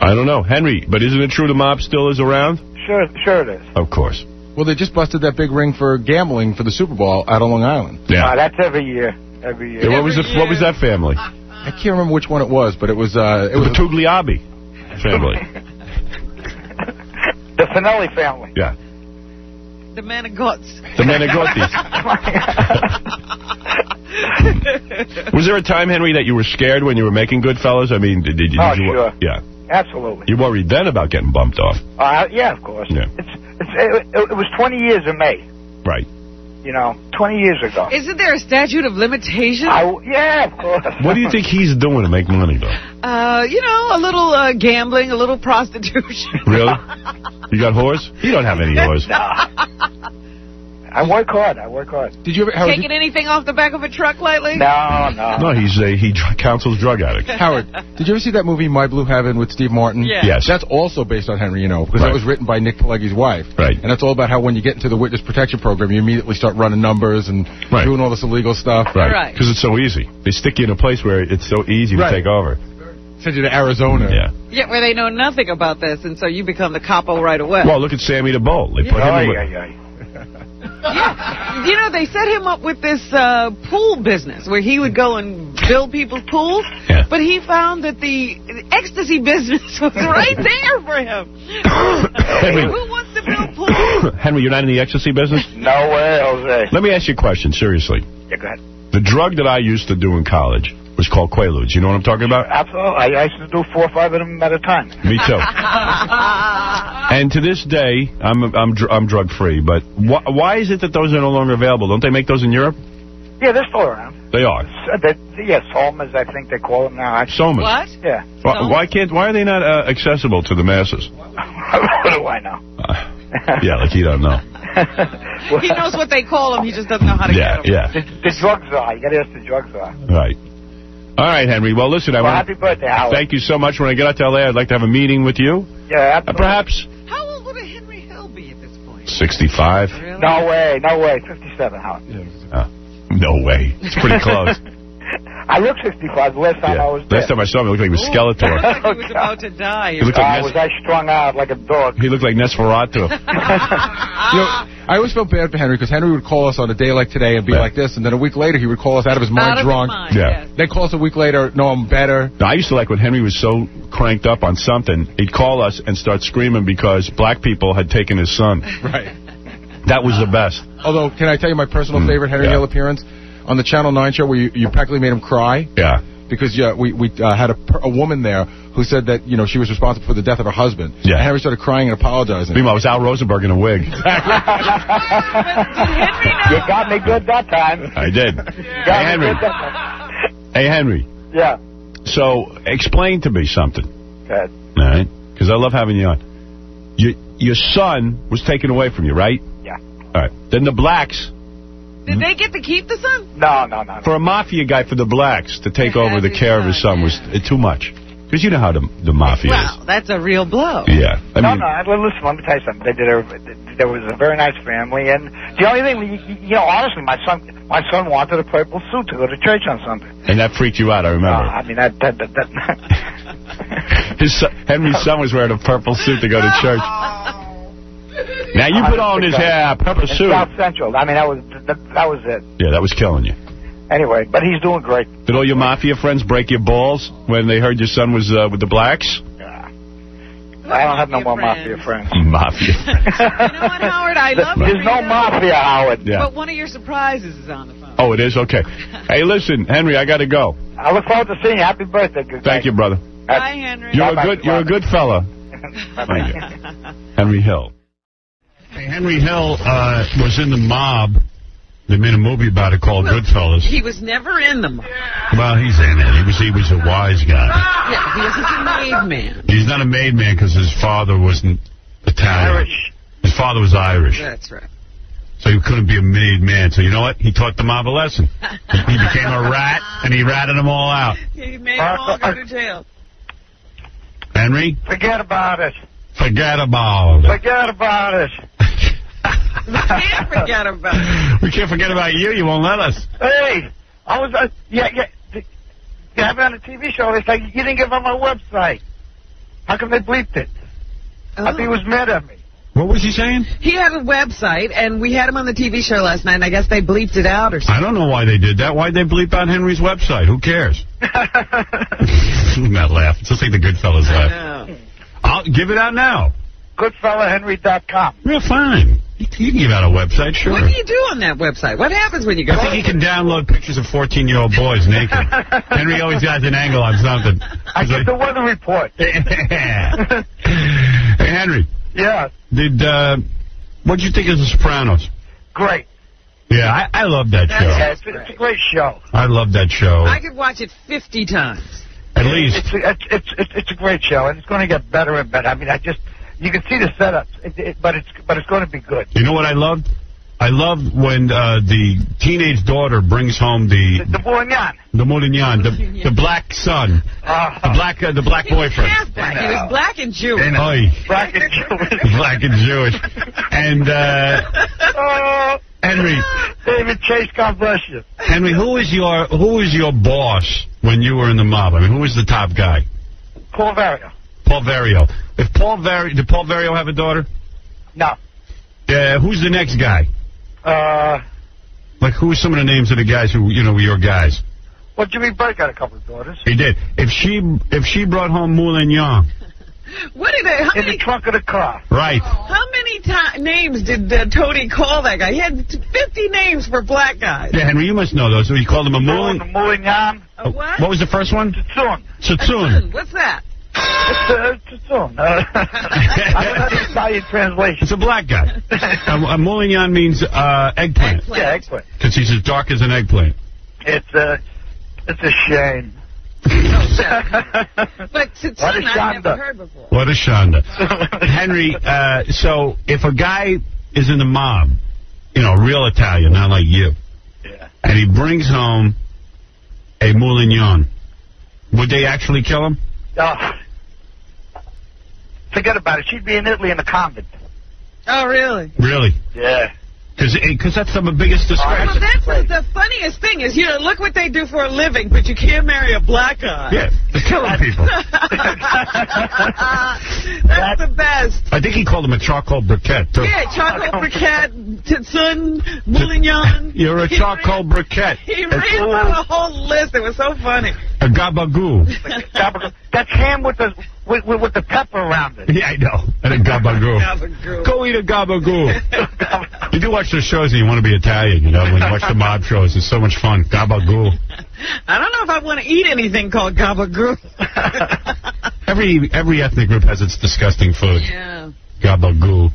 I don't know, Henry. But isn't it true the mob still is around? Sure, sure it is. Of course. Well, they just busted that big ring for gambling for the Super Bowl out on Long Island. Yeah. Ah, that's every year. Every year. Yeah, what was the, what was that family? I can't remember which one it was, but it was uh, it The was Tugliabi family. *laughs* The Finelli family. Yeah. The man of guts. The Menegotis. *laughs* Was there a time, Henry, that you were scared when you were making Goodfellas? I mean, did, did, did Oh, you? sure. Yeah. Absolutely. You worried then about getting bumped off. Uh, yeah, of course. Yeah. It's, it's, it, it, it was 20 years in May. Right. You know, 20 years ago. Isn't there a statute of limitations? I, yeah, of course. What do you think he's doing to make money, though? Uh, you know, a little uh, gambling, a little *laughs* prostitution. Really? You got whores? You don't have any whores. *laughs* I work hard. I work hard. Did you ever, Howard, Taking anything off the back of a truck lately? No, no. No, he's a, he counsels drug addicts. *laughs* Howard, did you ever see that movie My Blue Heaven with Steve Martin? Yeah. Yes. That's also based on Henry, you know, because Right. that was written by Nick Pileggi's wife. Right. And that's all about how when you get into the witness protection program, you immediately start running numbers and Right. doing all this illegal stuff. Right. Right. Because it's so easy. They stick you in a place where it's so easy Right. to take over. Send you to Arizona. Yeah. Yeah, where they know nothing about this, and so you become the capo right away. Well, look at Sammy the Bull. They put him Ay, in with... ay, ay. *laughs* you know, they set him up with this uh, pool business where he would go and build people's pools, Yeah. but he found that the ecstasy business *laughs* was right there for him. *coughs* Henry. Who wants to build pools? *coughs* Henry, you're not in the ecstasy business? No way, Jose. Let me ask you a question, seriously. Yeah, go ahead. The drug that I used to do in college was called Quaaludes. You know what I'm talking about? Absolutely. I, I used to do four or five of them at a time. Me too. *laughs* and to this day, I'm I'm dr- I'm drug free. But wh- why is it that those are no longer available? Don't they make those in Europe? Yeah, they're still around. They are. Uh, they, yeah, Solmas, I think they call them now. Actually. Somas. What? Yeah. Why, why can't? Why are they not uh, accessible to the masses? what do I know? Yeah, like he don't know. *laughs* he knows what they call them. he just doesn't know how to Yeah, get him. yeah. The, the drugs are. You got to ask the drugs are. Right. All right, Henry. Well, listen, I Well, want happy birthday, Howard. thank you so much. When I get out to L.A., I'd like to have a meeting with you. Yeah, Uh, perhaps How old would a Henry Hill be at this point? 65. Really? No way, no way. 57, Howard. Uh, no way. It's pretty close. *laughs* I look 65 the last time I was there. Last time I saw him, he looked like he was Sounded Skeletor. like *laughs* he was about to die. He looked like I Nes- was I strung out like a dog. He looked like Nesferatu. *laughs* You know, I always felt bad for Henry because Henry would call us on a day like today and be Yeah. like this, and then a week later he would call us out of his mind Out of his drunk. mind, Yeah. yes. Then call us a week later, no, I'm better. Now, I used to like when Henry was so cranked up on something, he'd call us and start screaming because black people had taken his son. Right. That was the best. Although, can I tell you my personal Mm, favorite Henry yeah. Hill appearance? On the Channel 9 show where you, you practically made him cry Yeah. because yeah, we, we uh, had a, a woman there who said that, you know, she was responsible for the death of her husband. Yeah. And Henry started crying and apologizing. Meanwhile, it was Al Rosenberg in a wig. *laughs* You got me good that time. I did. Got Hey, Henry. good that time. Hey, Henry. Yeah. So, explain to me something. Good. All right? Because I love having you on. Your, your son was taken away from you, right? Yeah. All right. Then the blacks, Did they get to keep the son? No, no, no. no. for a mafia guy for the blacks to take over the his care of his son, son was uh, too much. Because you know how the, the mafia Wow, that's a real blow. Yeah. I no, mean, no. Listen, let me tell you something. They did a. There was a very nice family, and the only thing, you, you know, honestly, my son, my son wanted a purple suit to go to church on Sunday. and that freaked you out, I Uh, remember. I mean, that that that. that *laughs* His son, Henry's son was wearing a purple suit to go to *laughs* church. Now you put on his hair, purple in suit. South Central. I mean, that was that, that was it. Yeah, that was killing you. Anyway, but he's doing great. Did all your mafia friends break your balls when they heard your son was uh, with the blacks? I don't have no more mafia friends. *laughs* Mafia. *laughs* You know what, Howard? I love There's Henry no mafia, Howard. Yeah. But one of your surprises is on the phone. Oh, it is? Okay. *laughs* Hey, listen, Henry, I got to go. I look forward to seeing you. Happy birthday. Good Thank you, brother. Bye, Henry. You're a Bye-bye. good, you're a good fella. Thank you. Henry Hill. Hey, Henry Hill uh, was in the mob They made a movie about it called Goodfellas. He was never in the mob. Well, he's in it. He was he was a wise guy. Yeah, he wasn't a made man. He's not a made man because his father wasn't Italian. Irish. His father was Irish. That's right. So he couldn't be a made man. So you know what? He taught the mob a lesson. He, he became a rat, and he ratted them all out. He made them all go to jail. Henry, Forget about it. forget about it. Forget about it. *laughs* We can't forget about it. We can't forget about you. You won't let us. Hey, I was, uh, yeah, yeah. th- You have me on a TV show. It's like, you didn't give them my website. How come they bleeped it? I think he was mad at me. What was he saying? He had a website, and we had him on the TV show last night, and I guess they bleeped it out or something. I don't know why they did that. Why'd they bleep out Henry's website? Who cares? *laughs* *laughs* that laugh. It's just like the Goodfellas laugh. I'll give it out now. Goodfellahenry.com. Yeah, fine. You you can give out a website, sure. What do you do on that website? What happens when you go? I think you can download pictures of 14-year-old boys naked. *laughs* Henry always has an angle on something. I get the weather report. *laughs* hey, Henry. Yeah, Did uh, what'd you think of The Sopranos? great. Yeah, I, I love that show. Yeah, it's, it's a great show. I love that show. I could watch it 50 times. At least. It's, it's, it's, it's, it's a great show, and it's going to get better and better. I mean, I just, you can see the setups, it, it, but it's but it's going to be good. You know what I love? I love when uh, the teenage daughter brings home the The Bourgnon. the Molignan, the the black son, the black uh, the black boyfriend. Half black. He was black and Jewish. Oy. Black and Jewish. *laughs* black and Jewish. And uh, Oh, Henry, David Chase, God bless you. Henry, who is your who is your boss when you were in the mob? I mean, who was the top guy? Paul Vario. Paul Vario. If Paul Vario, did Paul Vario have a daughter? No. Uh, who's the next guy? Uh, Like, who are some of the names of the guys who you know were your guys? well, Jimmy Burke got a couple of daughters. He did. If she if she brought home Moulin Young. *laughs* What did they, how In many, the trunk of the car. right? how many names did uh, Tony call that guy? He had 50 names for black guys. Yeah, Henry, you must know those. So he called him a Moulin. The Moulin. A what? What was the first one? Soon. Satsun. What's that? It's, uh, it's soon. Uh, I don't know *laughs* the Italian translation. It's a black guy. a, a Moulin means uh, eggplant. Yeah, eggplant. Because he's as dark as an eggplant. It's uh, it's a shame. *laughs* But Satsun What a I never shanda. heard before. What a shonda. Henry, uh, so if a guy is in the mob, you know, real Italian, not like you, Yeah. and he brings home a Moulin, would they actually kill him? Oh, forget about it. She'd be in Italy in a convent. Oh, really? Really? Yeah. Because that's the biggest disgrace. Well, that's the, the funniest thing is, you know, look what they do for a living, but you can't marry a black guy. Yeah, they're killing people. *laughs* *laughs* That's the best. I think he called him a charcoal briquette, too. Yeah, chocolate *laughs* briquette, Tsun, Moulin. You're a charcoal briquette. He ran down a whole list. It was so funny. A gabagoo. That's ham with the with, with, with the pepper around it. Yeah, I know. And a gabagoo. Gabagoo. Go eat a gabagoo. *laughs* you do watch the shows and you want to be Italian, you know, when you watch the mob shows. It's so much fun. Gabagoo. I don't know if I want to eat anything called gabagoo. *laughs* Every every ethnic group has its disgusting food. yeah. Gabagoo.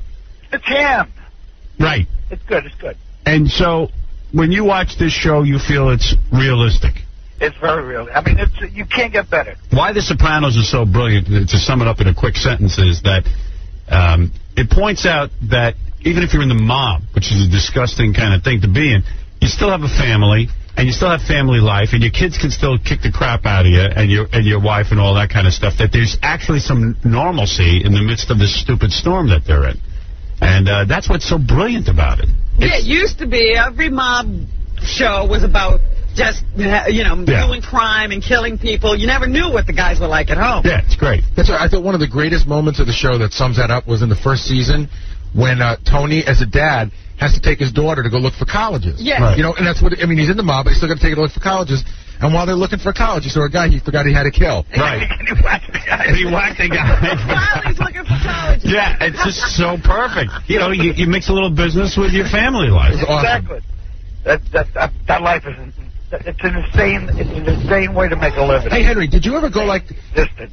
It's ham. Right. It's good. It's good. And so, when you watch this show, you feel it's realistic. It's very real. I mean, it's you can't get better. Why The Sopranos is so brilliant, to sum it up in a quick sentence, is that um, it points out that even if you're in the mob, which is a disgusting kind of thing to be in, you still have a family, and you still have family life, and your kids can still kick the crap out of you, and your and your wife, and all that kind of stuff. That there's actually some normalcy in the midst of this stupid storm that they're in, and uh, that's what's so brilliant about it. Yeah, it used to be every mob show was about just, you know, Yeah. doing crime and killing people. You never knew what the guys were like at home. Yeah, it's great. That's right. I thought one of the greatest moments of the show that sums that up was in the first season when uh, Tony, as a dad, has to take his daughter to go look for colleges. Yeah. Right. You know, and that's what I mean. He's in the mob, but he's still got to take her to look for colleges. And while they're looking for a college, he saw a guy he forgot he had to kill. Right. *laughs* he whacked the guy. while *laughs* He's looking for college. Yeah, it's just so perfect. You know, you, you mix a little business with your family life. Exactly. That that that, that life is it's an insane, it's an insane way to make a living. Hey Henry, did you ever go like?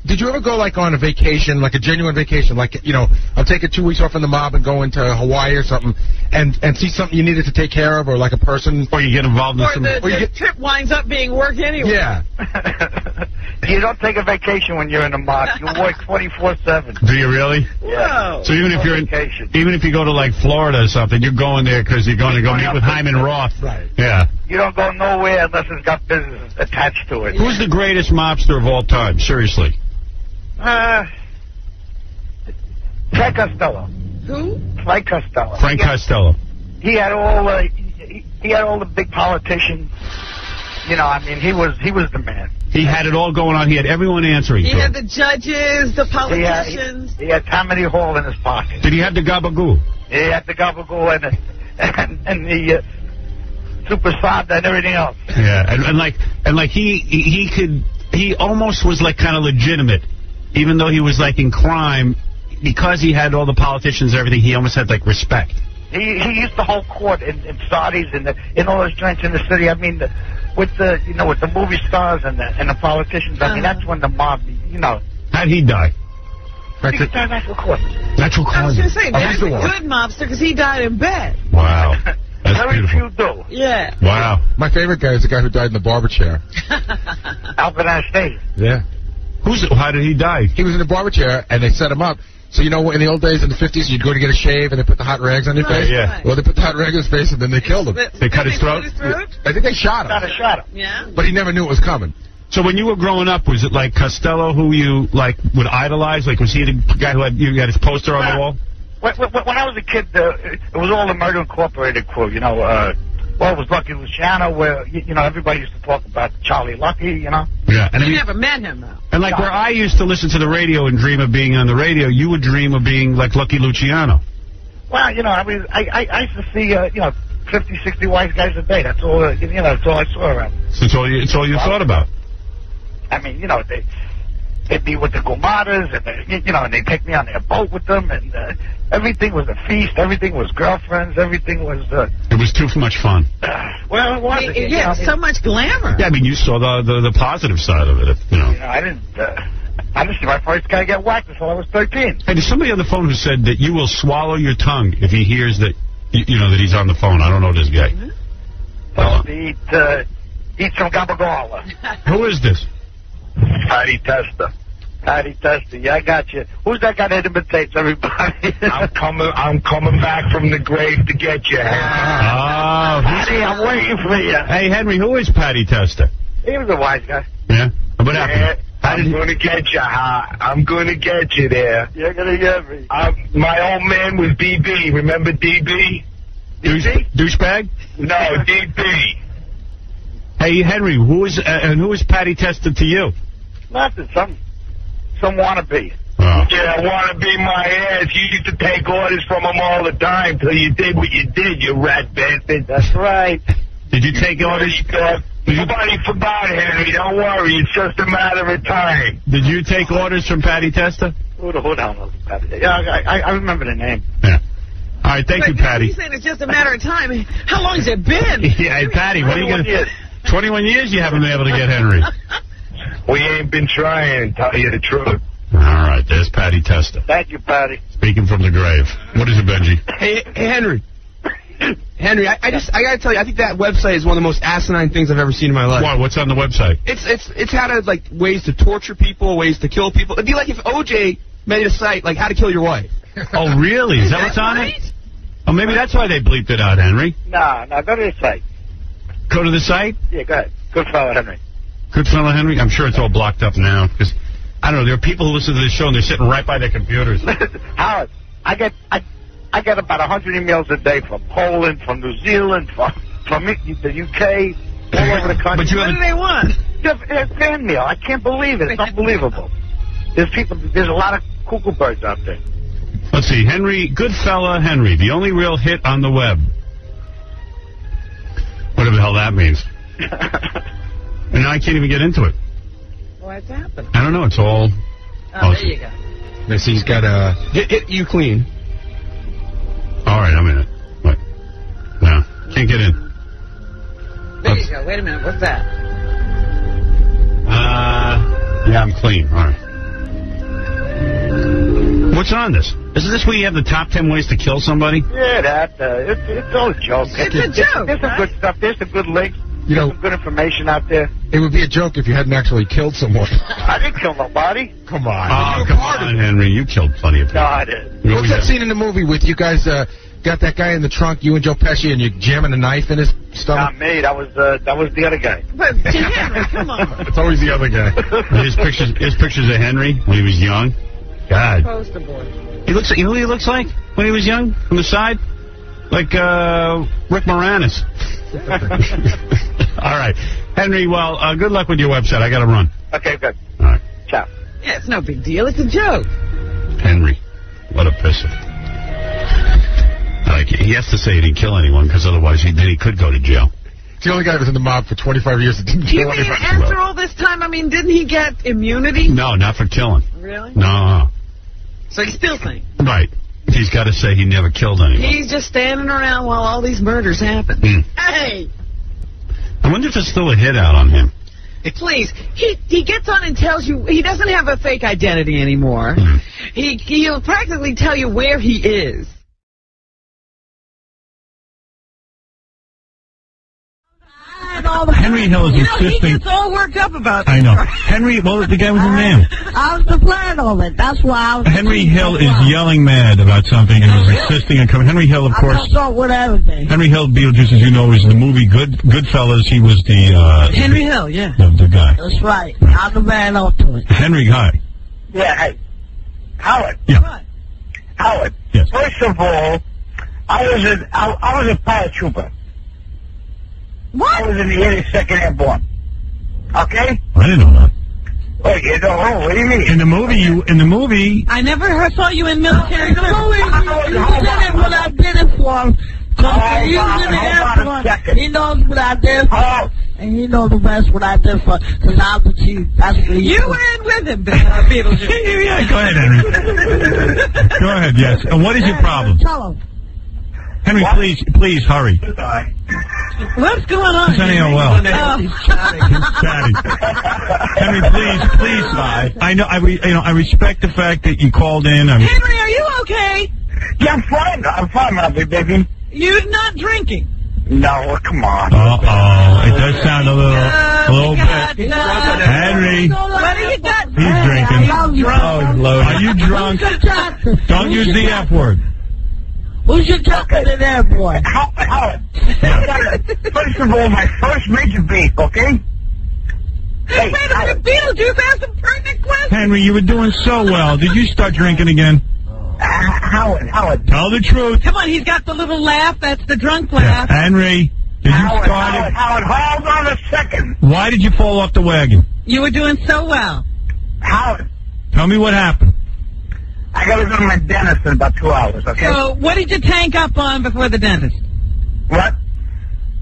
Did you ever go like on a vacation, like a genuine vacation, like you know, I'll take it two weeks off from the mob and go into Hawaii or something, and and see something you needed to take care of, or like a person, or you get involved in Or the, the trip winds up being work anyway. Yeah. *laughs* You don't take a vacation when you're in the mob. You work 24/7. Do you really? Yeah. So even if you're in, even if you go to like Florida or something, you're going there because you're going to go meet with Hyman Roth. Right. Yeah. You don't go nowhere unless it's got business attached to it. Who's the greatest mobster of all time? Seriously. Uh, Frank Costello. Who? Frank Costello. Frank he, Costello. he had all uh, he, he had all the big politicians. You know, I mean, he was he was the man. He had it all going on. He had everyone answering He to had him. the judges, the He had, politicians. he had Tammany Hall in his pocket. Did he have the gabagoo? He had the Gabagool and the, and, and the uh, Super Sada and everything else. Yeah, and, and like and like he he he could he almost was like kind of legitimate, even though he was like in crime, because he had all the politicians and everything. He almost had like respect. He he used to hold court in, in Sardi's and the, in all those joints in the city. I mean, the, with the you know with the movie stars and the and the politicians. I mean, that's when the mob. You know, How'd he die? he could die natural causes. Natural I was causes. going to say, that's a good mobster because he died in bed. Wow. *laughs* That's Very beautiful. few do. Yeah. Wow. My favorite guy is the guy who died in the barber chair. *laughs* Albert Einstein. Yeah. Who's how did he die? He was in a barber chair and they set him up. So you know, in the old days, in the 50s, you'd go to get a shave and they put the hot rags on your Right, face. yeah. Well, they put the hot rag on his face and then they killed him. They cut his throat? I think they shot him. Got a shot him. Yeah. But he never knew it was coming. So when you were growing up, was it like Costello who you like would idolize? Like was he the guy who had you had his poster on the wall? When, when, when I was a kid, uh, it was all the Murder Incorporated crew. You know, uh, well, it was Lucky Luciano, where you, you know everybody used to talk about Charlie Lucky. You know. Yeah. And, you I mean- never met him, though. and like where I used to listen to the radio and dream of being on the radio, you would dream of being like Lucky Luciano. Well, you know, I mean, I I, I used to see uh, you know 50, 60 wise guys a day. That's all. Uh, you know, that's all I saw around. So it's all you, it's all you thought about. I mean, you know, they they'd be with the Gumaras, and they, you know, and they'd take me on their boat with them, and uh, everything was a feast. Everything was girlfriends. Everything was. Uh, It was too much fun. *sighs* well, it was. It- you yeah, know, so much glamour. Yeah, I mean you saw the the, the positive side of it. You know. You know, I didn't. Uh, I didn't see my first guy get whacked until I was 13. Hey, there's somebody on the phone who said that you will swallow your tongue if he hears that you, you know that he's on the phone. I don't know this guy. Well, eat, uh, eat some gabagola. Who is this? Patty Testa. Patty Testa. Yeah, I got you. Who's that guy that imitates everybody? *laughs* I'm coming. I'm coming back from the grave to get you. Oh, Patty, I'm waiting for you. Hey Henry, who is Patty Testa? He was a wise guy. Yeah. What happened? I'm going to get you, huh? I'm going to get you there. You're going to get me. Um, my old man was DB. Remember DB? Douche, douchebag? No, DB. Hey Henry, who is uh, and who is Patty Testa to you? Nothing. Some, some wannabe. Oh. Yeah, wannabe my ass. You used to take orders from him all the time till you did what you did, you rat bastard. That's right. Did you take orders? Nobody forgot, Henry. Don't worry. It's just a matter of time. Did you take orders from Patty Testa? Who the who the hell knows Patty? Yeah, I, I, I remember the name. Yeah. All right, thank you, Patty. He's saying it's just a matter of time. How long has it been? *laughs* Yeah, hey, Patty, what are you going years. to... 21 years you haven't been able to get Henry. *laughs* We ain't been trying, to tell you the truth. All right, there's Patty Testa. Thank you, Patty. Speaking from the grave. What is it, Benji? Hey, hey Henry. Henry, I, I just I gotta tell you, I think that website is one of the most asinine things I've ever seen in my life. What? What's on the website? It's it's it's how to like ways to torture people, ways to kill people. It'd be like if OJ made a site like how to kill your wife. *laughs* Oh, really? Is that what's on it? Oh, maybe that's why they bleeped it out, Henry. Nah, nah, go to the site. Go to the site. Yeah, go ahead. Good fellow, Henry. Good fellow, Henry. I'm sure it's all blocked up now because I don't know. There are people who listen to this show and they're sitting right by their computers. *laughs* Howard, I get I I get about a hundred emails a day from Poland, from New Zealand, from from the UK, all over the country. But you What do they want? They're, they're fan mail. I can't believe it. It's unbelievable. There's people. There's a lot of cuckoo birds out there. Let's see, Henry, good fella, Henry, the only real hit on the web. Whatever the hell that means. *laughs* and now I can't even get into it. What's happened? I don't know. It's all. Oh, there you go. They see he's got a. Hit, hit you clean. All right, I'm in it. What? No, can't get in. There Let's, you Joe. Wait a minute. What's that? Uh, yeah, I'm clean. All right. What's on this? Isn't this where you have the top ten ways to kill somebody? Yeah, that, uh, it's, it's all a joke. It's a joke, There's some good stuff. There's some good links. You know- some good information out there. It would be a joke if you hadn't actually killed someone. *laughs* I didn't kill nobody. Come on. Oh, come on, Henry. You killed plenty of people. No, I didn't. What's that scene in the movie with you guys uh, got that guy in the trunk, you and Joe Pesci, and you're jamming a knife in his stomach? Not me. That was, uh, that was the other guy. But Henry, come on. *laughs* It's always the other guy. His pictures, his pictures of Henry when he was young. God, Poster boy. he looks. You know who he looks like when he was young from the side, like uh, Rick Moranis. *laughs* All right, Henry. Well, uh, good luck with your website. I got to run. Okay, good. All right, Ciao. Yeah, it's no big deal. It's a joke. Henry. What a pisser. Like he has to say he didn't kill anyone because otherwise he then he could go to jail. It's the only guy that was in the mob for 25 years that didn't You kill mean anybody. after all this time, I mean, didn't he get immunity? No, not for killing. Really? No, So he's still saying. right. He's got to say he never killed anyone. He's just standing around while all these murders happen. Hmm. Hey, I wonder if there's still a hit out on him. please. He he gets on and tells you he doesn't have a fake identity anymore. Hmm. He he'll practically tell you where he is. Henry Hill is You know, he insisting. gets all worked up about I know. Henry, well, the guy was a man. I was the plan of it. That's why I was. Henry Hill is yelling mad about something and is insisting on coming. Henry Hill, of I course. don't start with everything. Henry Hill, Beetlejuice, as you know, is in the movie Good Goodfellas. He was the uh, Henry Hill, yeah. the, the guy. That's right. I'm the man up to it. Henry, hi. Yeah, hey. Howard. Yeah. Howard. Yes. First of all, I was a, I, I was a paratrooper. What? I was in the 82nd Airborne. Okay? I didn't know that. Oh, you don't know? What do you mean? In the movie, you in the movie, I never heard, saw you in military. You did it what I did it for. Cause he was in the Air Force. He knows what I did for. Oh. And he knows the best what I did for. Cause I'm the chief. That's what You were in with him, Beetlejuice. *laughs* yeah, go ahead, Henry. *laughs* go ahead, yes. And what is your problem? Tell him. *laughs* Henry, please, please hurry. What's going on? It's AOL. Oh. chatting. Henry, please, please. I know, I, re, you know, I respect the fact that you called in. I'm, Henry, are you okay? Yeah, I'm fine. I'm fine, my big baby. You're not drinking. No, come on. uh oh, it does sound a little, a little God, bit. no. Henry, What do you got? he's drinking. Oh, loaded. Are you drunk? Don't use the F word. Who's your captain in there, boy? Howard, Howard. First of all, my first major beat, okay? Hey, wait a minute, Beetlejuice asked some pertinent questions. Henry, you were doing so well. Did you start drinking again? Uh, Howard, Howard. Tell the truth. Come on, he's got the little laugh. That's the drunk laugh. Yeah. Henry, did you Howard, start Howard, it? Howard, hold on a second. Why did you fall off the wagon? You were doing so well. Howard, Tell me what happened. I gotta go to my dentist in about two hours, okay? So, what did you tank up on before the dentist? what?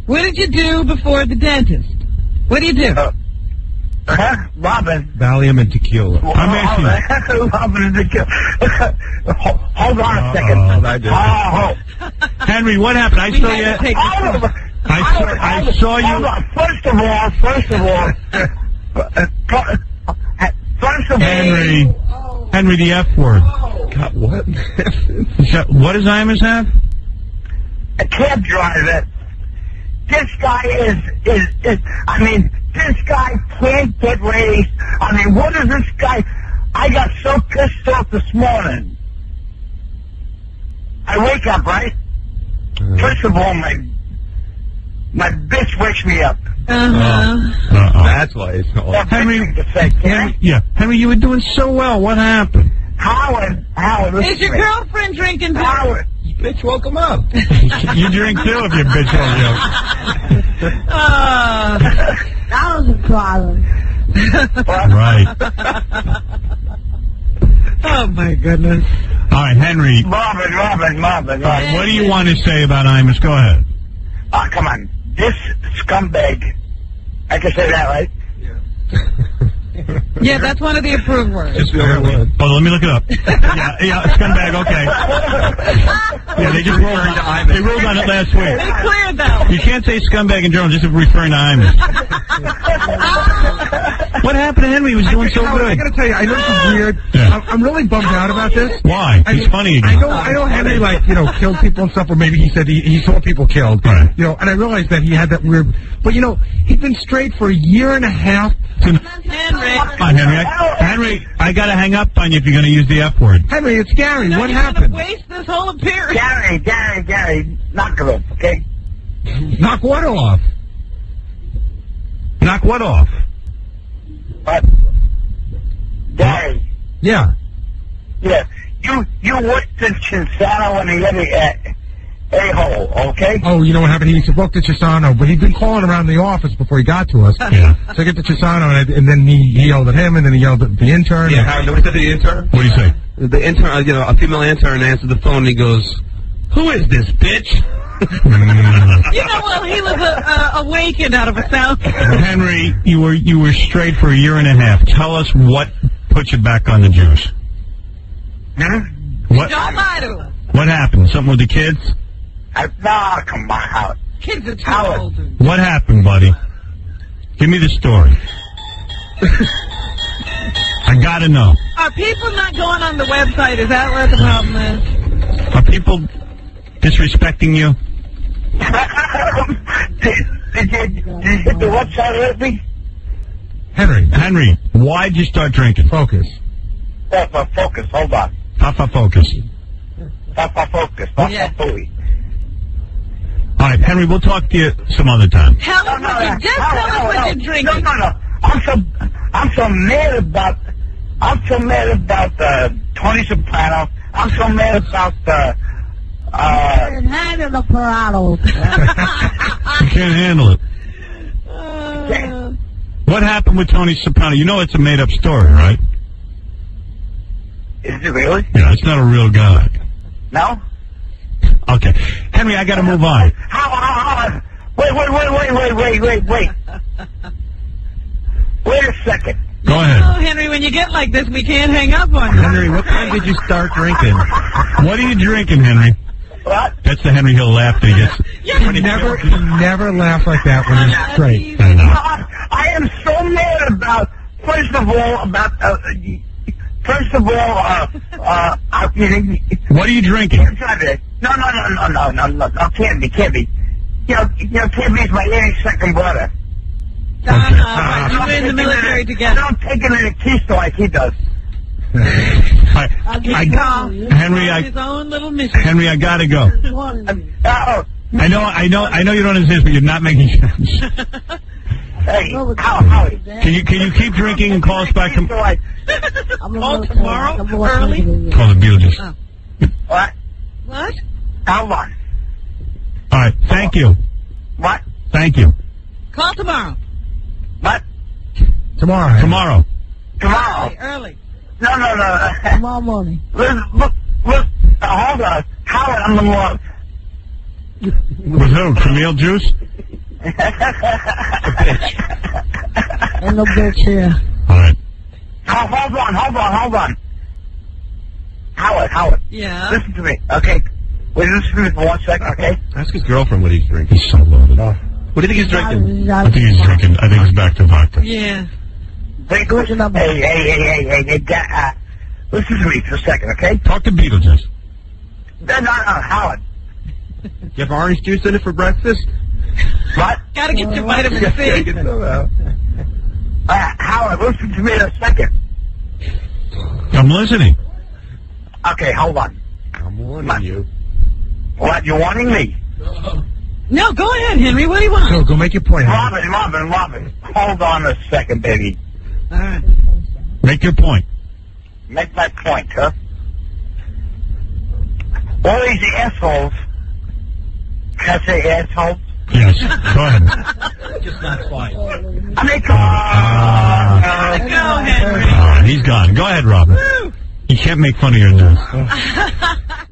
What did you do before the dentist? What do you do? Uh, huh? Robin. Valium and tequila. I'm asking you. *laughs* Robin is the kill. hold, hold on a second. Uh-oh, I did. Oh. Henry, what happened? I We saw you. take Hold this. on. I saw, I saw you. First of all, first of all, *laughs* uh, uh, first of all, Henry. Henry, the F word. God, what? Is that, what does Imus have? a cab driver. This guy is, is, is, I mean, this guy can't get raised. I mean, what is this guy? I got so pissed off this morning. I wake up, right? Uh-huh. First of all, my, my bitch wakes me up. Uh-huh. Uh-oh. That's why it's all. That's Henry- Henry, to say, can Henry, yeah. Henry, you were doing so well. What happened? Howard, Howard, Is your to girlfriend drinking? too? Howard, Bitch woke him up. *laughs* you drink too if your bitch won't you. Uh, That was a problem. *laughs* Right. oh, my goodness. All right, Henry. Marvin, Marvin, Marvin, All right, Marvin. what do you want to say about Imus? Go ahead. Ah, come on. This scumbag, I can say that, right? Yeah, *laughs* *laughs* that's one of the approved words. Just feel that word. Oh, let me look it up. *laughs* yeah, yeah, scumbag. Okay. Yeah, they just ruled on it. They ruled on it last They week. cleared that. You can't say scumbag in general, just referring to Imus. What happened to Henry? He was doing so Howard, I good. gotta tell you, I know this is weird. Yeah. I'm, I'm really bummed out about this. Why? I He's mean, funny again. I know, I know Henry, like, you know, killed people and stuff, or maybe he said he, he saw people killed. Right. You know, and I realized that he had that weird, but you know, he's been straight for a year and a half. Henry. Come on, Henry. I, Henry, I gotta hang up on you if you're gonna use the F word. Henry, it's Gary. Now what you're happened? Gonna waste this whole appearance. Gary, Gary, Gary, knock it off, okay? Knock what off? Knock what off? But, Gary, Yeah. yeah, you, you worked in Chinsano and the other, uh, a-hole, okay? Oh, you know what happened? He spoke to Chisano, but he'd been calling around the office before he got to us. *laughs* Yeah. So I get to Chisano, and, and then he, he yelled at him, and then he yelled at the intern. Yeah, Howard, know what he said to the intern? What do you say? The intern, uh, you know, a female intern answered the phone and he goes, Who is this bitch? *laughs* You know, well, he was uh, uh, awakened out of a sound. *laughs* Henry, you were you were straight for a year and a half. Tell us what put you back on the juice. Hmm? What Don't lie to us. what happened? Something with the kids? No, come on, Howard. Kids are too Howard. old. What happened, buddy? Give me the story. I gotta know. Are people not going on the website? Is that what the problem is? Are people disrespecting you? did, did, you, did you hit the website with me? Henry, Henry, why'd you start drinking? focus. Papa, focus, hold on. Papa focus. Papa, focus, Papa, Yeah. Fooey. All right, Henry, we'll talk to you some other time. Tell us what you just tell us what you're No, drinking. no, no. I'm so, I'm so mad about, I'm so mad about uh, Tony Soprano. I'm so mad about uh, uh, Handle the Parados. *laughs* You can't handle it. Uh, What happened with Tony Soprano? You know it's a made-up story, right? is it really? Yeah, it's not a real guy. No? Okay. Henry, I got to move on. Wait, wait, wait, wait, wait, wait, wait, wait. Wait a second. Go ahead. Oh, Henry, when you get like this, we can't hang up on you. Henry, what time did you start drinking? what are you drinking, Henry? What? That's the Henry Hill laugh that he gets. yes. He never, he never laughs like that when he's straight. I, know. I am so mad about, first of all, about, uh, first of all, uh, uh, I, you know, what are you drinking? No, no, no, no, no, no, no, no, can't be, can't be. You know, you know, can't be my 82nd brother. Uh-huh. You were in the military I together. don't take it in a keister like he does. *laughs* I, I, Tom, Henry, his I, own little mission. Henry, I gotta go. Uh, I know, I know, I know you don't understand, but you're not making *laughs* sense. hey, how, Howie? Can you, can you keep drinking and call us back? tom- So I, Oh, tomorrow? Early? *laughs* Call the Beetlejuice. what? What? How long? All right, thank you. What? Thank you. Call tomorrow. What? Tomorrow. Tomorrow. Tomorrow? Early. No, no, no. Tomorrow morning. *laughs* Listen, look, look, uh, hold on. Howard, I'm in love. With who? Camille Juice? *laughs* bitch. Ain't no bitch here. All right. Oh, hold on, hold on, hold on. Howard, Howard, Yeah. listen to me, okay? Will you listen for one second, okay? Ask his girlfriend what he's drinking. He's so loaded. What do you think he's drinking? I think he's drinking. I think he's back to vodka. Yeah. Hey, listen up. Hey, hey, hey, hey, hey, hey, ga- uh, listen to me for a second, okay? Talk to Beetlejuice. No, no, no, Howard. You have orange juice in it for breakfast? What? Gotta get your vitamin Yeah, C. get some out. Uh, Howard, listen to me a second. I'm listening. Okay, hold on. I'm warning you. What, you wanting me? No, go ahead, Henry. What do you want? Go, go make your point. Henry. Robin, Robin, Robin, hold on a second, baby. All right. Make your point. Make my point, huh? All these assholes, can I say assholes? Yes. Go ahead. Just not fine. I mean, come on. Go, Henry. Uh, he's gone. Go ahead, Robin. You can't make fun of your news. *laughs*